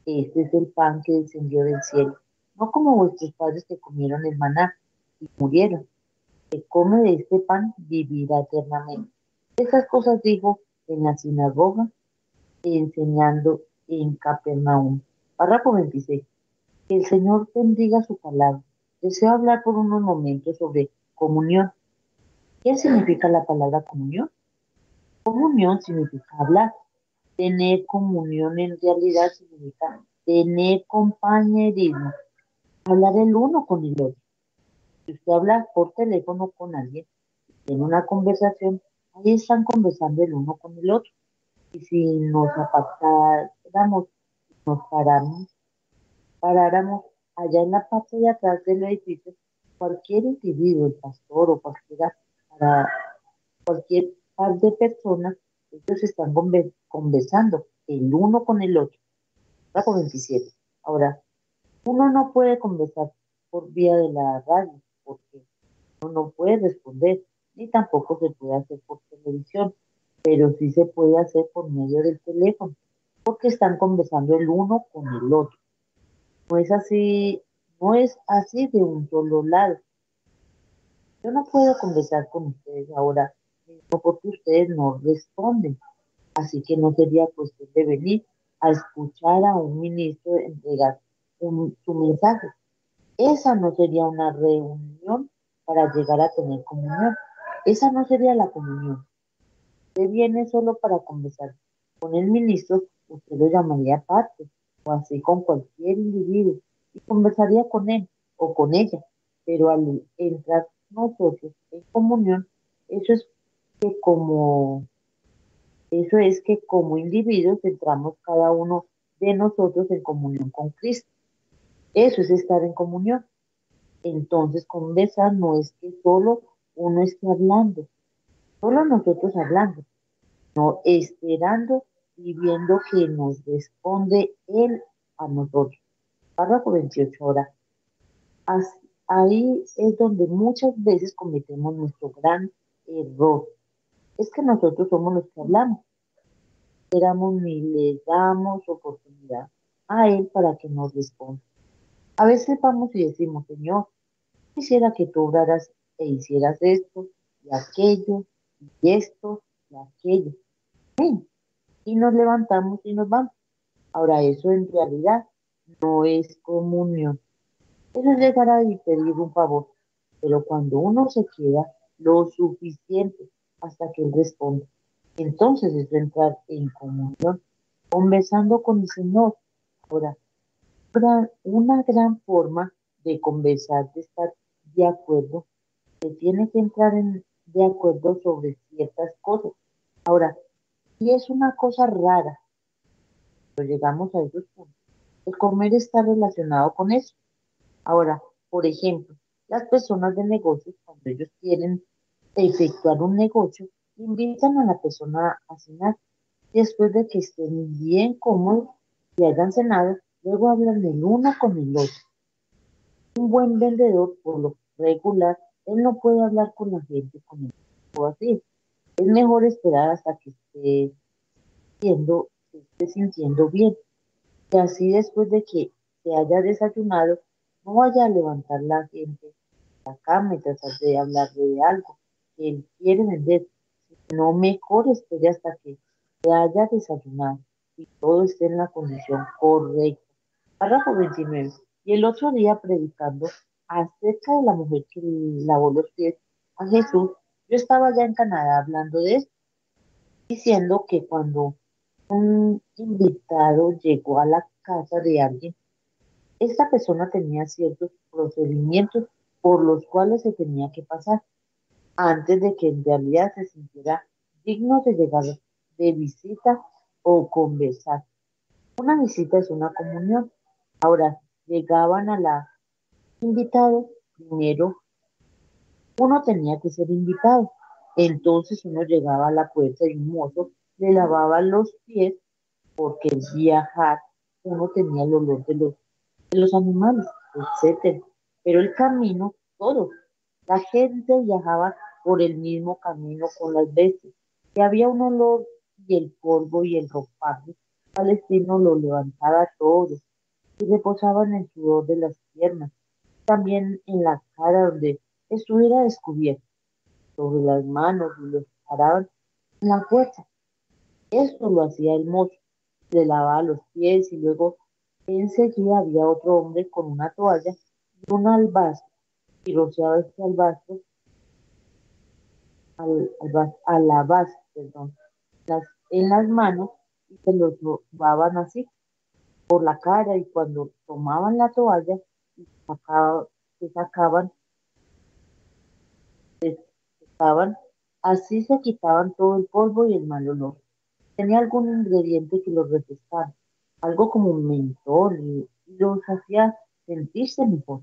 Este es el pan que descendió del cielo, no como vuestros padres que comieron el maná y murieron. Que come de este pan vivirá eternamente. Esas cosas dijo en la sinagoga enseñando en Capernaum. Párrafo 26. Que el Señor bendiga su palabra. Deseo hablar por unos momentos sobre comunión. ¿Qué significa la palabra comunión? Comunión significa hablar. Tener comunión en realidad significa tener compañerismo. Hablar el uno con el otro. Si usted habla por teléfono con alguien, en una conversación, ahí están conversando el uno con el otro y si nos apartáramos, nos paramos, paráramos allá en la parte de atrás del edificio, cualquier individuo, el pastor o cualquiera, para cualquier par de personas, ellos están conversando el uno con el otro. Párrafo 27. Ahora, uno no puede conversar por vía de la radio porque uno no puede responder, ni tampoco se puede hacer por televisión, pero sí se puede hacer por medio del teléfono, porque están conversando el uno con el otro. No es así, no es así de un solo lado. Yo no puedo conversar con ustedes ahora porque ustedes no responden. Así que no sería cuestión de venir a escuchar a un ministro entregar su mensaje. Esa no sería una reunión para llegar a tener comunión. Esa no sería la comunión. Usted viene solo para conversar con el ministro, usted lo llamaría aparte, o así con cualquier individuo, y conversaría con él o con ella. Pero al entrar nosotros en comunión, eso es que como eso es que como individuos entramos cada uno de nosotros en comunión con Cristo. Eso es estar en comunión. Entonces, conversar no es que solo uno esté hablando, solo nosotros hablando, no esperando y viendo que nos responde Él a nosotros. Párrafo 28 ahora. Ahí es donde muchas veces cometemos nuestro gran error. Es que nosotros somos los que hablamos. Esperamos ni le damos oportunidad a Él para que nos responda. A veces vamos y decimos, Señor, quisiera que tú obraras e hicieras esto y aquello y esto y aquello. Y nos levantamos y nos vamos. Ahora, eso en realidad no es comunión. Eso es llegar a pedir un favor. Pero cuando uno se queda lo suficiente hasta que Él responde, entonces es entrar en comunión, conversando con el Señor. Ahora, una gran forma de conversar, de estar de acuerdo, se tiene que entrar en, de acuerdo sobre ciertas cosas. Ahora, si es una cosa rara, pero llegamos a esos puntos, el comer está relacionado con eso. Ahora, por ejemplo, las personas de negocios, cuando ellos quieren efectuar un negocio, invitan a la persona a cenar. Después de que estén bien cómodos y hayan cenado, luego hablan el uno con el otro. Un buen vendedor, por lo regular, él no puede hablar con la gente con el o así. Es mejor esperar hasta que esté, siendo, esté sintiendo bien. Y así después de que se haya desayunado, no vaya a levantar la gente la cama y tratar de hablarle de algo que él quiere vender. No mejor espere hasta que se haya desayunado y todo esté en la condición correcta. Párrafo 29. Y el otro día predicando acerca de la mujer que lavó los pies a Jesús, yo estaba ya en Canadá hablando de esto, diciendo que cuando un invitado llegó a la casa de alguien, esta persona tenía ciertos procedimientos por los cuales se tenía que pasar antes de que en realidad se sintiera digno de llegar de visita o conversar. Una visita es una comunión. Ahora, llegaban a la invitado, primero uno tenía que ser invitado. Entonces uno llegaba a la puerta y un mozo le lavaba los pies porque el viajar uno tenía el olor de los, de los animales, etc. Pero el camino, todo. La gente viajaba por el mismo camino con las bestias. Y había un olor y el polvo y el ropaje palestino lo levantaba todo y reposaba en el sudor de las piernas, también en la cara donde estuviera descubierto, sobre las manos y los paraban en la fuerza. Esto lo hacía el mozo, le lavaba los pies y luego enseguida había otro hombre con una toalla y un albastro y rociaba este albastro al, a la base, perdón, en las manos y se los lavaban así por la cara y cuando tomaban la toalla se sacaban, así se quitaban todo el polvo y el mal olor. Tenía algún ingrediente que los refrescara, algo como un mentol y, los hacía sentirse mejor.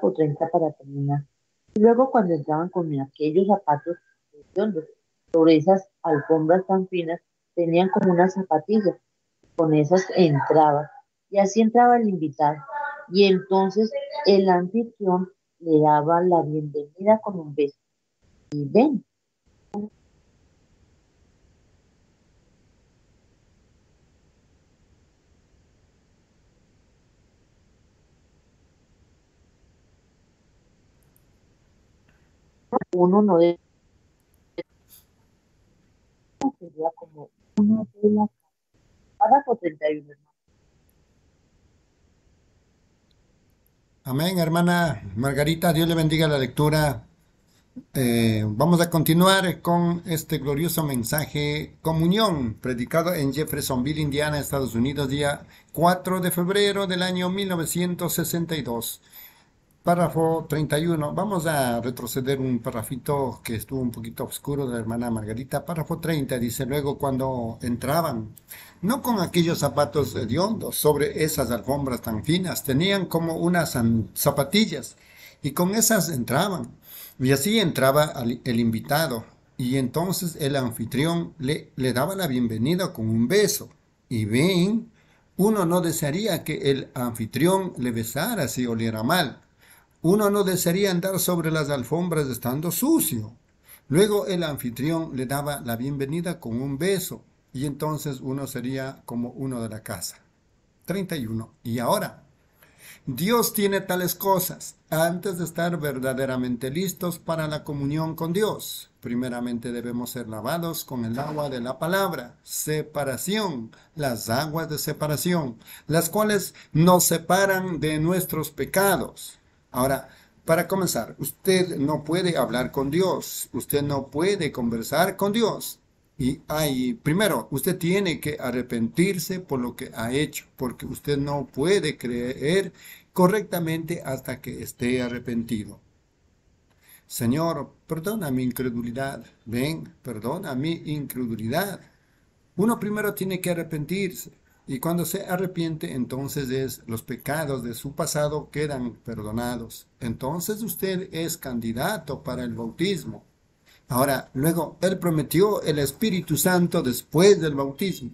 por 30 para terminar. Y luego cuando entraban con aquellos zapatos sobre esas alfombras tan finas, tenían como unas zapatillas. Con esas entraban Y así entraba el invitado. Y entonces el anfitrión le daba la bienvenida con un beso. Y ven, uno no debe sería como una las párrafo 31 Amén, hermana Margarita, Dios le bendiga la lectura. Eh, vamos a continuar con este glorioso mensaje Comunión, predicado en Jeffersonville, Indiana, Estados Unidos, día 4 de febrero del año 1962. Párrafo 31. Vamos a retroceder un párrafito que estuvo un poquito oscuro de la hermana Margarita. Párrafo 30 dice luego cuando entraban, no con aquellos zapatos hediondos sobre esas alfombras tan finas, tenían como unas zapatillas y con esas entraban. Y así entraba el invitado y entonces el anfitrión le, le daba la bienvenida con un beso. Y ven, uno no desearía que el anfitrión le besara si oliera mal uno no desearía andar sobre las alfombras estando sucio. Luego el anfitrión le daba la bienvenida con un beso y entonces uno sería como uno de la casa. 31. Y ahora, Dios tiene tales cosas antes de estar verdaderamente listos para la comunión con Dios. Primeramente debemos ser lavados con el agua de la palabra, separación, las aguas de separación, las cuales nos separan de nuestros pecados. Ahora, para comenzar, usted no puede hablar con Dios, usted no puede conversar con Dios. Y hay, primero, usted tiene que arrepentirse por lo que ha hecho, porque usted no puede creer correctamente hasta que esté arrepentido. Señor, perdona mi incredulidad. Ven, perdona mi incredulidad. Uno primero tiene que arrepentirse. Y cuando se arrepiente, entonces es los pecados de su pasado quedan perdonados. Entonces usted es candidato para el bautismo. Ahora, luego, Él prometió el Espíritu Santo después del bautismo.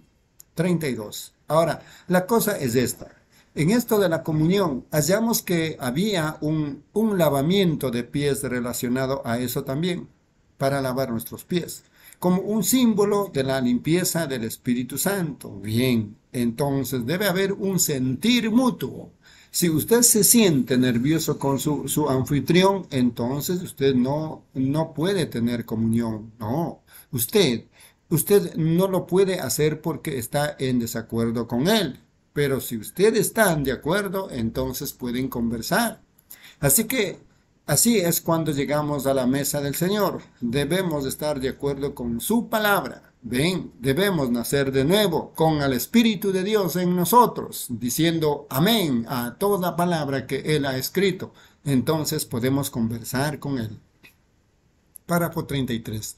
32. Ahora, la cosa es esta. En esto de la comunión, hallamos que había un, un lavamiento de pies relacionado a eso también, para lavar nuestros pies como un símbolo de la limpieza del Espíritu Santo. Bien, entonces debe haber un sentir mutuo. Si usted se siente nervioso con su, su anfitrión, entonces usted no, no puede tener comunión. No, usted, usted no lo puede hacer porque está en desacuerdo con él. Pero si ustedes están de acuerdo, entonces pueden conversar. Así que Así es cuando llegamos a la mesa del Señor. Debemos estar de acuerdo con su palabra. Ven, debemos nacer de nuevo con el Espíritu de Dios en nosotros, diciendo amén a toda palabra que Él ha escrito. Entonces podemos conversar con Él. Párrafo 33.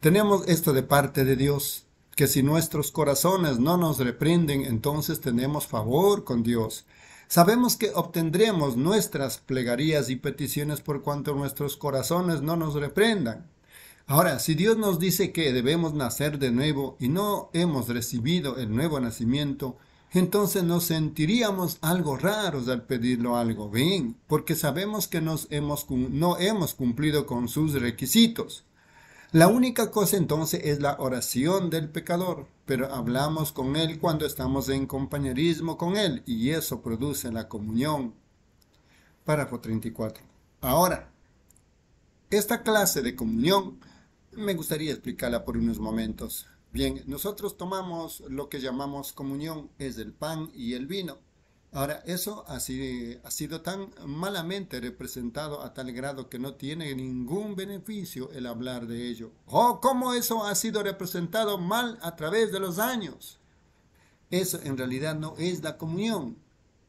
Tenemos esto de parte de Dios, que si nuestros corazones no nos reprenden, entonces tenemos favor con Dios Sabemos que obtendremos nuestras plegarias y peticiones por cuanto nuestros corazones no nos reprendan. Ahora, si Dios nos dice que debemos nacer de nuevo y no hemos recibido el nuevo nacimiento, entonces nos sentiríamos algo raros al pedirlo algo bien, porque sabemos que nos hemos, no hemos cumplido con sus requisitos. La única cosa entonces es la oración del pecador, pero hablamos con él cuando estamos en compañerismo con él y eso produce la comunión. Párrafo 34. Ahora, esta clase de comunión me gustaría explicarla por unos momentos. Bien, nosotros tomamos lo que llamamos comunión, es el pan y el vino. Ahora, eso ha sido, tan malamente representado a tal grado que no tiene ningún beneficio el hablar de ello. Oh, cómo eso ha sido representado mal a través de los años. Eso en realidad no es la comunión.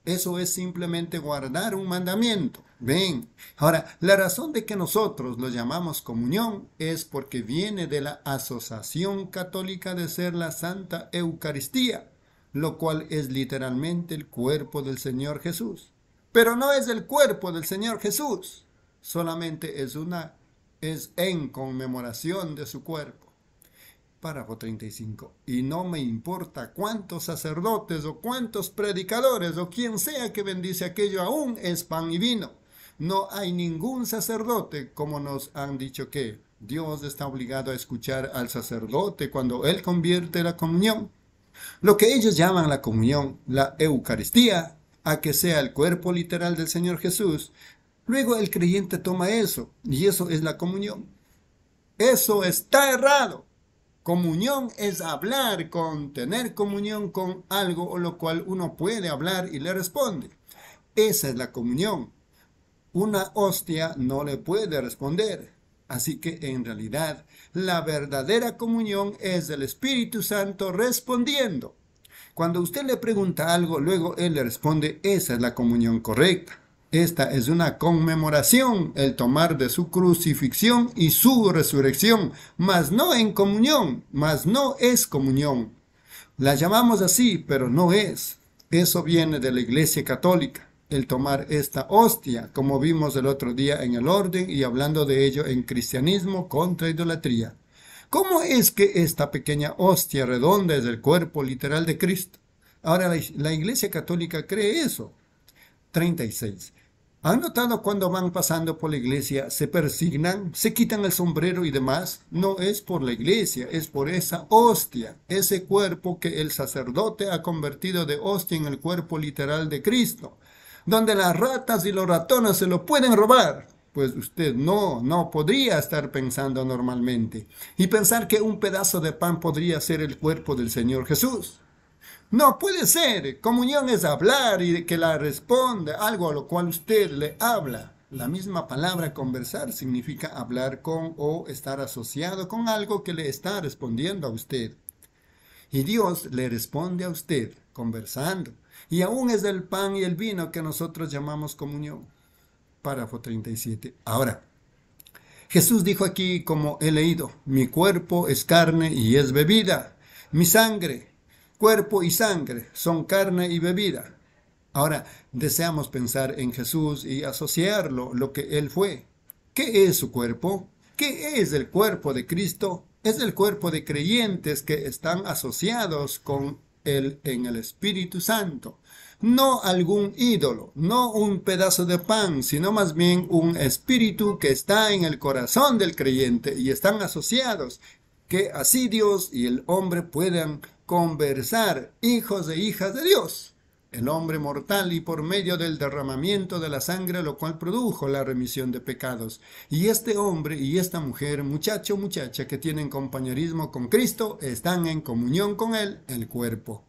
Eso es simplemente guardar un mandamiento. Ven. Ahora, la razón de que nosotros lo llamamos comunión es porque viene de la asociación católica de ser la Santa Eucaristía lo cual es literalmente el cuerpo del Señor Jesús. Pero no es el cuerpo del Señor Jesús, solamente es una es en conmemoración de su cuerpo. Párrafo 35. Y no me importa cuántos sacerdotes o cuántos predicadores o quien sea que bendice aquello, aún es pan y vino. No hay ningún sacerdote, como nos han dicho que Dios está obligado a escuchar al sacerdote cuando él convierte la comunión. Lo que ellos llaman la comunión, la Eucaristía, a que sea el cuerpo literal del Señor Jesús. Luego el creyente toma eso y eso es la comunión. Eso está errado. Comunión es hablar con, tener comunión con algo o lo cual uno puede hablar y le responde. Esa es la comunión. Una hostia no le puede responder. Así que en realidad la verdadera comunión es del Espíritu Santo respondiendo. Cuando usted le pregunta algo, luego él le responde, esa es la comunión correcta. Esta es una conmemoración, el tomar de su crucifixión y su resurrección, mas no en comunión, mas no es comunión. La llamamos así, pero no es. Eso viene de la Iglesia Católica, el tomar esta hostia, como vimos el otro día en el orden y hablando de ello en cristianismo contra idolatría. ¿Cómo es que esta pequeña hostia redonda es el cuerpo literal de Cristo? Ahora la, la Iglesia Católica cree eso. 36. ¿Han notado cuando van pasando por la iglesia, se persignan, se quitan el sombrero y demás? No es por la iglesia, es por esa hostia, ese cuerpo que el sacerdote ha convertido de hostia en el cuerpo literal de Cristo, donde las ratas y los ratones se lo pueden robar. Pues usted no, no podría estar pensando normalmente y pensar que un pedazo de pan podría ser el cuerpo del Señor Jesús. No puede ser. Comunión es hablar y que la responde algo a lo cual usted le habla. La misma palabra conversar significa hablar con o estar asociado con algo que le está respondiendo a usted. Y Dios le responde a usted conversando. Y aún es del pan y el vino que nosotros llamamos comunión. Párrafo 37. Ahora, Jesús dijo aquí, como he leído, mi cuerpo es carne y es bebida, mi sangre Cuerpo y sangre son carne y bebida. Ahora deseamos pensar en Jesús y asociarlo lo que Él fue. ¿Qué es su cuerpo? ¿Qué es el cuerpo de Cristo? Es el cuerpo de creyentes que están asociados con Él en el Espíritu Santo. No algún ídolo, no un pedazo de pan, sino más bien un espíritu que está en el corazón del creyente y están asociados, que así Dios y el hombre puedan conversar, hijos e hijas de Dios. El hombre mortal y por medio del derramamiento de la sangre, lo cual produjo la remisión de pecados. Y este hombre y esta mujer, muchacho muchacha que tienen compañerismo con Cristo, están en comunión con Él, el cuerpo.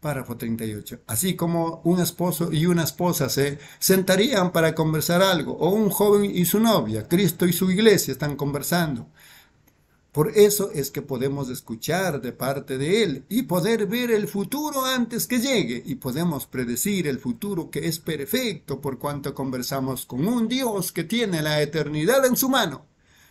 Párrafo 38. Así como un esposo y una esposa se sentarían para conversar algo, o un joven y su novia, Cristo y su iglesia están conversando. Por eso es que podemos escuchar de parte de Él y poder ver el futuro antes que llegue y podemos predecir el futuro que es perfecto por cuanto conversamos con un Dios que tiene la eternidad en su mano,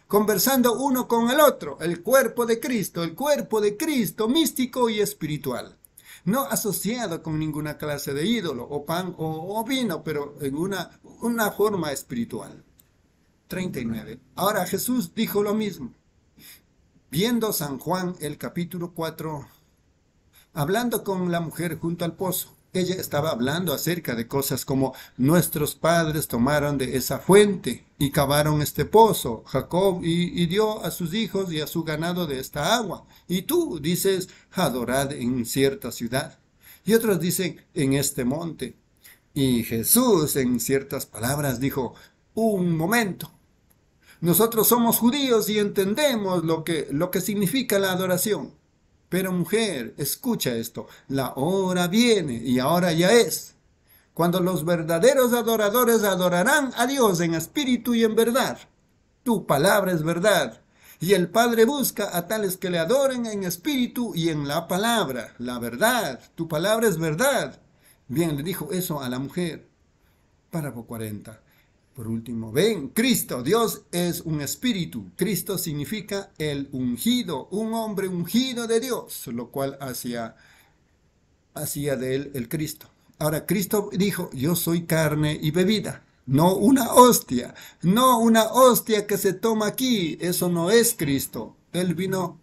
conversando uno con el otro, el cuerpo de Cristo, el cuerpo de Cristo místico y espiritual, no asociado con ninguna clase de ídolo o pan o, vino, pero en una, una forma espiritual. 39. Ahora Jesús dijo lo mismo viendo San Juan el capítulo 4, hablando con la mujer junto al pozo. Ella estaba hablando acerca de cosas como nuestros padres tomaron de esa fuente y cavaron este pozo, Jacob, y, dio a sus hijos y a su ganado de esta agua. Y tú dices, adorad en cierta ciudad. Y otros dicen, en este monte. Y Jesús en ciertas palabras dijo, un momento, nosotros somos judíos y entendemos lo que, lo que significa la adoración. Pero mujer, escucha esto, la hora viene y ahora ya es, cuando los verdaderos adoradores adorarán a Dios en espíritu y en verdad. Tu palabra es verdad, y el Padre busca a tales que le adoren en espíritu y en la palabra, la verdad. Tu palabra es verdad. Bien, le dijo eso a la mujer. Párrafo 40. Por último, ven, Cristo, Dios es un espíritu. Cristo significa el ungido, un hombre ungido de Dios, lo cual hacía, hacía de él el Cristo. Ahora, Cristo dijo, yo soy carne y bebida, no una hostia, no una hostia que se toma aquí, eso no es Cristo. Él vino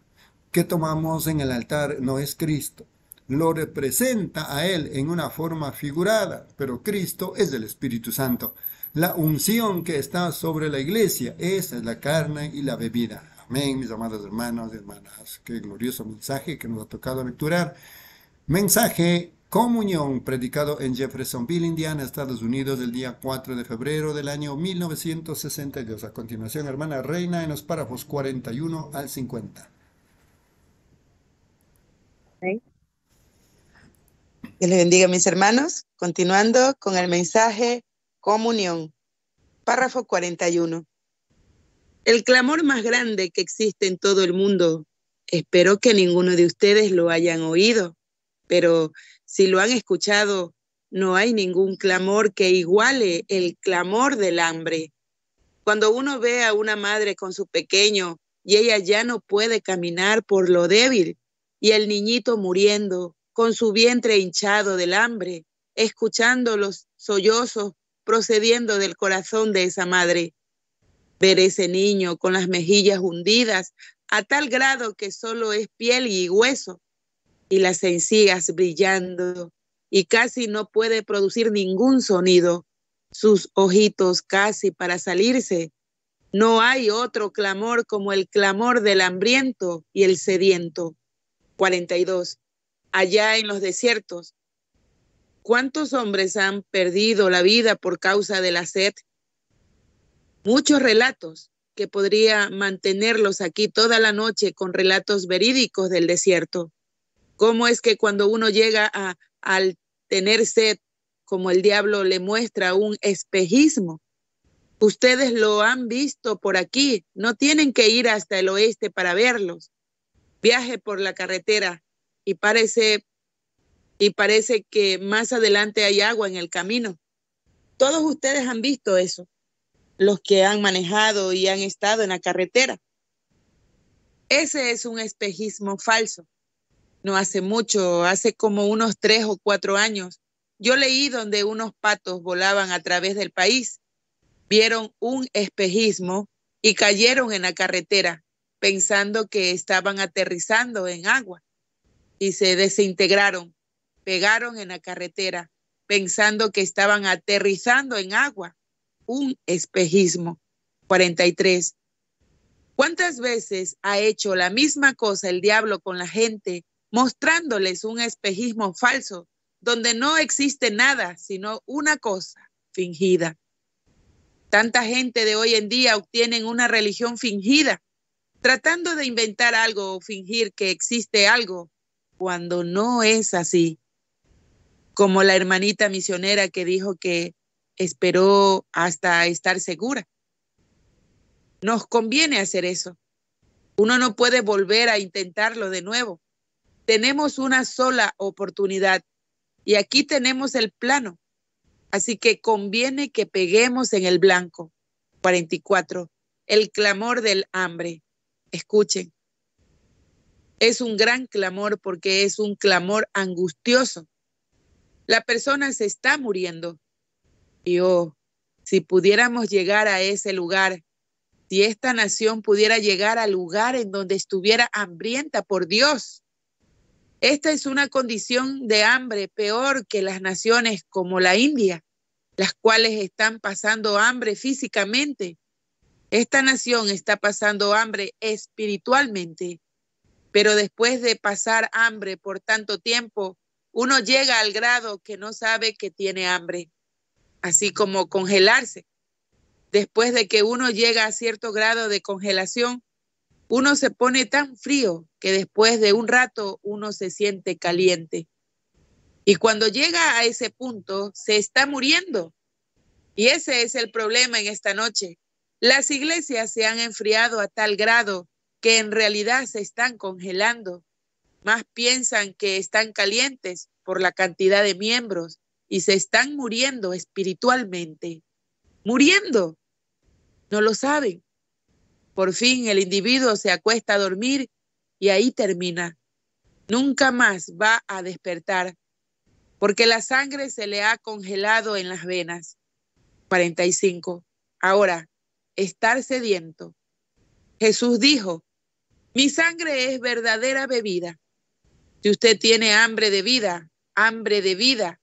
que tomamos en el altar no es Cristo. Lo representa a Él en una forma figurada, pero Cristo es el Espíritu Santo. La unción que está sobre la iglesia, esa es la carne y la bebida. Amén, mis amados hermanos y hermanas. Qué glorioso mensaje que nos ha tocado lecturar. Mensaje Comunión, predicado en Jeffersonville, Indiana, Estados Unidos, el día 4 de febrero del año 1962. A continuación, hermana Reina, en los párrafos 41 al 50. Dios les bendiga, mis hermanos. Continuando con el mensaje Comunión. Párrafo 41. El clamor más grande que existe en todo el mundo, espero que ninguno de ustedes lo hayan oído, pero si lo han escuchado, no hay ningún clamor que iguale el clamor del hambre. Cuando uno ve a una madre con su pequeño y ella ya no puede caminar por lo débil y el niñito muriendo con su vientre hinchado del hambre, escuchando los sollozos procediendo del corazón de esa madre. Ver ese niño con las mejillas hundidas a tal grado que solo es piel y hueso y las encías brillando y casi no puede producir ningún sonido, sus ojitos casi para salirse. No hay otro clamor como el clamor del hambriento y el sediento. 42. Allá en los desiertos, ¿cuántos hombres han perdido la vida por causa de la sed? Muchos relatos que podría mantenerlos aquí toda la noche con relatos verídicos del desierto. ¿Cómo es que cuando uno llega a, al tener sed, como el diablo le muestra un espejismo? Ustedes lo han visto por aquí, no tienen que ir hasta el oeste para verlos. Viaje por la carretera y parece y parece que más adelante hay agua en el camino. Todos ustedes han visto eso, los que han manejado y han estado en la carretera. Ese es un espejismo falso no hace mucho, hace como unos tres o cuatro años, yo leí donde unos patos volaban a través del país, vieron un espejismo y cayeron en la carretera pensando que estaban aterrizando en agua y se desintegraron, pegaron en la carretera pensando que estaban aterrizando en agua. Un espejismo. 43. ¿Cuántas veces ha hecho la misma cosa el diablo con la gente mostrándoles un espejismo falso donde no existe nada sino una cosa fingida. Tanta gente de hoy en día obtienen una religión fingida, tratando de inventar algo o fingir que existe algo cuando no es así. Como la hermanita misionera que dijo que esperó hasta estar segura. Nos conviene hacer eso. Uno no puede volver a intentarlo de nuevo. Tenemos una sola oportunidad y aquí tenemos el plano. Así que conviene que peguemos en el blanco. 44. El clamor del hambre. Escuchen. Es un gran clamor porque es un clamor angustioso. La persona se está muriendo. Y oh, si pudiéramos llegar a ese lugar, si esta nación pudiera llegar al lugar en donde estuviera hambrienta por Dios, esta es una condición de hambre peor que las naciones como la India, las cuales están pasando hambre físicamente. Esta nación está pasando hambre espiritualmente, pero después de pasar hambre por tanto tiempo, uno llega al grado que no sabe que tiene hambre, así como congelarse. Después de que uno llega a cierto grado de congelación, uno se pone tan frío que después de un rato uno se siente caliente. Y cuando llega a ese punto, se está muriendo. Y ese es el problema en esta noche. Las iglesias se han enfriado a tal grado que en realidad se están congelando. Más piensan que están calientes por la cantidad de miembros y se están muriendo espiritualmente. Muriendo. No lo saben. Por fin el individuo se acuesta a dormir y ahí termina. Nunca más va a despertar porque la sangre se le ha congelado en las venas. 45. Ahora, estar sediento. Jesús dijo, Mi sangre es verdadera bebida. Si usted tiene hambre de vida, hambre de vida,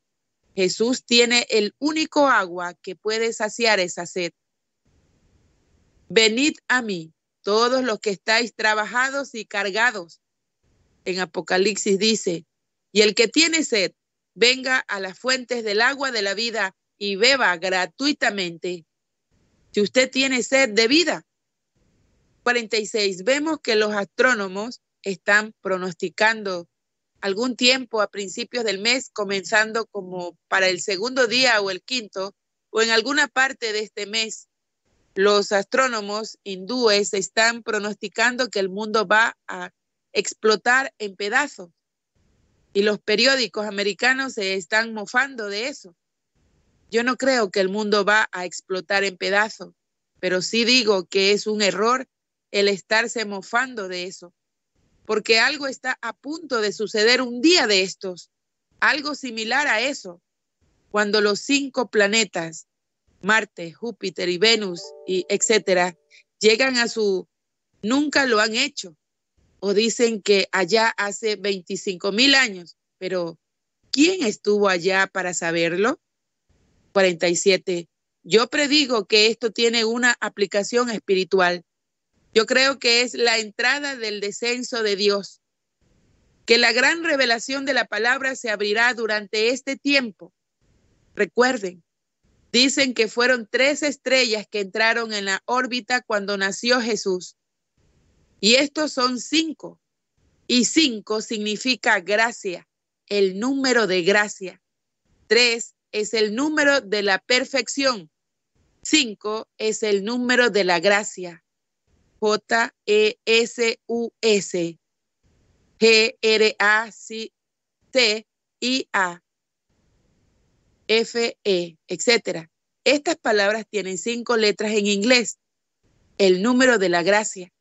Jesús tiene el único agua que puede saciar esa sed. Venid a mí, todos los que estáis trabajados y cargados. En Apocalipsis dice, y el que tiene sed, venga a las fuentes del agua de la vida y beba gratuitamente. Si usted tiene sed de vida. 46. Vemos que los astrónomos están pronosticando algún tiempo a principios del mes, comenzando como para el segundo día o el quinto, o en alguna parte de este mes, los astrónomos hindúes están pronosticando que el mundo va a explotar en pedazos. Y los periódicos americanos se están mofando de eso. Yo no creo que el mundo va a explotar en pedazos, pero sí digo que es un error el estarse mofando de eso porque algo está a punto de suceder un día de estos, algo similar a eso, cuando los cinco planetas, Marte, Júpiter y Venus, y etcétera, llegan a su, nunca lo han hecho, o dicen que allá hace 25 mil años, pero ¿quién estuvo allá para saberlo? 47. Yo predigo que esto tiene una aplicación espiritual yo creo que es la entrada del descenso de Dios, que la gran revelación de la palabra se abrirá durante este tiempo. Recuerden, dicen que fueron tres estrellas que entraron en la órbita cuando nació Jesús. Y estos son cinco. Y cinco significa gracia, el número de gracia. Tres es el número de la perfección. Cinco es el número de la gracia. J-E-S-U-S, G-R-A-C-T-I-A, F-E, etc. Estas palabras tienen cinco letras en inglés, el número de la gracia.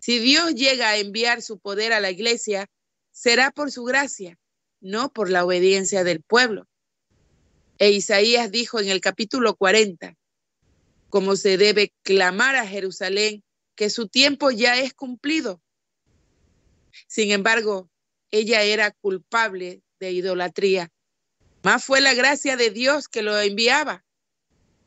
Si Dios llega a enviar su poder a la iglesia, será por su gracia, no por la obediencia del pueblo. E Isaías dijo en el capítulo 40, como se debe clamar a Jerusalén que su tiempo ya es cumplido. Sin embargo, ella era culpable de idolatría. Más fue la gracia de Dios que lo enviaba.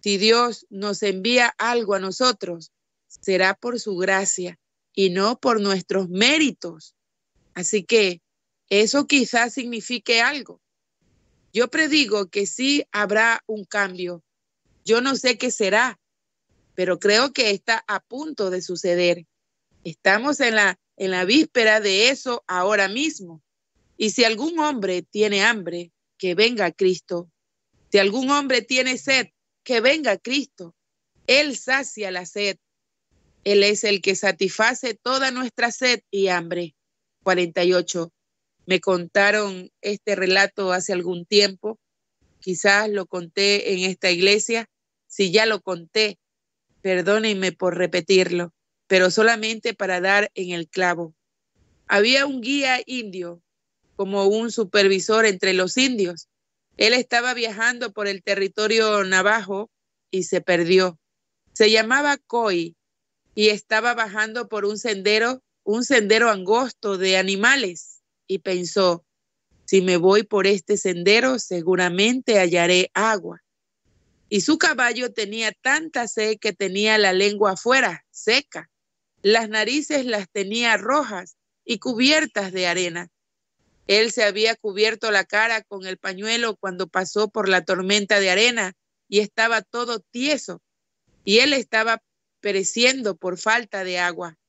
Si Dios nos envía algo a nosotros, será por su gracia y no por nuestros méritos. Así que eso quizás signifique algo. Yo predigo que sí habrá un cambio. Yo no sé qué será, pero creo que está a punto de suceder. Estamos en la, en la víspera de eso ahora mismo. Y si algún hombre tiene hambre, que venga Cristo. Si algún hombre tiene sed, que venga Cristo. Él sacia la sed. Él es el que satisface toda nuestra sed y hambre. 48. Me contaron este relato hace algún tiempo. Quizás lo conté en esta iglesia. Si ya lo conté, perdónenme por repetirlo, pero solamente para dar en el clavo. Había un guía indio, como un supervisor entre los indios. Él estaba viajando por el territorio navajo y se perdió. Se llamaba Koi y estaba bajando por un sendero, un sendero angosto de animales, y pensó, si me voy por este sendero, seguramente hallaré agua y su caballo tenía tanta sed que tenía la lengua afuera, seca. Las narices las tenía rojas y cubiertas de arena. Él se había cubierto la cara con el pañuelo cuando pasó por la tormenta de arena y estaba todo tieso. Y él estaba pereciendo por falta de agua.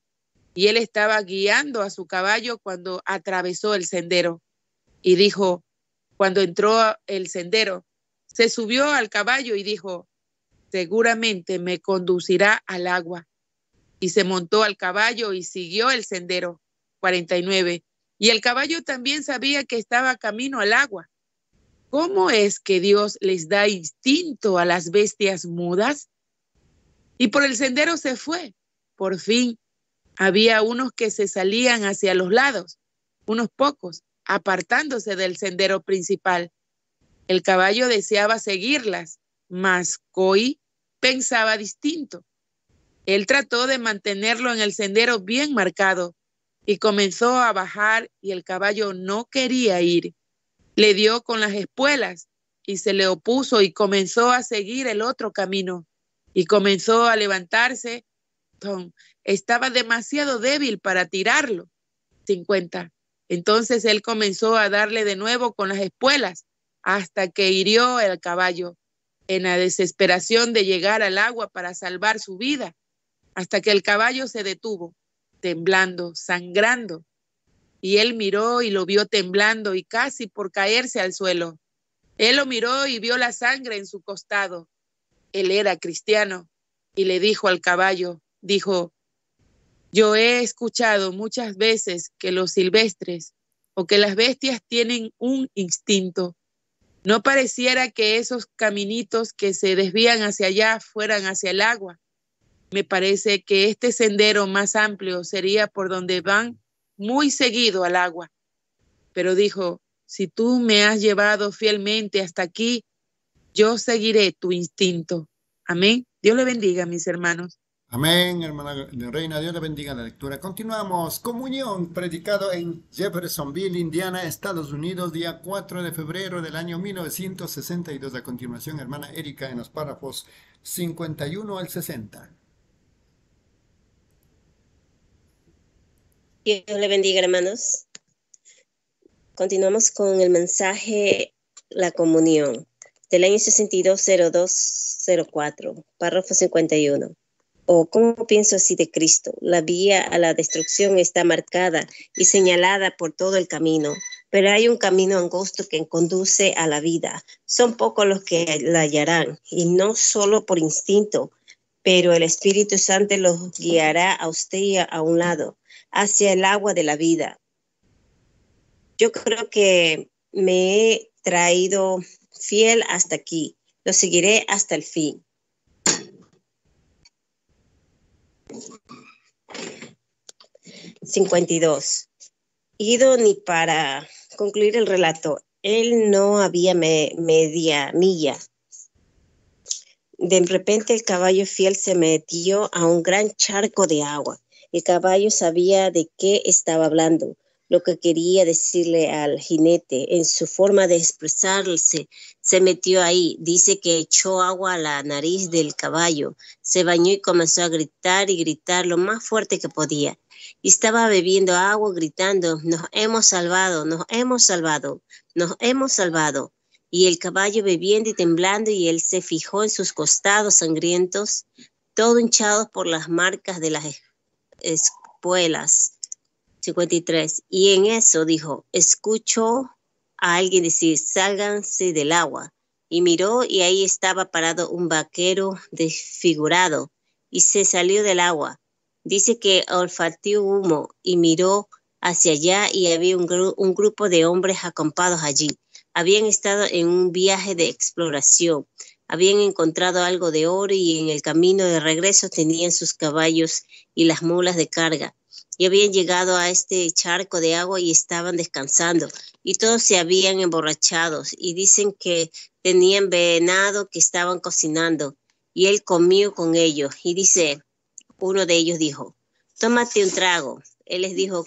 Y él estaba guiando a su caballo cuando atravesó el sendero. Y dijo, cuando entró el sendero, se subió al caballo y dijo, seguramente me conducirá al agua. Y se montó al caballo y siguió el sendero. 49. Y el caballo también sabía que estaba camino al agua. ¿Cómo es que Dios les da instinto a las bestias mudas? Y por el sendero se fue. Por fin había unos que se salían hacia los lados, unos pocos, apartándose del sendero principal. El caballo deseaba seguirlas, mas Koi pensaba distinto. Él trató de mantenerlo en el sendero bien marcado, y comenzó a bajar y el caballo no quería ir. Le dio con las espuelas y se le opuso y comenzó a seguir el otro camino y comenzó a levantarse. Tom estaba demasiado débil para tirarlo. 50. Entonces él comenzó a darle de nuevo con las espuelas hasta que hirió el caballo en la desesperación de llegar al agua para salvar su vida, hasta que el caballo se detuvo, temblando, sangrando. Y él miró y lo vio temblando y casi por caerse al suelo. Él lo miró y vio la sangre en su costado. Él era cristiano y le dijo al caballo, dijo, yo he escuchado muchas veces que los silvestres o que las bestias tienen un instinto. No pareciera que esos caminitos que se desvían hacia allá fueran hacia el agua. Me parece que este sendero más amplio sería por donde van muy seguido al agua. Pero dijo, si tú me has llevado fielmente hasta aquí, yo seguiré tu instinto. Amén. Dios le bendiga, mis hermanos. Amén, hermana Reina, Dios le bendiga la lectura. Continuamos. Comunión, predicado en Jeffersonville, Indiana, Estados Unidos, día 4 de febrero del año 1962. A continuación, hermana Erika, en los párrafos 51 al 60. Dios le bendiga, hermanos. Continuamos con el mensaje La Comunión del año 620204, párrafo 51. ¿O cómo pienso así de Cristo? La vía a la destrucción está marcada y señalada por todo el camino, pero hay un camino angosto que conduce a la vida. Son pocos los que la hallarán, y no solo por instinto, pero el Espíritu Santo los guiará a usted a un lado, hacia el agua de la vida yo creo que me he traído fiel hasta aquí. Lo seguiré hasta el fin. $52. Ido ni para concluir el relato. Él no había media milla. De repente el caballo fiel se metió a un gran charco de agua. El caballo sabía de qué estaba hablando lo que quería decirle al jinete. En su forma de expresarse, se metió ahí. Dice que echó agua a la nariz del caballo, se bañó y comenzó a gritar y gritar lo más fuerte que podía. Y estaba bebiendo agua, gritando, nos hemos salvado, nos hemos salvado, nos hemos salvado. Y el caballo bebiendo y temblando, y él se fijó en sus costados sangrientos, todo hinchado por las marcas de las espuelas 53. Y en eso dijo, escucho a alguien decir, sálganse del agua. Y miró y ahí estaba parado un vaquero desfigurado y se salió del agua. Dice que olfateó humo y miró hacia allá y había un, un grupo de hombres acampados allí. Habían estado en un viaje de exploración. Habían encontrado algo de oro y en el camino de regreso tenían sus caballos y las mulas de carga y habían llegado a este charco de agua y estaban descansando y todos se habían emborrachado y dicen que tenían venado que estaban cocinando y él comió con ellos y dice, uno de ellos dijo, tómate un trago. Él les dijo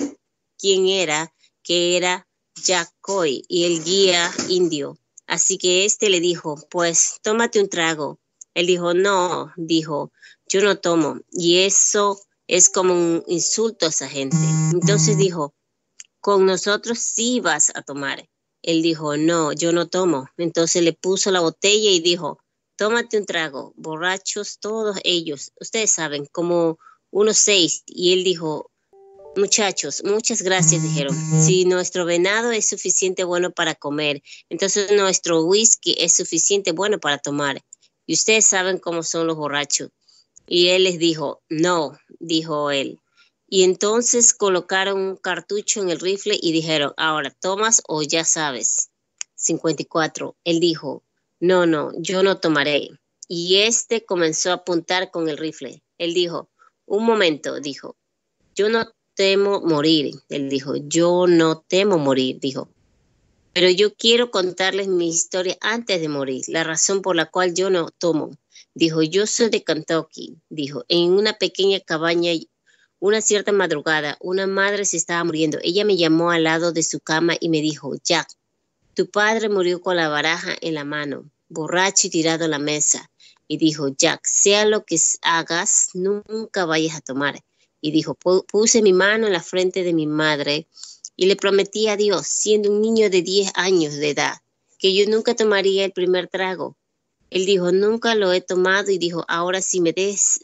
quién era, que era Jacoy y el guía indio. Así que este le dijo, pues tómate un trago. Él dijo, no, dijo, yo no tomo. Y eso es como un insulto a esa gente. Entonces dijo, con nosotros sí vas a tomar. Él dijo, no, yo no tomo. Entonces le puso la botella y dijo, tómate un trago, borrachos todos ellos. Ustedes saben, como unos seis. Y él dijo, muchachos, muchas gracias, dijeron. Si nuestro venado es suficiente bueno para comer, entonces nuestro whisky es suficiente bueno para tomar. Y ustedes saben cómo son los borrachos. Y él les dijo, no, dijo él. Y entonces colocaron un cartucho en el rifle y dijeron, ahora tomas o ya sabes. 54. Él dijo, no, no, yo no tomaré. Y este comenzó a apuntar con el rifle. Él dijo, un momento, dijo, yo no temo morir. Él dijo, yo no temo morir, dijo. Pero yo quiero contarles mi historia antes de morir, la razón por la cual yo no tomo. Dijo, yo soy de Kentucky. Dijo, en una pequeña cabaña Una cierta madrugada, una madre se estaba muriendo. Ella me llamó al lado de su cama y me dijo, Jack, tu padre murió con la baraja en la mano, borracho y tirado a la mesa. Y dijo, Jack, sea lo que hagas, nunca vayas a tomar. Y dijo, puse mi mano en la frente de mi madre y le prometí a Dios, siendo un niño de 10 años de edad, que yo nunca tomaría el primer trago. Él dijo, nunca lo he tomado y dijo, ahora si me,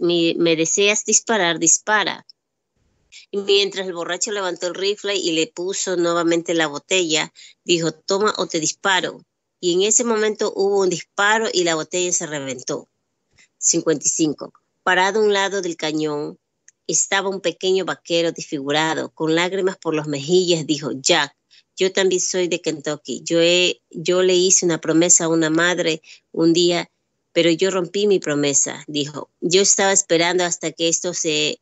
me, deseas disparar, dispara. Y mientras el borracho levantó el rifle y le puso nuevamente la botella, dijo, toma o te disparo. Y en ese momento hubo un disparo y la botella se reventó. 55. Parado a un lado del cañón estaba un pequeño vaquero desfigurado, con lágrimas por los mejillas, dijo Jack. Yo también soy de Kentucky. Yo, he, yo le hice una promesa a una madre un día, pero yo rompí mi promesa, dijo. Yo estaba esperando hasta que estos se,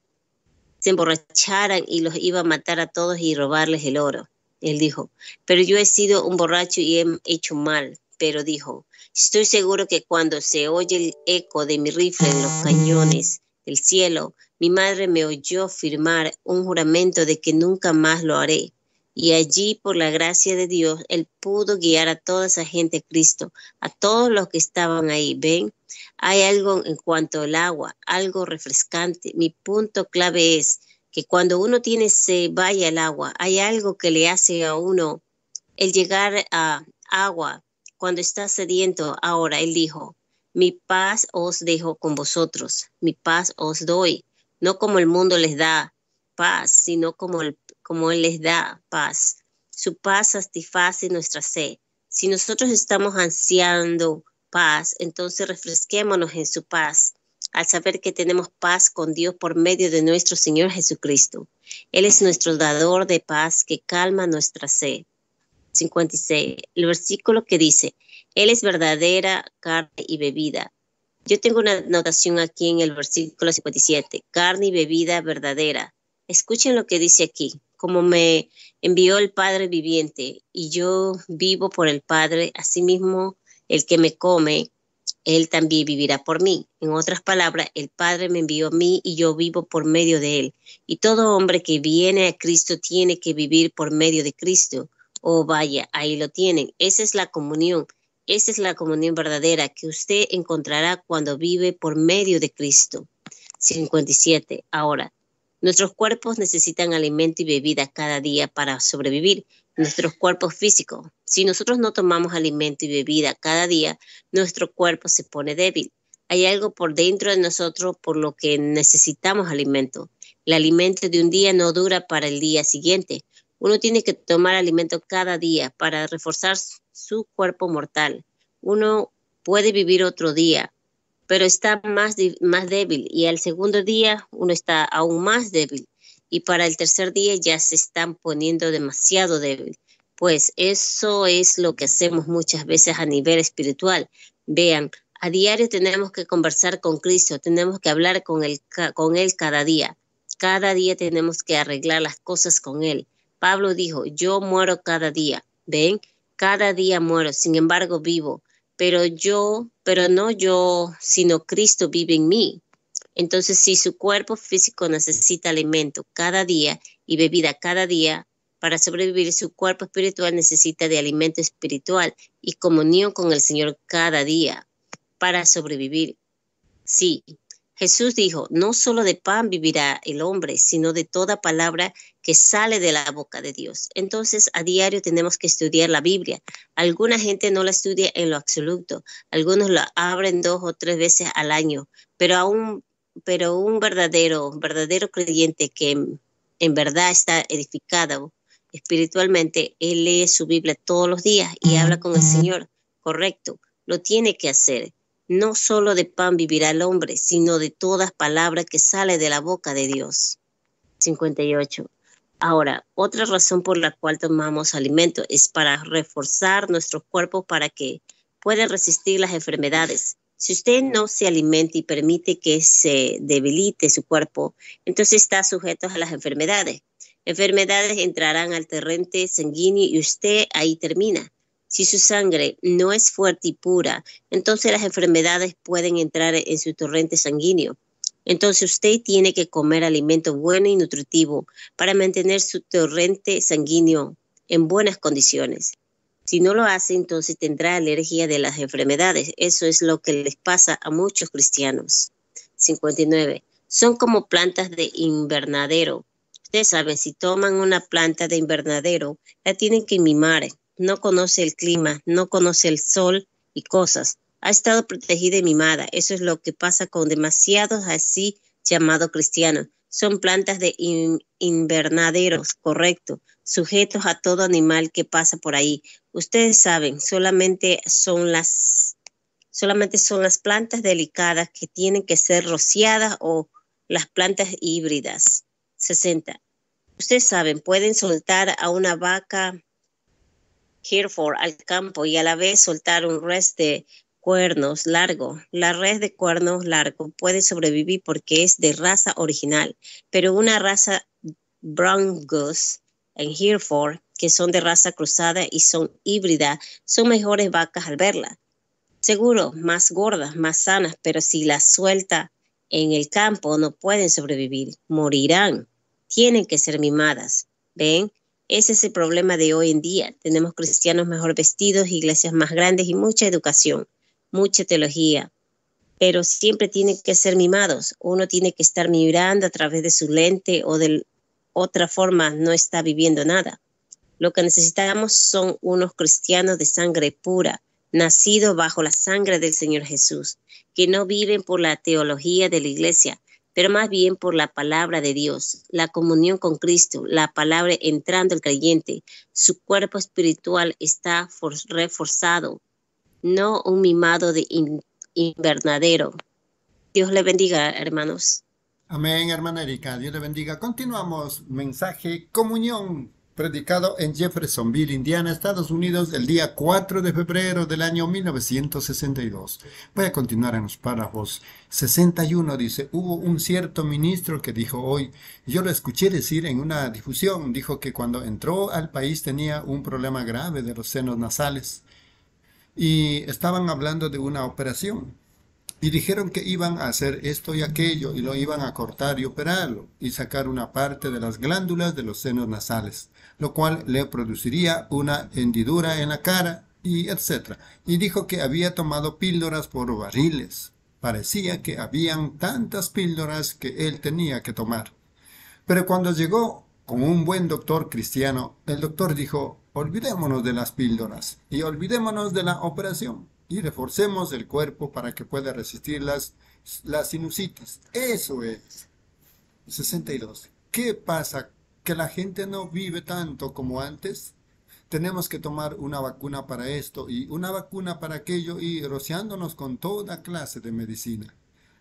se emborracharan y los iba a matar a todos y robarles el oro. Él dijo, pero yo he sido un borracho y he hecho mal. Pero dijo, Estoy seguro que cuando se oye el eco de mi rifle en los cañones del cielo, mi madre me oyó firmar un juramento de que nunca más lo haré. Y allí, por la gracia de Dios, Él pudo guiar a toda esa gente a Cristo, a todos los que estaban ahí. ¿Ven? Hay algo en cuanto al agua, algo refrescante. Mi punto clave es que cuando uno tiene se vaya al agua, hay algo que le hace a uno el llegar a agua cuando está sediento. Ahora él dijo, mi paz os dejo con vosotros, mi paz os doy, no como el mundo les da paz, sino como, el, como él les da paz. Su paz satisface nuestra sed. Si nosotros estamos ansiando paz, entonces refresquémonos en su paz al saber que tenemos paz con Dios por medio de nuestro Señor Jesucristo. Él es nuestro dador de paz que calma nuestra sed. 56, el versículo que dice, Él es verdadera carne y bebida. Yo tengo una anotación aquí en el versículo 57, carne y bebida verdadera. Escuchen lo que dice aquí, como me envió el Padre viviente y yo vivo por el Padre, asimismo el que me come, él también vivirá por mí. En otras palabras, el Padre me envió a mí y yo vivo por medio de él. Y todo hombre que viene a Cristo tiene que vivir por medio de Cristo. Oh, vaya, ahí lo tienen. Esa es la comunión. Esa es la comunión verdadera que usted encontrará cuando vive por medio de Cristo. 57. Ahora, nuestros cuerpos necesitan alimento y bebida cada día para sobrevivir. Nuestros cuerpos físicos. Si nosotros no tomamos alimento y bebida cada día, nuestro cuerpo se pone débil. Hay algo por dentro de nosotros por lo que necesitamos alimento. El alimento de un día no dura para el día siguiente. Uno tiene que tomar alimento cada día para reforzar su cuerpo mortal. Uno puede vivir otro día, pero está más, más débil y al segundo día uno está aún más débil y para el tercer día ya se están poniendo demasiado débil. Pues eso es lo que hacemos muchas veces a nivel espiritual. Vean, a diario tenemos que conversar con Cristo, tenemos que hablar con él, con él cada día. Cada día tenemos que arreglar las cosas con Él. Pablo dijo, yo muero cada día, ven, cada día muero, sin embargo vivo, pero yo, pero no yo, sino Cristo vive en mí. Entonces, si su cuerpo físico necesita alimento cada día y bebida cada día, para sobrevivir, su cuerpo espiritual necesita de alimento espiritual y comunión con el Señor cada día para sobrevivir. Sí, Jesús dijo, no solo de pan vivirá el hombre, sino de toda palabra que sale de la boca de Dios. Entonces, a diario tenemos que estudiar la Biblia. Alguna gente no la estudia en lo absoluto, algunos la abren dos o tres veces al año, pero aún pero un verdadero, verdadero creyente que en, verdad está edificado espiritualmente, él lee su Biblia todos los días y habla con el Señor. Correcto, lo tiene que hacer no solo de pan vivirá el hombre, sino de todas palabras que sale de la boca de Dios. 58. Ahora, otra razón por la cual tomamos alimento es para reforzar nuestro cuerpo para que pueda resistir las enfermedades. Si usted no se alimenta y permite que se debilite su cuerpo, entonces está sujeto a las enfermedades. Enfermedades entrarán al torrente sanguíneo y usted ahí termina. Si su sangre no es fuerte y pura, entonces las enfermedades pueden entrar en su torrente sanguíneo. Entonces usted tiene que comer alimento bueno y nutritivo para mantener su torrente sanguíneo en buenas condiciones. Si no lo hace, entonces tendrá alergia de las enfermedades. Eso es lo que les pasa a muchos cristianos. 59. Son como plantas de invernadero. Ustedes saben, si toman una planta de invernadero, la tienen que mimar. No conoce el clima, no conoce el sol y cosas. Ha estado protegida y mimada. Eso es lo que pasa con demasiados así llamados cristianos. Son plantas de invernaderos, correcto, sujetos a todo animal que pasa por ahí. Ustedes saben, solamente son las solamente son las plantas delicadas que tienen que ser rociadas o las plantas híbridas. 60. Ustedes saben, pueden soltar a una vaca Hereford al campo y a la vez soltar un res de cuernos largo. La red de cuernos largo puede sobrevivir porque es de raza original, pero una raza brown goose en Hereford, que son de raza cruzada y son híbridas, son mejores vacas al verla. Seguro, más gordas, más sanas, pero si las suelta en el campo no pueden sobrevivir, morirán. Tienen que ser mimadas. ¿Ven? Ese es el problema de hoy en día. Tenemos cristianos mejor vestidos, iglesias más grandes y mucha educación, mucha teología. Pero siempre tienen que ser mimados. Uno tiene que estar mirando a través de su lente o de otra forma no está viviendo nada. Lo que necesitamos son unos cristianos de sangre pura, nacidos bajo la sangre del Señor Jesús, que no viven por la teología de la iglesia, pero más bien por la palabra de Dios, la comunión con Cristo, la palabra entrando el creyente. Su cuerpo espiritual está reforzado, no un mimado de invernadero. Dios le bendiga, hermanos. Amén, hermana Erika. Dios le bendiga. Continuamos. Mensaje, comunión predicado en Jeffersonville, Indiana, Estados Unidos, el día 4 de febrero del año 1962. Voy a continuar en los párrafos. 61 dice, hubo un cierto ministro que dijo hoy, yo lo escuché decir en una difusión, dijo que cuando entró al país tenía un problema grave de los senos nasales y estaban hablando de una operación. Y dijeron que iban a hacer esto y aquello y lo iban a cortar y operarlo y sacar una parte de las glándulas de los senos nasales lo cual le produciría una hendidura en la cara y etc. Y dijo que había tomado píldoras por barriles. Parecía que habían tantas píldoras que él tenía que tomar. Pero cuando llegó con un buen doctor cristiano, el doctor dijo, olvidémonos de las píldoras y olvidémonos de la operación y reforcemos el cuerpo para que pueda resistir las, las sinusitis. Eso es. 62. ¿Qué pasa que la gente no vive tanto como antes. Tenemos que tomar una vacuna para esto y una vacuna para aquello y rociándonos con toda clase de medicina.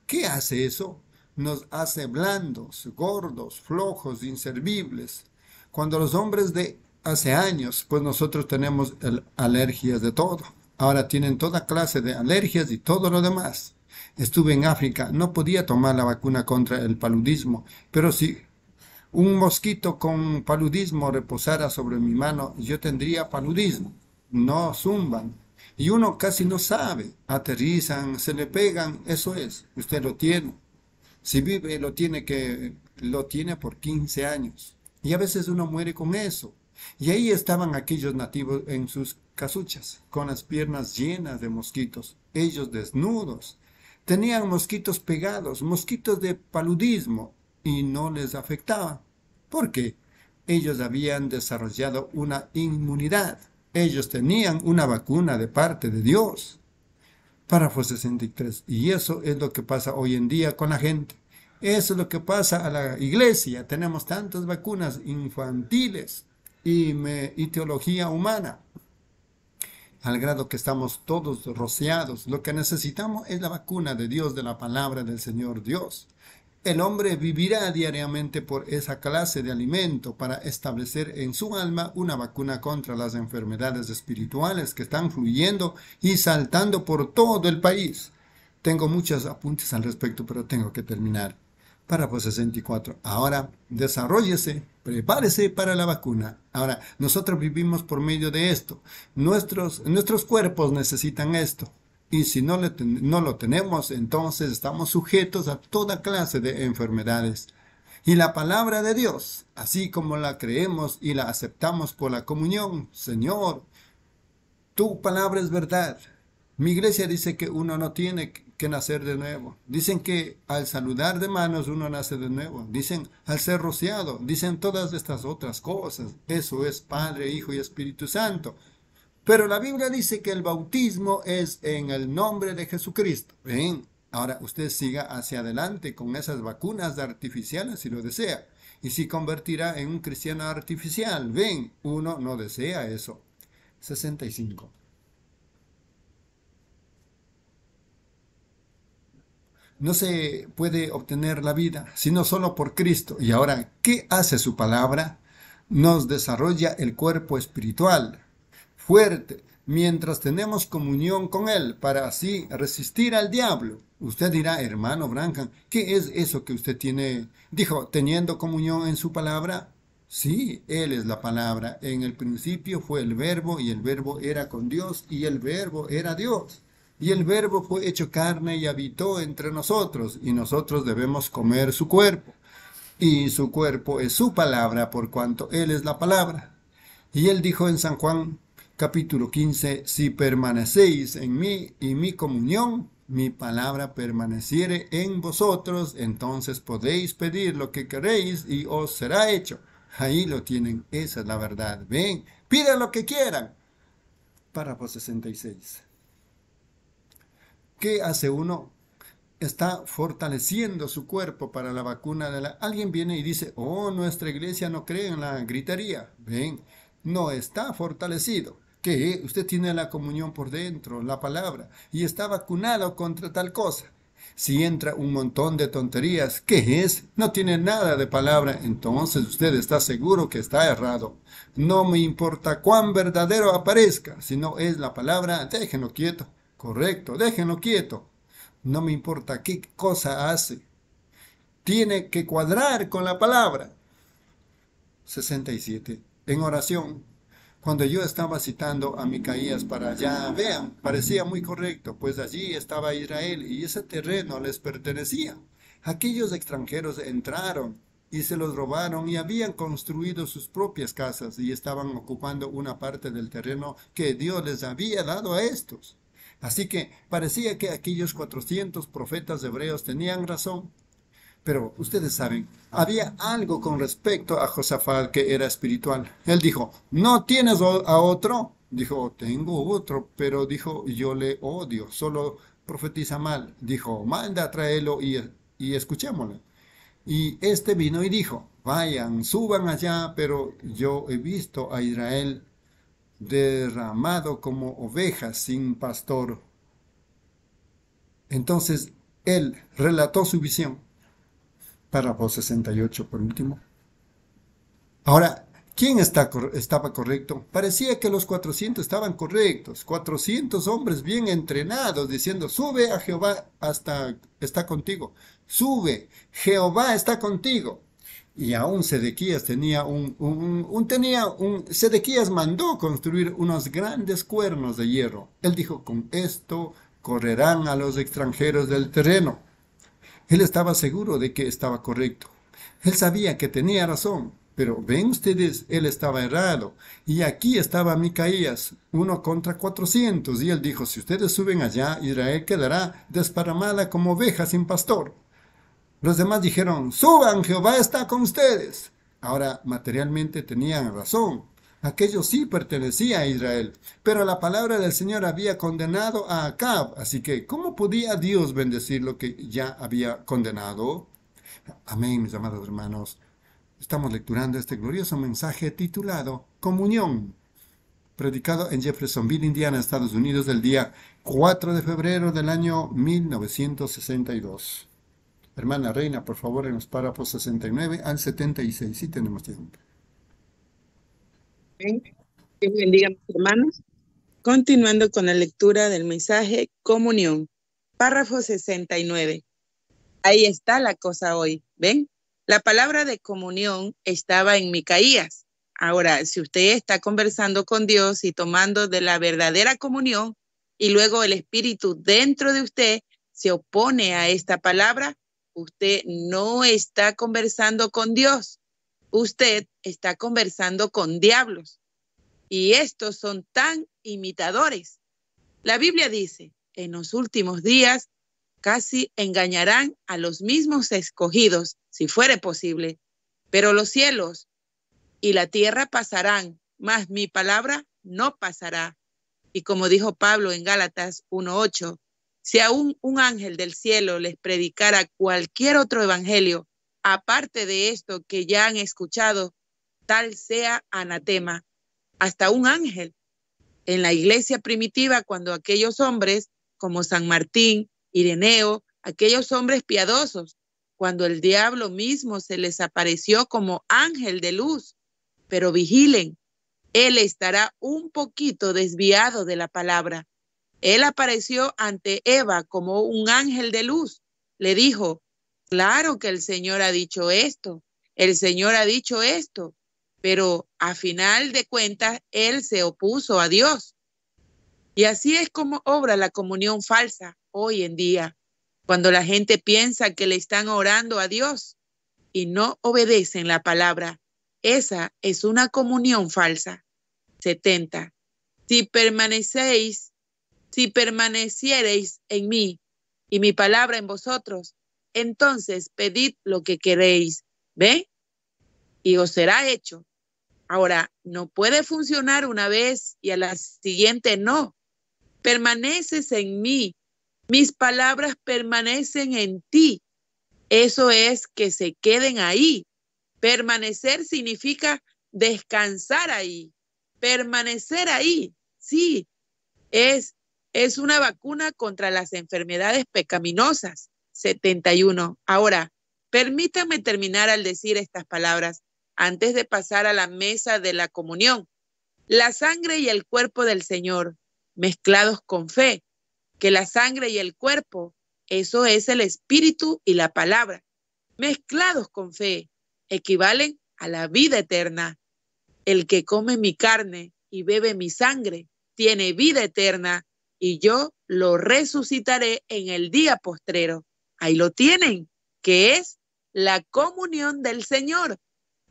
¿Qué hace eso? Nos hace blandos, gordos, flojos, inservibles. Cuando los hombres de hace años, pues nosotros tenemos alergias de todo. Ahora tienen toda clase de alergias y todo lo demás. Estuve en África, no podía tomar la vacuna contra el paludismo, pero si un mosquito con paludismo reposara sobre mi mano, yo tendría paludismo. No zumban. Y uno casi no sabe. Aterrizan, se le pegan, eso es. Usted lo tiene. Si vive, lo tiene que, lo tiene por 15 años. Y a veces uno muere con eso. Y ahí estaban aquellos nativos en sus casuchas, con las piernas llenas de mosquitos, ellos desnudos. Tenían mosquitos pegados, mosquitos de paludismo, y no les afectaba, porque ellos habían desarrollado una inmunidad. Ellos tenían una vacuna de parte de Dios. Párrafo 63. Y eso es lo que pasa hoy en día con la gente. Eso es lo que pasa a la iglesia. Tenemos tantas vacunas infantiles y, y teología humana al grado que estamos todos rociados. Lo que necesitamos es la vacuna de Dios, de la palabra del Señor Dios. El hombre vivirá diariamente por esa clase de alimento para establecer en su alma una vacuna contra las enfermedades espirituales que están fluyendo y saltando por todo el país. Tengo muchos apuntes al respecto, pero tengo que terminar. Párrafo 64. Ahora, desarrollese, prepárese para la vacuna. Ahora, nosotros vivimos por medio de esto. Nuestros, nuestros cuerpos necesitan esto. Y si no, no lo tenemos, entonces estamos sujetos a toda clase de enfermedades. Y la palabra de Dios, así como la creemos y la aceptamos por la comunión, Señor, tu palabra es verdad. Mi iglesia dice que uno no tiene que nacer de nuevo. Dicen que al saludar de manos uno nace de nuevo. Dicen al ser rociado. Dicen todas estas otras cosas. Eso es Padre, Hijo y Espíritu Santo. Pero la Biblia dice que el bautismo es en el nombre de Jesucristo. Ven, ahora usted siga hacia adelante con esas vacunas artificiales si lo desea. Y si convertirá en un cristiano artificial. Ven, uno no desea eso. 65. No se puede obtener la vida sino solo por Cristo. Y ahora, ¿qué hace su palabra? Nos desarrolla el cuerpo espiritual fuerte mientras tenemos comunión con Él para así resistir al diablo. Usted dirá, hermano Branham, ¿qué es eso que usted tiene? Dijo, teniendo comunión en su palabra. Sí, Él es la palabra. En el principio fue el verbo y el verbo era con Dios y el verbo era Dios. Y el verbo fue hecho carne y habitó entre nosotros y nosotros debemos comer su cuerpo. Y su cuerpo es su palabra por cuanto Él es la palabra. Y Él dijo en San Juan capítulo 15, si permanecéis en mí y mi comunión, mi palabra permaneciere en vosotros, entonces podéis pedir lo que queréis y os será hecho. Ahí lo tienen, esa es la verdad. Ven, piden lo que quieran. Párrafo 66. ¿Qué hace uno? Está fortaleciendo su cuerpo para la vacuna de la... Alguien viene y dice, oh, nuestra iglesia no cree en la gritería. Ven, no está fortalecido. ¿Qué? Usted tiene la comunión por dentro, la palabra, y está vacunado contra tal cosa. Si entra un montón de tonterías, ¿qué es? No tiene nada de palabra, entonces usted está seguro que está errado. No me importa cuán verdadero aparezca, si no es la palabra, déjenlo quieto. Correcto, déjenlo quieto. No me importa qué cosa hace. Tiene que cuadrar con la palabra. 67. En oración, cuando yo estaba citando a Micaías para allá, vean, parecía muy correcto, pues allí estaba Israel y ese terreno les pertenecía. Aquellos extranjeros entraron y se los robaron y habían construido sus propias casas y estaban ocupando una parte del terreno que Dios les había dado a estos. Así que parecía que aquellos 400 profetas hebreos tenían razón pero ustedes saben, había algo con respecto a Josafat que era espiritual. Él dijo, ¿no tienes a otro? Dijo, tengo otro, pero dijo, yo le odio, solo profetiza mal. Dijo, manda a traerlo y, y escuchémoslo. Y este vino y dijo, vayan, suban allá, pero yo he visto a Israel derramado como ovejas sin pastor. Entonces él relató su visión párrafo 68 por último. Ahora, ¿quién estaba correcto? Parecía que los 400 estaban correctos, 400 hombres bien entrenados diciendo, sube a Jehová hasta está contigo, sube, Jehová está contigo. Y aún Sedequías tenía un, un, tenía un, Sedequías mandó construir unos grandes cuernos de hierro. Él dijo, con esto correrán a los extranjeros del terreno. Él estaba seguro de que estaba correcto. Él sabía que tenía razón, pero ven ustedes, él estaba errado. Y aquí estaba Micaías, uno contra cuatrocientos, y él dijo, si ustedes suben allá, Israel quedará desparramada como oveja sin pastor. Los demás dijeron, suban, Jehová está con ustedes. Ahora, materialmente tenían razón. Aquello sí pertenecía a Israel, pero la palabra del Señor había condenado a Acab, así que ¿cómo podía Dios bendecir lo que ya había condenado? Amén, mis amados hermanos. Estamos lecturando este glorioso mensaje titulado Comunión, predicado en Jeffersonville, Indiana, Estados Unidos, el día 4 de febrero del año 1962. Hermana Reina, por favor, en los párrafos 69 al 76, si tenemos tiempo. Dios bendiga mis hermanos. Continuando con la lectura del mensaje Comunión, párrafo 69. Ahí está la cosa hoy, ¿ven? La palabra de comunión estaba en Micaías. Ahora, si usted está conversando con Dios y tomando de la verdadera comunión, y luego el espíritu dentro de usted se opone a esta palabra, usted no está conversando con Dios, usted está conversando con diablos. Y estos son tan imitadores. La Biblia dice, en los últimos días casi engañarán a los mismos escogidos, si fuere posible, pero los cielos y la tierra pasarán, mas mi palabra no pasará. Y como dijo Pablo en Gálatas 1.8, si aún un ángel del cielo les predicara cualquier otro evangelio, aparte de esto que ya han escuchado, tal sea anatema. Hasta un ángel. En la iglesia primitiva, cuando aquellos hombres como San Martín, Ireneo, aquellos hombres piadosos, cuando el diablo mismo se les apareció como ángel de luz, pero vigilen, él estará un poquito desviado de la palabra. Él apareció ante Eva como un ángel de luz. Le dijo, claro que el Señor ha dicho esto, el Señor ha dicho esto, pero a final de cuentas él se opuso a Dios. Y así es como obra la comunión falsa hoy en día, cuando la gente piensa que le están orando a Dios y no obedecen la palabra. Esa es una comunión falsa. 70. Si permanecéis, si permaneciereis en mí y mi palabra en vosotros, entonces pedid lo que queréis. ¿Ve? Y os será hecho. Ahora, no puede funcionar una vez y a la siguiente no. Permaneces en mí, mis palabras permanecen en ti. Eso es que se queden ahí, Permanecer significa descansar ahí, permanecer ahí. Sí, es, es una vacuna contra las enfermedades pecaminosas. 71. Ahora, permítame terminar al decir estas palabras antes de pasar a la mesa de la comunión. La sangre y el cuerpo del Señor, mezclados con fe, que la sangre y el cuerpo, eso es el espíritu y la palabra, mezclados con fe, equivalen a la vida eterna. El que come mi carne y bebe mi sangre tiene vida eterna y yo lo resucitaré en el día postrero. Ahí lo tienen, que es la comunión del Señor,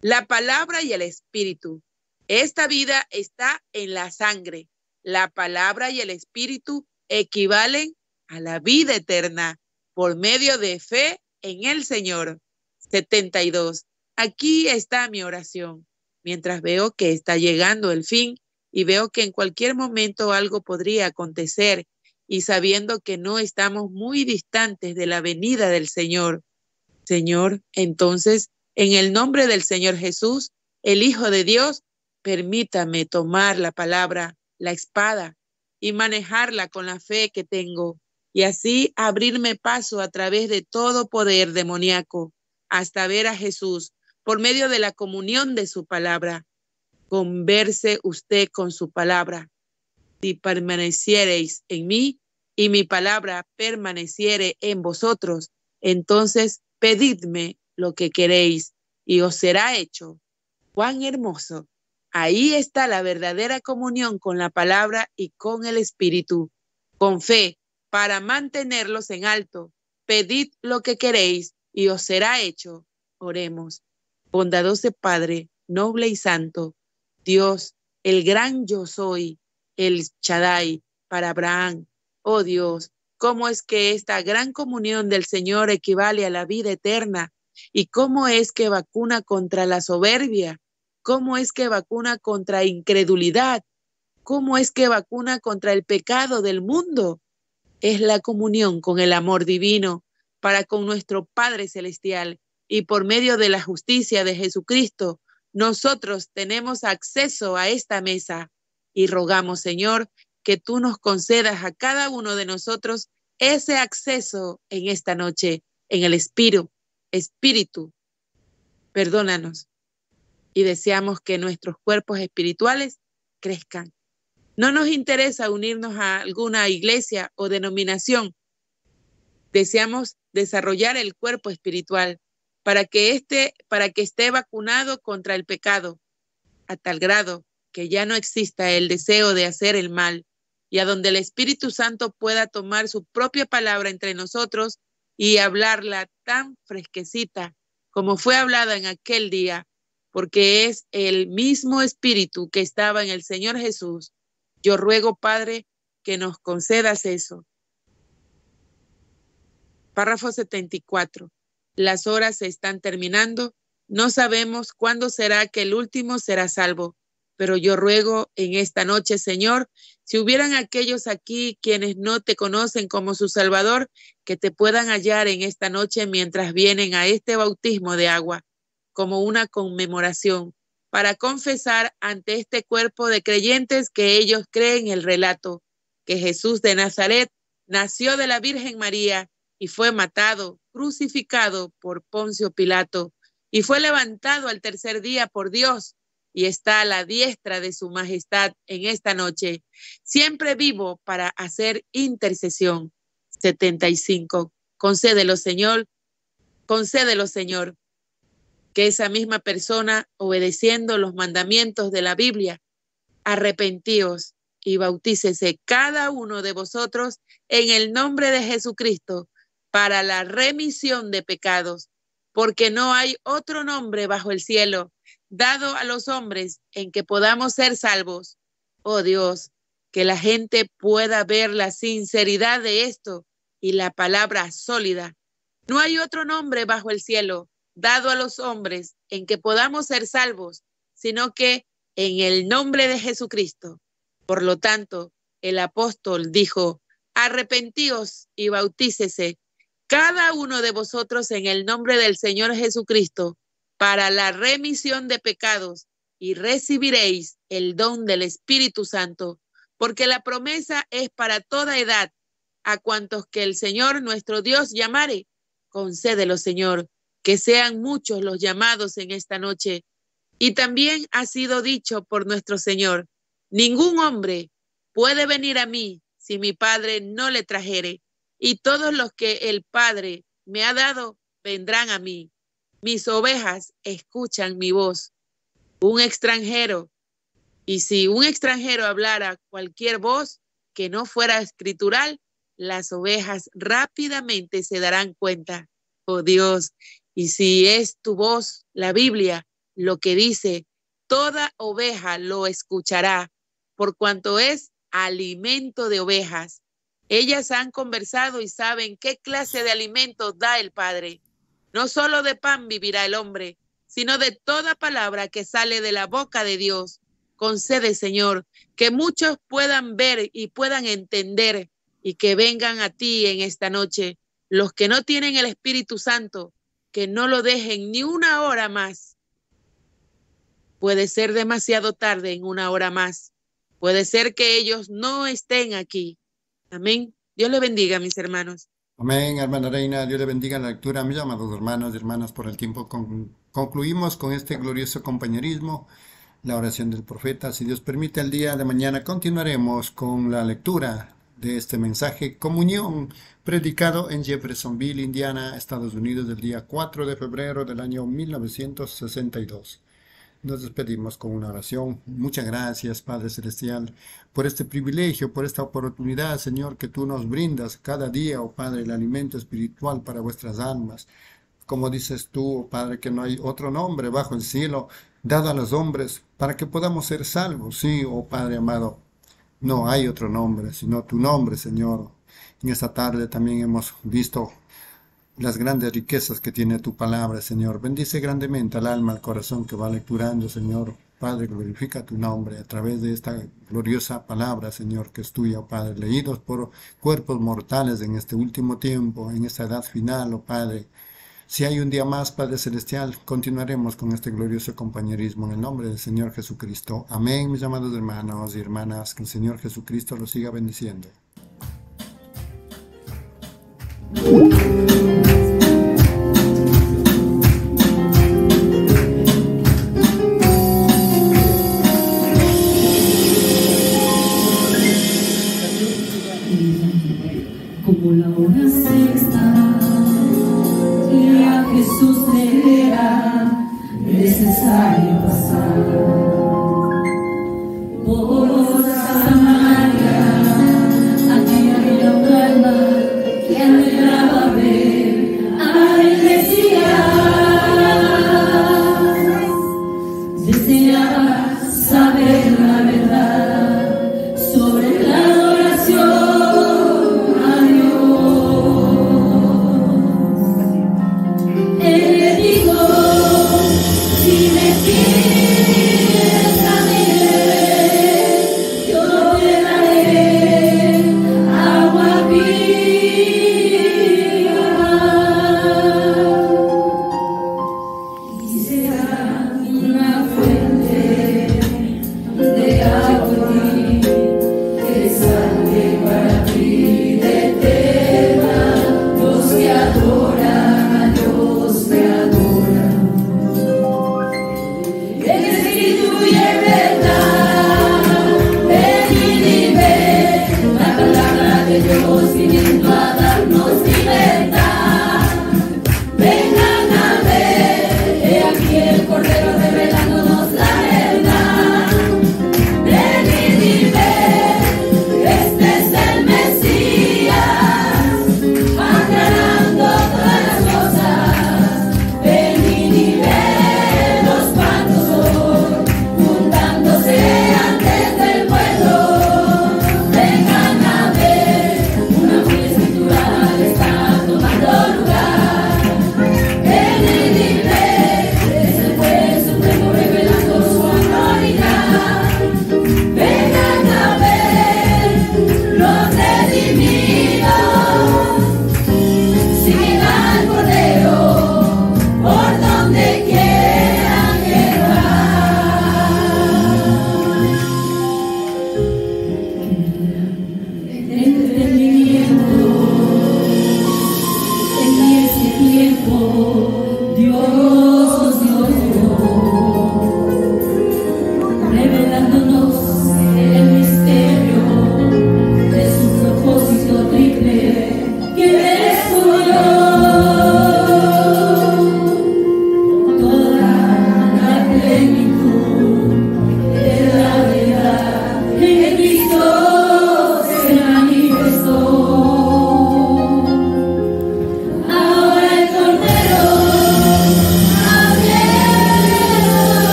la palabra y el espíritu. Esta vida está en la sangre. La palabra y el espíritu equivalen a la vida eterna por medio de fe en el Señor. 72. Aquí está mi oración, mientras veo que está llegando el fin y veo que en cualquier momento algo podría acontecer y sabiendo que no estamos muy distantes de la venida del Señor. Señor, entonces, en el nombre del Señor Jesús, el Hijo de Dios, permítame tomar la palabra, la espada, y manejarla con la fe que tengo, y así abrirme paso a través de todo poder demoníaco, hasta ver a Jesús por medio de la comunión de su palabra. Converse usted con su palabra. Si permaneciereis en mí y mi palabra permaneciere en vosotros, entonces pedidme lo que queréis y os será hecho. Cuán hermoso. Ahí está la verdadera comunión con la palabra y con el Espíritu, con fe, para mantenerlos en alto. Pedid lo que queréis y os será hecho. Oremos bondadoso Padre, noble y santo, Dios, el gran yo soy, el Chadai para Abraham. Oh Dios, cómo es que esta gran comunión del Señor equivale a la vida eterna y cómo es que vacuna contra la soberbia, cómo es que vacuna contra incredulidad, cómo es que vacuna contra el pecado del mundo. Es la comunión con el amor divino para con nuestro Padre Celestial y por medio de la justicia de Jesucristo, nosotros tenemos acceso a esta mesa y rogamos, Señor, que tú nos concedas a cada uno de nosotros ese acceso en esta noche, en el Espíritu. Espíritu, perdónanos y deseamos que nuestros cuerpos espirituales crezcan. No nos interesa unirnos a alguna iglesia o denominación. Deseamos desarrollar el cuerpo espiritual para que, este, para que esté vacunado contra el pecado, a tal grado que ya no exista el deseo de hacer el mal. y a donde el Espíritu Santo pueda tomar su propia palabra entre nosotros y hablarla tan fresquecita como fue hablada en aquel día, porque es el mismo Espíritu que estaba en el Señor Jesús. Yo ruego, Padre, que nos concedas eso. Párrafo 74. Las horas se están terminando. No sabemos cuándo será que el último será salvo pero yo ruego en esta noche, Señor, si hubieran aquellos aquí quienes no te conocen como su Salvador, que te puedan hallar en esta noche mientras vienen a este bautismo de agua, como una conmemoración, para confesar ante este cuerpo de creyentes que ellos creen el relato, que Jesús de Nazaret nació de la Virgen María y fue matado, crucificado por Poncio Pilato, y fue levantado al tercer día por Dios y está a la diestra de su majestad en esta noche, siempre vivo para hacer intercesión. 75. Concédelo, Señor, concédelo, Señor, que esa misma persona, obedeciendo los mandamientos de la Biblia, arrepentíos y bautícese cada uno de vosotros en el nombre de Jesucristo para la remisión de pecados, porque no hay otro nombre bajo el cielo dado a los hombres en que podamos ser salvos. Oh Dios, que la gente pueda ver la sinceridad de esto y la palabra sólida. No hay otro nombre bajo el cielo dado a los hombres en que podamos ser salvos, sino que en el nombre de Jesucristo. Por lo tanto, el apóstol dijo, arrepentíos y bautícese cada uno de vosotros en el nombre del Señor Jesucristo para la remisión de pecados y recibiréis el don del Espíritu Santo, porque la promesa es para toda edad, a cuantos que el Señor nuestro Dios llamare. Concédelo, Señor, que sean muchos los llamados en esta noche. Y también ha sido dicho por nuestro Señor, ningún hombre puede venir a mí si mi Padre no le trajere, y todos los que el Padre me ha dado vendrán a mí mis ovejas escuchan mi voz. Un extranjero, y si un extranjero hablara cualquier voz que no fuera escritural, las ovejas rápidamente se darán cuenta, oh Dios, y si es tu voz, la Biblia, lo que dice, toda oveja lo escuchará, por cuanto es alimento de ovejas. Ellas han conversado y saben qué clase de alimento da el Padre. No solo de pan vivirá el hombre, sino de toda palabra que sale de la boca de Dios. Concede, Señor, que muchos puedan ver y puedan entender y que vengan a ti en esta noche. Los que no tienen el Espíritu Santo, que no lo dejen ni una hora más. Puede ser demasiado tarde en una hora más. Puede ser que ellos no estén aquí. Amén. Dios le bendiga, mis hermanos. Amén, hermana Reina, Dios le bendiga la lectura. Mis amados hermanos y hermanas, por el tiempo concluimos con este glorioso compañerismo, la oración del profeta. Si Dios permite, el día de mañana continuaremos con la lectura de este mensaje, comunión, predicado en Jeffersonville, Indiana, Estados Unidos, del día 4 de febrero del año 1962. Nos despedimos con una oración. Muchas gracias, Padre Celestial, por este privilegio, por esta oportunidad, Señor, que tú nos brindas cada día, oh Padre, el alimento espiritual para vuestras almas. Como dices tú, oh Padre, que no hay otro nombre bajo el cielo dado a los hombres para que podamos ser salvos. Sí, oh Padre amado, no hay otro nombre, sino tu nombre, Señor. En esta tarde también hemos visto las grandes riquezas que tiene tu palabra, Señor. Bendice grandemente al alma, al corazón que va lecturando, Señor. Padre, glorifica tu nombre a través de esta gloriosa palabra, Señor, que es tuya, oh Padre, leídos por cuerpos mortales en este último tiempo, en esta edad final, oh Padre. Si hay un día más, Padre Celestial, continuaremos con este glorioso compañerismo en el nombre del Señor Jesucristo. Amén, mis amados hermanos y hermanas, que el Señor Jesucristo los siga bendiciendo.